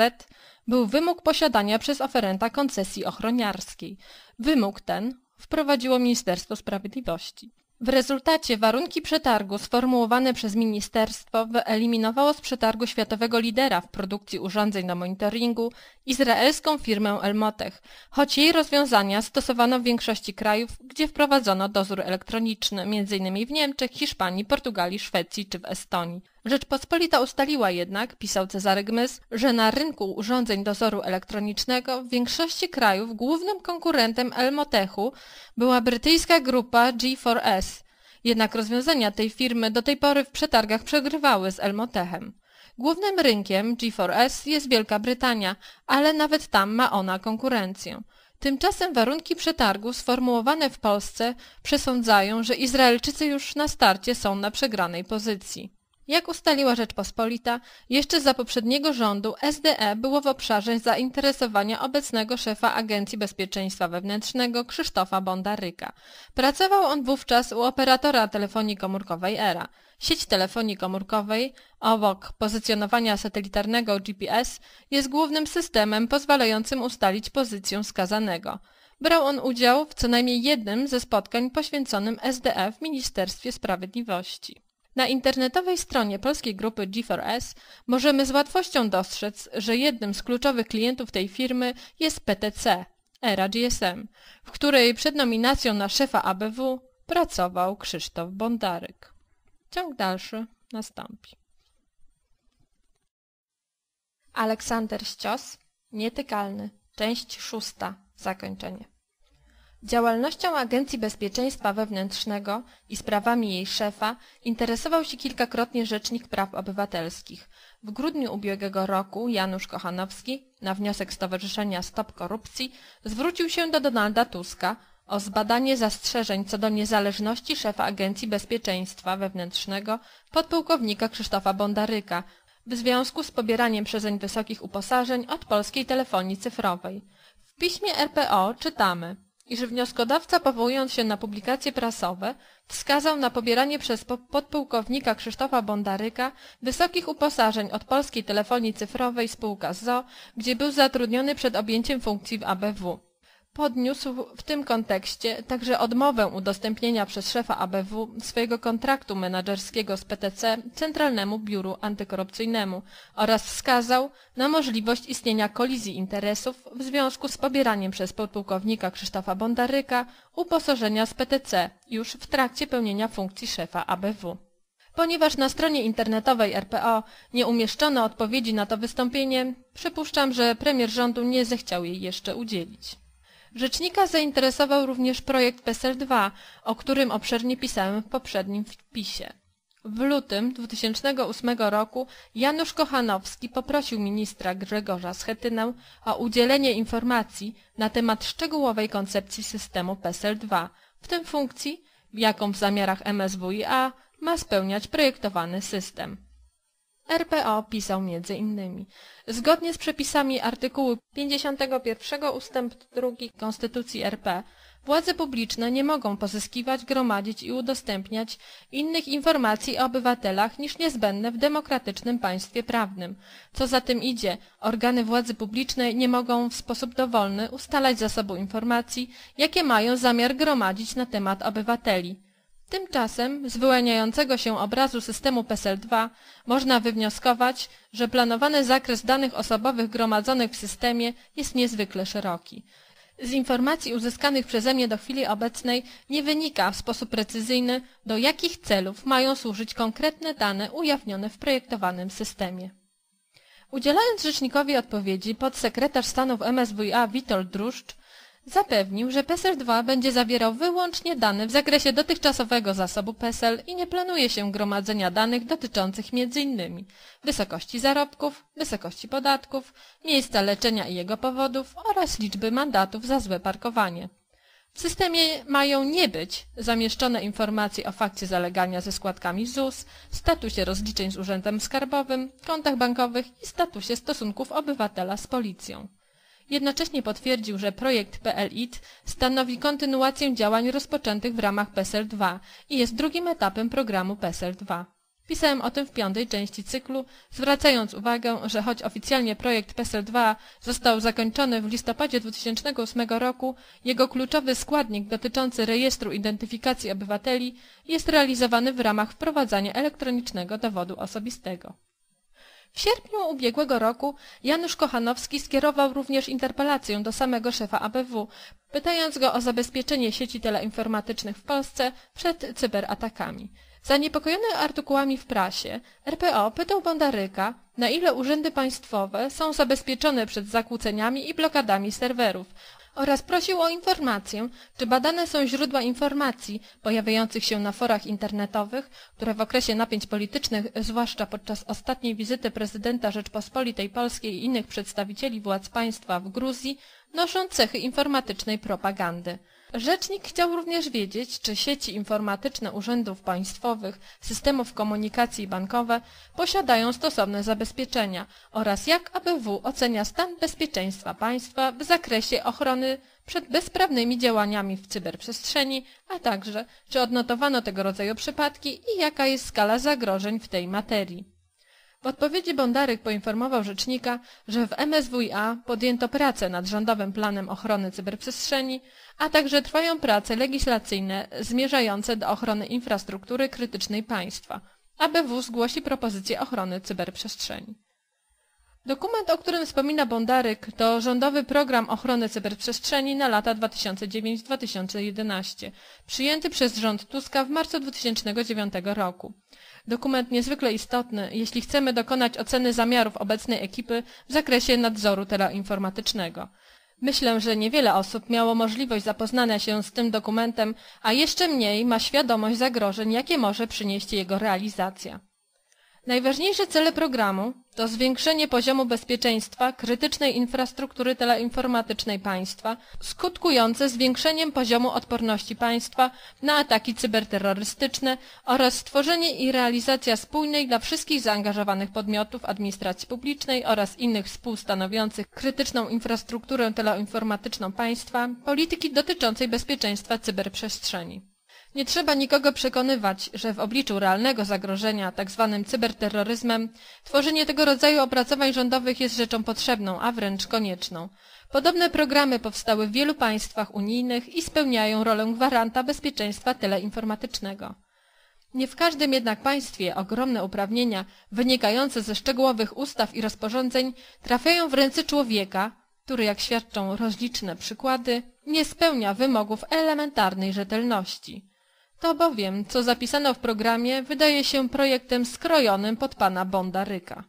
był wymóg posiadania przez oferenta koncesji ochroniarskiej. Wymóg ten wprowadziło Ministerstwo Sprawiedliwości. W rezultacie warunki przetargu sformułowane przez ministerstwo wyeliminowało z przetargu światowego lidera w produkcji urządzeń do monitoringu, izraelską firmę Elmotech, choć jej rozwiązania stosowano w większości krajów, gdzie wprowadzono dozór elektroniczny, m.in. w Niemczech, Hiszpanii, Portugalii, Szwecji czy w Estonii. Rzeczpospolita ustaliła jednak, pisał Cezary Gmys, że na rynku urządzeń dozoru elektronicznego w większości krajów głównym konkurentem Elmotechu była brytyjska grupa G4S, jednak rozwiązania tej firmy do tej pory w przetargach przegrywały z Elmotechem. Głównym rynkiem G4S jest Wielka Brytania, ale nawet tam ma ona konkurencję. Tymczasem warunki przetargu sformułowane w Polsce przesądzają, że Izraelczycy już na starcie są na przegranej pozycji. Jak ustaliła Rzeczpospolita, jeszcze za poprzedniego rządu SDE było w obszarze zainteresowania obecnego szefa Agencji Bezpieczeństwa Wewnętrznego Krzysztofa Bondaryka. Pracował on wówczas u operatora telefonii komórkowej ERA. Sieć telefonii komórkowej, obok pozycjonowania satelitarnego GPS, jest głównym systemem pozwalającym ustalić pozycję skazanego. Brał on udział w co najmniej jednym ze spotkań poświęconym SDE w Ministerstwie Sprawiedliwości. Na internetowej stronie polskiej grupy G4S możemy z łatwością dostrzec, że jednym z kluczowych klientów tej firmy jest PTC, era GSM, w której przed nominacją na szefa ABW pracował Krzysztof Bondaryk. Ciąg dalszy nastąpi. Aleksander Ścios, Nietykalny, część szósta, zakończenie. Działalnością Agencji Bezpieczeństwa Wewnętrznego i sprawami jej szefa interesował się kilkakrotnie Rzecznik Praw Obywatelskich. W grudniu ubiegłego roku Janusz Kochanowski, na wniosek Stowarzyszenia Stop Korupcji, zwrócił się do Donalda Tuska o zbadanie zastrzeżeń co do niezależności szefa Agencji Bezpieczeństwa Wewnętrznego podpułkownika Krzysztofa Bondaryka w związku z pobieraniem przezeń wysokich uposażeń od polskiej telefonii cyfrowej. W piśmie RPO czytamy – iż wnioskodawca powołując się na publikacje prasowe wskazał na pobieranie przez podpułkownika Krzysztofa Bondaryka wysokich uposażeń od polskiej telefonii cyfrowej spółka ZO, gdzie był zatrudniony przed objęciem funkcji w ABW. Podniósł w tym kontekście także odmowę udostępnienia przez szefa ABW swojego kontraktu menedżerskiego z PTC Centralnemu Biuru Antykorupcyjnemu oraz wskazał na możliwość istnienia kolizji interesów w związku z pobieraniem przez podpułkownika Krzysztofa Bondaryka uposażenia z PTC już w trakcie pełnienia funkcji szefa ABW. Ponieważ na stronie internetowej RPO nie umieszczono odpowiedzi na to wystąpienie, przypuszczam, że premier rządu nie zechciał jej jeszcze udzielić. Rzecznika zainteresował również projekt PESEL-2, o którym obszernie pisałem w poprzednim wpisie. W lutym 2008 roku Janusz Kochanowski poprosił ministra Grzegorza Schetynę o udzielenie informacji na temat szczegółowej koncepcji systemu PESEL-2, w tym funkcji, jaką w zamiarach MSWiA ma spełniać projektowany system. RPO pisał m.in. Zgodnie z przepisami artykułu 51 ust. 2 Konstytucji RP władze publiczne nie mogą pozyskiwać, gromadzić i udostępniać innych informacji o obywatelach niż niezbędne w demokratycznym państwie prawnym. Co za tym idzie, organy władzy publicznej nie mogą w sposób dowolny ustalać zasobu informacji, jakie mają zamiar gromadzić na temat obywateli. Tymczasem z wyłaniającego się obrazu systemu PESEL-2 można wywnioskować, że planowany zakres danych osobowych gromadzonych w systemie jest niezwykle szeroki. Z informacji uzyskanych przeze mnie do chwili obecnej nie wynika w sposób precyzyjny, do jakich celów mają służyć konkretne dane ujawnione w projektowanym systemie. Udzielając rzecznikowi odpowiedzi podsekretarz stanu w MSWiA Witold Druszcz Zapewnił, że PESEL-2 będzie zawierał wyłącznie dane w zakresie dotychczasowego zasobu PESEL i nie planuje się gromadzenia danych dotyczących m.in. wysokości zarobków, wysokości podatków, miejsca leczenia i jego powodów oraz liczby mandatów za złe parkowanie. W systemie mają nie być zamieszczone informacje o fakcie zalegania ze składkami ZUS, statusie rozliczeń z Urzędem Skarbowym, kontach bankowych i statusie stosunków obywatela z policją. Jednocześnie potwierdził, że projekt PLIT stanowi kontynuację działań rozpoczętych w ramach PESEL-2 i jest drugim etapem programu PESEL-2. Pisałem o tym w piątej części cyklu, zwracając uwagę, że choć oficjalnie projekt PESEL-2 został zakończony w listopadzie 2008 roku, jego kluczowy składnik dotyczący rejestru identyfikacji obywateli jest realizowany w ramach wprowadzania elektronicznego dowodu osobistego. W sierpniu ubiegłego roku Janusz Kochanowski skierował również interpelację do samego szefa ABW, pytając go o zabezpieczenie sieci teleinformatycznych w Polsce przed cyberatakami. Zaniepokojony artykułami w prasie, RPO pytał Bondaryka, na ile urzędy państwowe są zabezpieczone przed zakłóceniami i blokadami serwerów oraz prosił o informację, czy badane są źródła informacji pojawiających się na forach internetowych, które w okresie napięć politycznych, zwłaszcza podczas ostatniej wizyty prezydenta Rzeczpospolitej Polskiej i innych przedstawicieli władz państwa w Gruzji, noszą cechy informatycznej propagandy. Rzecznik chciał również wiedzieć, czy sieci informatyczne urzędów państwowych, systemów komunikacji bankowe posiadają stosowne zabezpieczenia oraz jak ABW ocenia stan bezpieczeństwa państwa w zakresie ochrony przed bezprawnymi działaniami w cyberprzestrzeni, a także czy odnotowano tego rodzaju przypadki i jaka jest skala zagrożeń w tej materii. W odpowiedzi Bondaryk poinformował rzecznika, że w MSWiA podjęto pracę nad rządowym planem ochrony cyberprzestrzeni, a także trwają prace legislacyjne zmierzające do ochrony infrastruktury krytycznej państwa. ABW zgłosi propozycję ochrony cyberprzestrzeni. Dokument, o którym wspomina Bondaryk, to rządowy program ochrony cyberprzestrzeni na lata 2009-2011, przyjęty przez rząd Tuska w marcu 2009 roku. Dokument niezwykle istotny, jeśli chcemy dokonać oceny zamiarów obecnej ekipy w zakresie nadzoru teleinformatycznego. Myślę, że niewiele osób miało możliwość zapoznania się z tym dokumentem, a jeszcze mniej ma świadomość zagrożeń, jakie może przynieść jego realizacja. Najważniejsze cele programu to zwiększenie poziomu bezpieczeństwa krytycznej infrastruktury teleinformatycznej państwa, skutkujące zwiększeniem poziomu odporności państwa na ataki cyberterrorystyczne oraz stworzenie i realizacja spójnej dla wszystkich zaangażowanych podmiotów administracji publicznej oraz innych współstanowiących krytyczną infrastrukturę teleinformatyczną państwa polityki dotyczącej bezpieczeństwa cyberprzestrzeni. Nie trzeba nikogo przekonywać, że w obliczu realnego zagrożenia tzw. Tak cyberterroryzmem tworzenie tego rodzaju opracowań rządowych jest rzeczą potrzebną, a wręcz konieczną. Podobne programy powstały w wielu państwach unijnych i spełniają rolę gwaranta bezpieczeństwa teleinformatycznego. Nie w każdym jednak państwie ogromne uprawnienia wynikające ze szczegółowych ustaw i rozporządzeń trafiają w ręce człowieka, który, jak świadczą rozliczne przykłady, nie spełnia wymogów elementarnej rzetelności. To bowiem, co zapisano w programie, wydaje się projektem skrojonym pod pana Bondaryka.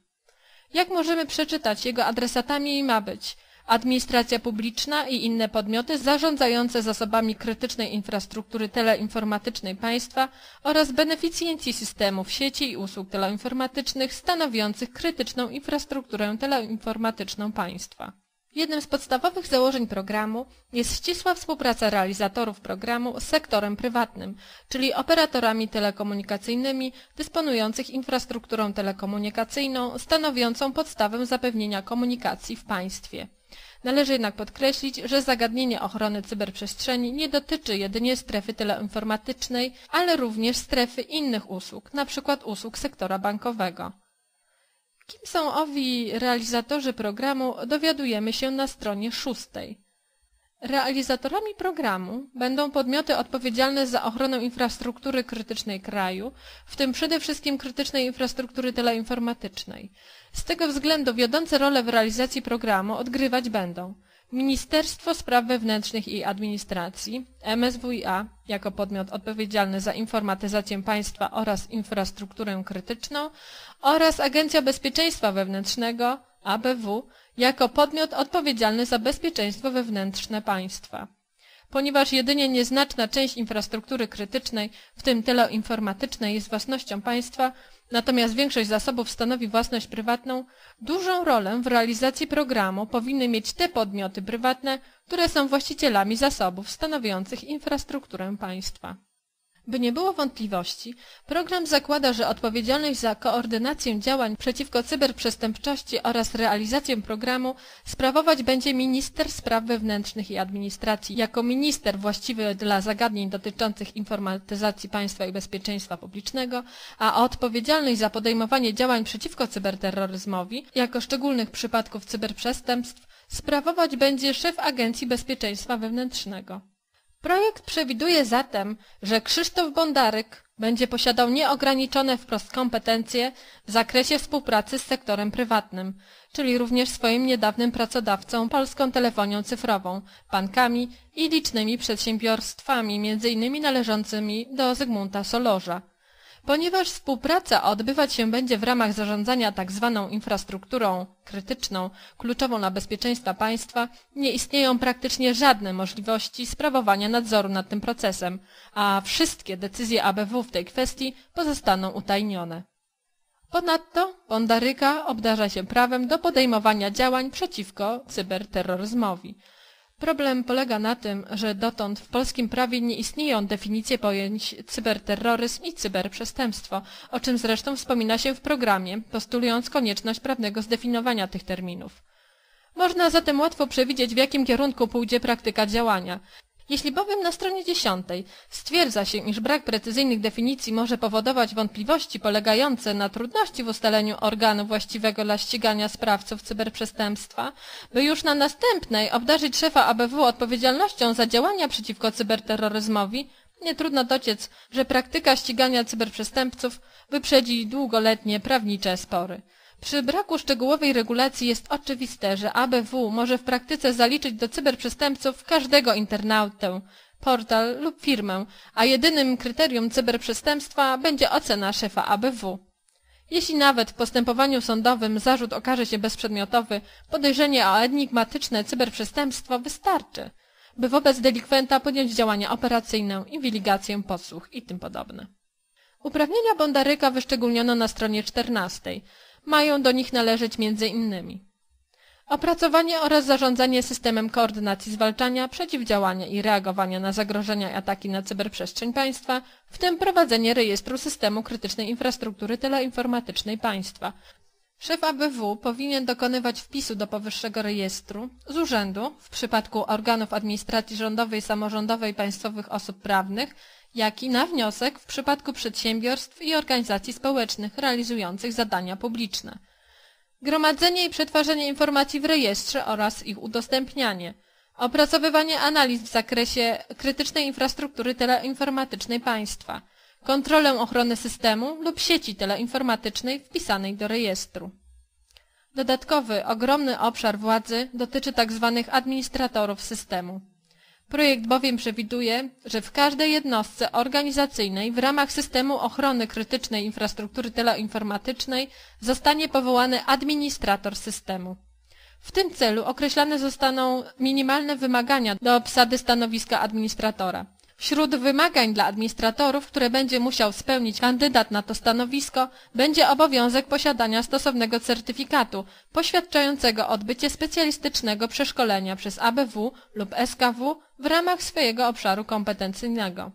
Jak możemy przeczytać, jego adresatami ma być administracja publiczna i inne podmioty zarządzające zasobami krytycznej infrastruktury teleinformatycznej państwa oraz beneficjenci systemów sieci i usług teleinformatycznych stanowiących krytyczną infrastrukturę teleinformatyczną państwa. Jednym z podstawowych założeń programu jest ścisła współpraca realizatorów programu z sektorem prywatnym, czyli operatorami telekomunikacyjnymi dysponujących infrastrukturą telekomunikacyjną stanowiącą podstawę zapewnienia komunikacji w państwie. Należy jednak podkreślić, że zagadnienie ochrony cyberprzestrzeni nie dotyczy jedynie strefy teleinformatycznej, ale również strefy innych usług, np. usług sektora bankowego. Kim są owi realizatorzy programu dowiadujemy się na stronie szóstej. Realizatorami programu będą podmioty odpowiedzialne za ochronę infrastruktury krytycznej kraju, w tym przede wszystkim krytycznej infrastruktury teleinformatycznej. Z tego względu wiodące role w realizacji programu odgrywać będą Ministerstwo Spraw Wewnętrznych i Administracji, MSWiA jako podmiot odpowiedzialny za informatyzację państwa oraz infrastrukturę krytyczną oraz Agencja Bezpieczeństwa Wewnętrznego, ABW, jako podmiot odpowiedzialny za bezpieczeństwo wewnętrzne państwa. Ponieważ jedynie nieznaczna część infrastruktury krytycznej, w tym teleinformatycznej, jest własnością państwa, natomiast większość zasobów stanowi własność prywatną, dużą rolę w realizacji programu powinny mieć te podmioty prywatne, które są właścicielami zasobów stanowiących infrastrukturę państwa. By nie było wątpliwości, program zakłada, że odpowiedzialność za koordynację działań przeciwko cyberprzestępczości oraz realizację programu sprawować będzie minister spraw wewnętrznych i administracji jako minister właściwy dla zagadnień dotyczących informatyzacji państwa i bezpieczeństwa publicznego, a odpowiedzialność za podejmowanie działań przeciwko cyberterroryzmowi jako szczególnych przypadków cyberprzestępstw sprawować będzie szef Agencji Bezpieczeństwa Wewnętrznego. Projekt przewiduje zatem, że Krzysztof Bondaryk będzie posiadał nieograniczone wprost kompetencje w zakresie współpracy z sektorem prywatnym, czyli również swoim niedawnym pracodawcą Polską Telefonią Cyfrową, bankami i licznymi przedsiębiorstwami, m.in. należącymi do Zygmunta Solorza. Ponieważ współpraca odbywać się będzie w ramach zarządzania tzw. Tak infrastrukturą krytyczną, kluczową dla bezpieczeństwa państwa, nie istnieją praktycznie żadne możliwości sprawowania nadzoru nad tym procesem, a wszystkie decyzje ABW w tej kwestii pozostaną utajnione. Ponadto Bondaryka obdarza się prawem do podejmowania działań przeciwko cyberterroryzmowi, Problem polega na tym, że dotąd w polskim prawie nie istnieją definicje pojęć cyberterroryzm i cyberprzestępstwo, o czym zresztą wspomina się w programie, postulując konieczność prawnego zdefiniowania tych terminów. Można zatem łatwo przewidzieć, w jakim kierunku pójdzie praktyka działania. Jeśli bowiem na stronie 10 stwierdza się, iż brak precyzyjnych definicji może powodować wątpliwości polegające na trudności w ustaleniu organu właściwego dla ścigania sprawców cyberprzestępstwa, by już na następnej obdarzyć szefa ABW odpowiedzialnością za działania przeciwko cyberterroryzmowi, nie trudno dociec, że praktyka ścigania cyberprzestępców wyprzedzi długoletnie prawnicze spory. Przy braku szczegółowej regulacji jest oczywiste, że ABW może w praktyce zaliczyć do cyberprzestępców każdego internautę, portal lub firmę, a jedynym kryterium cyberprzestępstwa będzie ocena szefa ABW. Jeśli nawet w postępowaniu sądowym zarzut okaże się bezprzedmiotowy, podejrzenie o enigmatyczne cyberprzestępstwo wystarczy, by wobec delikwenta podjąć działania operacyjne, inwiligację, podsłuch i tym podobne. Uprawnienia Bondaryka wyszczególniono na stronie 14. Mają do nich należeć między innymi opracowanie oraz zarządzanie systemem koordynacji zwalczania, przeciwdziałania i reagowania na zagrożenia i ataki na cyberprzestrzeń państwa, w tym prowadzenie rejestru systemu krytycznej infrastruktury teleinformatycznej państwa. Szef ABW powinien dokonywać wpisu do powyższego rejestru z urzędu w przypadku organów administracji rządowej, samorządowej i państwowych osób prawnych jak i na wniosek w przypadku przedsiębiorstw i organizacji społecznych realizujących zadania publiczne. Gromadzenie i przetwarzanie informacji w rejestrze oraz ich udostępnianie. Opracowywanie analiz w zakresie krytycznej infrastruktury teleinformatycznej państwa. Kontrolę ochrony systemu lub sieci teleinformatycznej wpisanej do rejestru. Dodatkowy, ogromny obszar władzy dotyczy tzw. Tak administratorów systemu. Projekt bowiem przewiduje, że w każdej jednostce organizacyjnej w ramach systemu ochrony krytycznej infrastruktury teleinformatycznej zostanie powołany administrator systemu. W tym celu określane zostaną minimalne wymagania do obsady stanowiska administratora. Wśród wymagań dla administratorów, które będzie musiał spełnić kandydat na to stanowisko, będzie obowiązek posiadania stosownego certyfikatu poświadczającego odbycie specjalistycznego przeszkolenia przez ABW lub SKW w ramach swojego obszaru kompetencyjnego.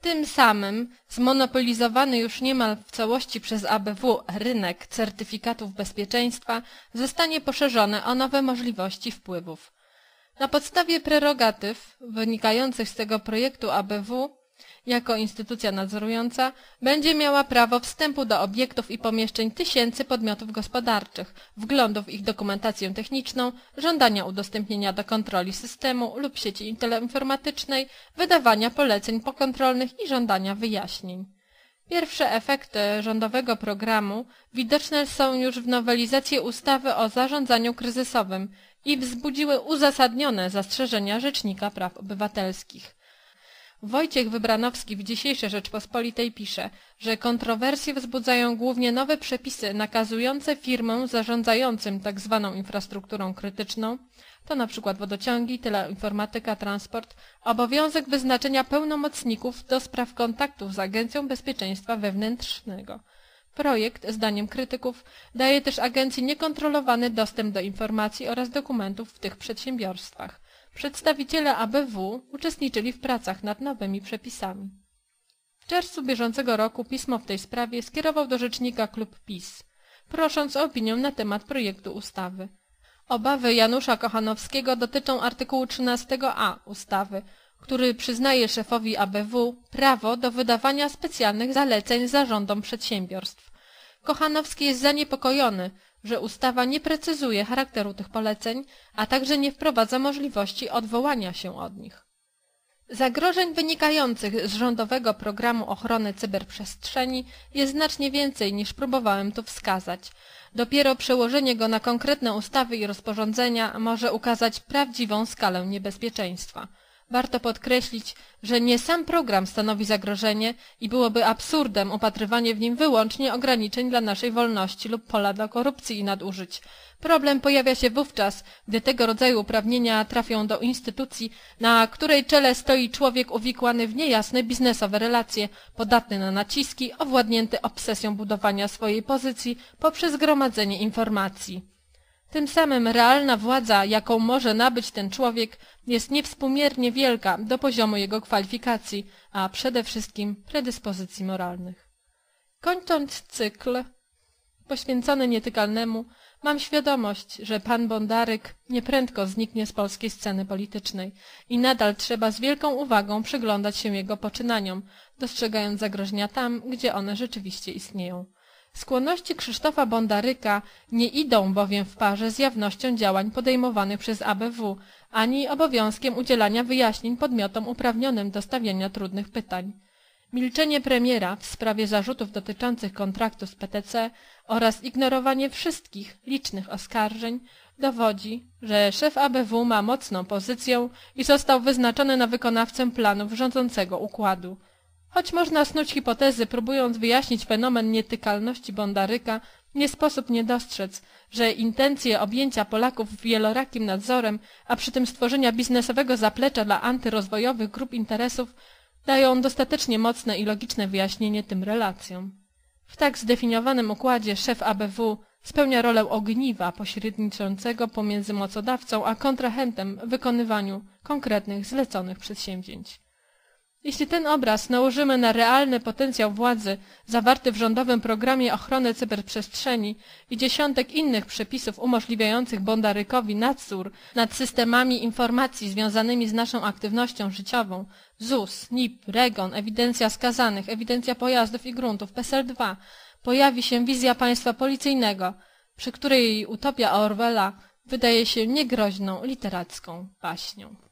Tym samym zmonopolizowany już niemal w całości przez ABW rynek certyfikatów bezpieczeństwa zostanie poszerzony o nowe możliwości wpływów. Na podstawie prerogatyw wynikających z tego projektu ABW jako instytucja nadzorująca będzie miała prawo wstępu do obiektów i pomieszczeń tysięcy podmiotów gospodarczych, wglądu w ich dokumentację techniczną, żądania udostępnienia do kontroli systemu lub sieci teleinformatycznej, wydawania poleceń pokontrolnych i żądania wyjaśnień. Pierwsze efekty rządowego programu widoczne są już w nowelizacji ustawy o zarządzaniu kryzysowym i wzbudziły uzasadnione zastrzeżenia Rzecznika Praw Obywatelskich. Wojciech Wybranowski w dzisiejszej Rzeczpospolitej pisze, że kontrowersje wzbudzają głównie nowe przepisy nakazujące firmom zarządzającym tzw. Tak infrastrukturą krytyczną, to np. wodociągi, teleinformatyka, transport, obowiązek wyznaczenia pełnomocników do spraw kontaktów z Agencją Bezpieczeństwa Wewnętrznego. Projekt, zdaniem krytyków, daje też agencji niekontrolowany dostęp do informacji oraz dokumentów w tych przedsiębiorstwach. Przedstawiciele ABW uczestniczyli w pracach nad nowymi przepisami. czerwcu bieżącego roku pismo w tej sprawie skierował do rzecznika klub PiS, prosząc o opinię na temat projektu ustawy. Obawy Janusza Kochanowskiego dotyczą artykułu 13a ustawy, który przyznaje szefowi ABW prawo do wydawania specjalnych zaleceń zarządom przedsiębiorstw. Kochanowski jest zaniepokojony, że ustawa nie precyzuje charakteru tych poleceń, a także nie wprowadza możliwości odwołania się od nich. Zagrożeń wynikających z rządowego programu ochrony cyberprzestrzeni jest znacznie więcej niż próbowałem tu wskazać. Dopiero przełożenie go na konkretne ustawy i rozporządzenia może ukazać prawdziwą skalę niebezpieczeństwa. Warto podkreślić, że nie sam program stanowi zagrożenie i byłoby absurdem upatrywanie w nim wyłącznie ograniczeń dla naszej wolności lub pola dla korupcji i nadużyć. Problem pojawia się wówczas, gdy tego rodzaju uprawnienia trafią do instytucji, na której czele stoi człowiek uwikłany w niejasne biznesowe relacje, podatny na naciski, owładnięty obsesją budowania swojej pozycji poprzez gromadzenie informacji. Tym samym realna władza, jaką może nabyć ten człowiek, jest niewspółmiernie wielka do poziomu jego kwalifikacji, a przede wszystkim predyspozycji moralnych. Kończąc cykl poświęcony nietykalnemu, mam świadomość, że pan Bondaryk nieprędko zniknie z polskiej sceny politycznej i nadal trzeba z wielką uwagą przyglądać się jego poczynaniom, dostrzegając zagrożenia tam, gdzie one rzeczywiście istnieją. Skłonności Krzysztofa Bondaryka nie idą bowiem w parze z jawnością działań podejmowanych przez ABW, ani obowiązkiem udzielania wyjaśnień podmiotom uprawnionym do stawiania trudnych pytań. Milczenie premiera w sprawie zarzutów dotyczących kontraktu z PTC oraz ignorowanie wszystkich licznych oskarżeń dowodzi, że szef ABW ma mocną pozycję i został wyznaczony na wykonawcę planów rządzącego układu. Choć można snuć hipotezy, próbując wyjaśnić fenomen nietykalności Bondaryka, nie sposób nie dostrzec, że intencje objęcia Polaków wielorakim nadzorem, a przy tym stworzenia biznesowego zaplecza dla antyrozwojowych grup interesów, dają dostatecznie mocne i logiczne wyjaśnienie tym relacjom. W tak zdefiniowanym układzie szef ABW spełnia rolę ogniwa pośredniczącego pomiędzy mocodawcą a kontrahentem w wykonywaniu konkretnych zleconych przedsięwzięć. Jeśli ten obraz nałożymy na realny potencjał władzy zawarty w rządowym programie ochrony cyberprzestrzeni i dziesiątek innych przepisów umożliwiających Bondarykowi nadzór nad systemami informacji związanymi z naszą aktywnością życiową ZUS, NIP, REGON, ewidencja skazanych, ewidencja pojazdów i gruntów, PESEL-2, pojawi się wizja państwa policyjnego, przy której utopia Orwella wydaje się niegroźną literacką baśnią.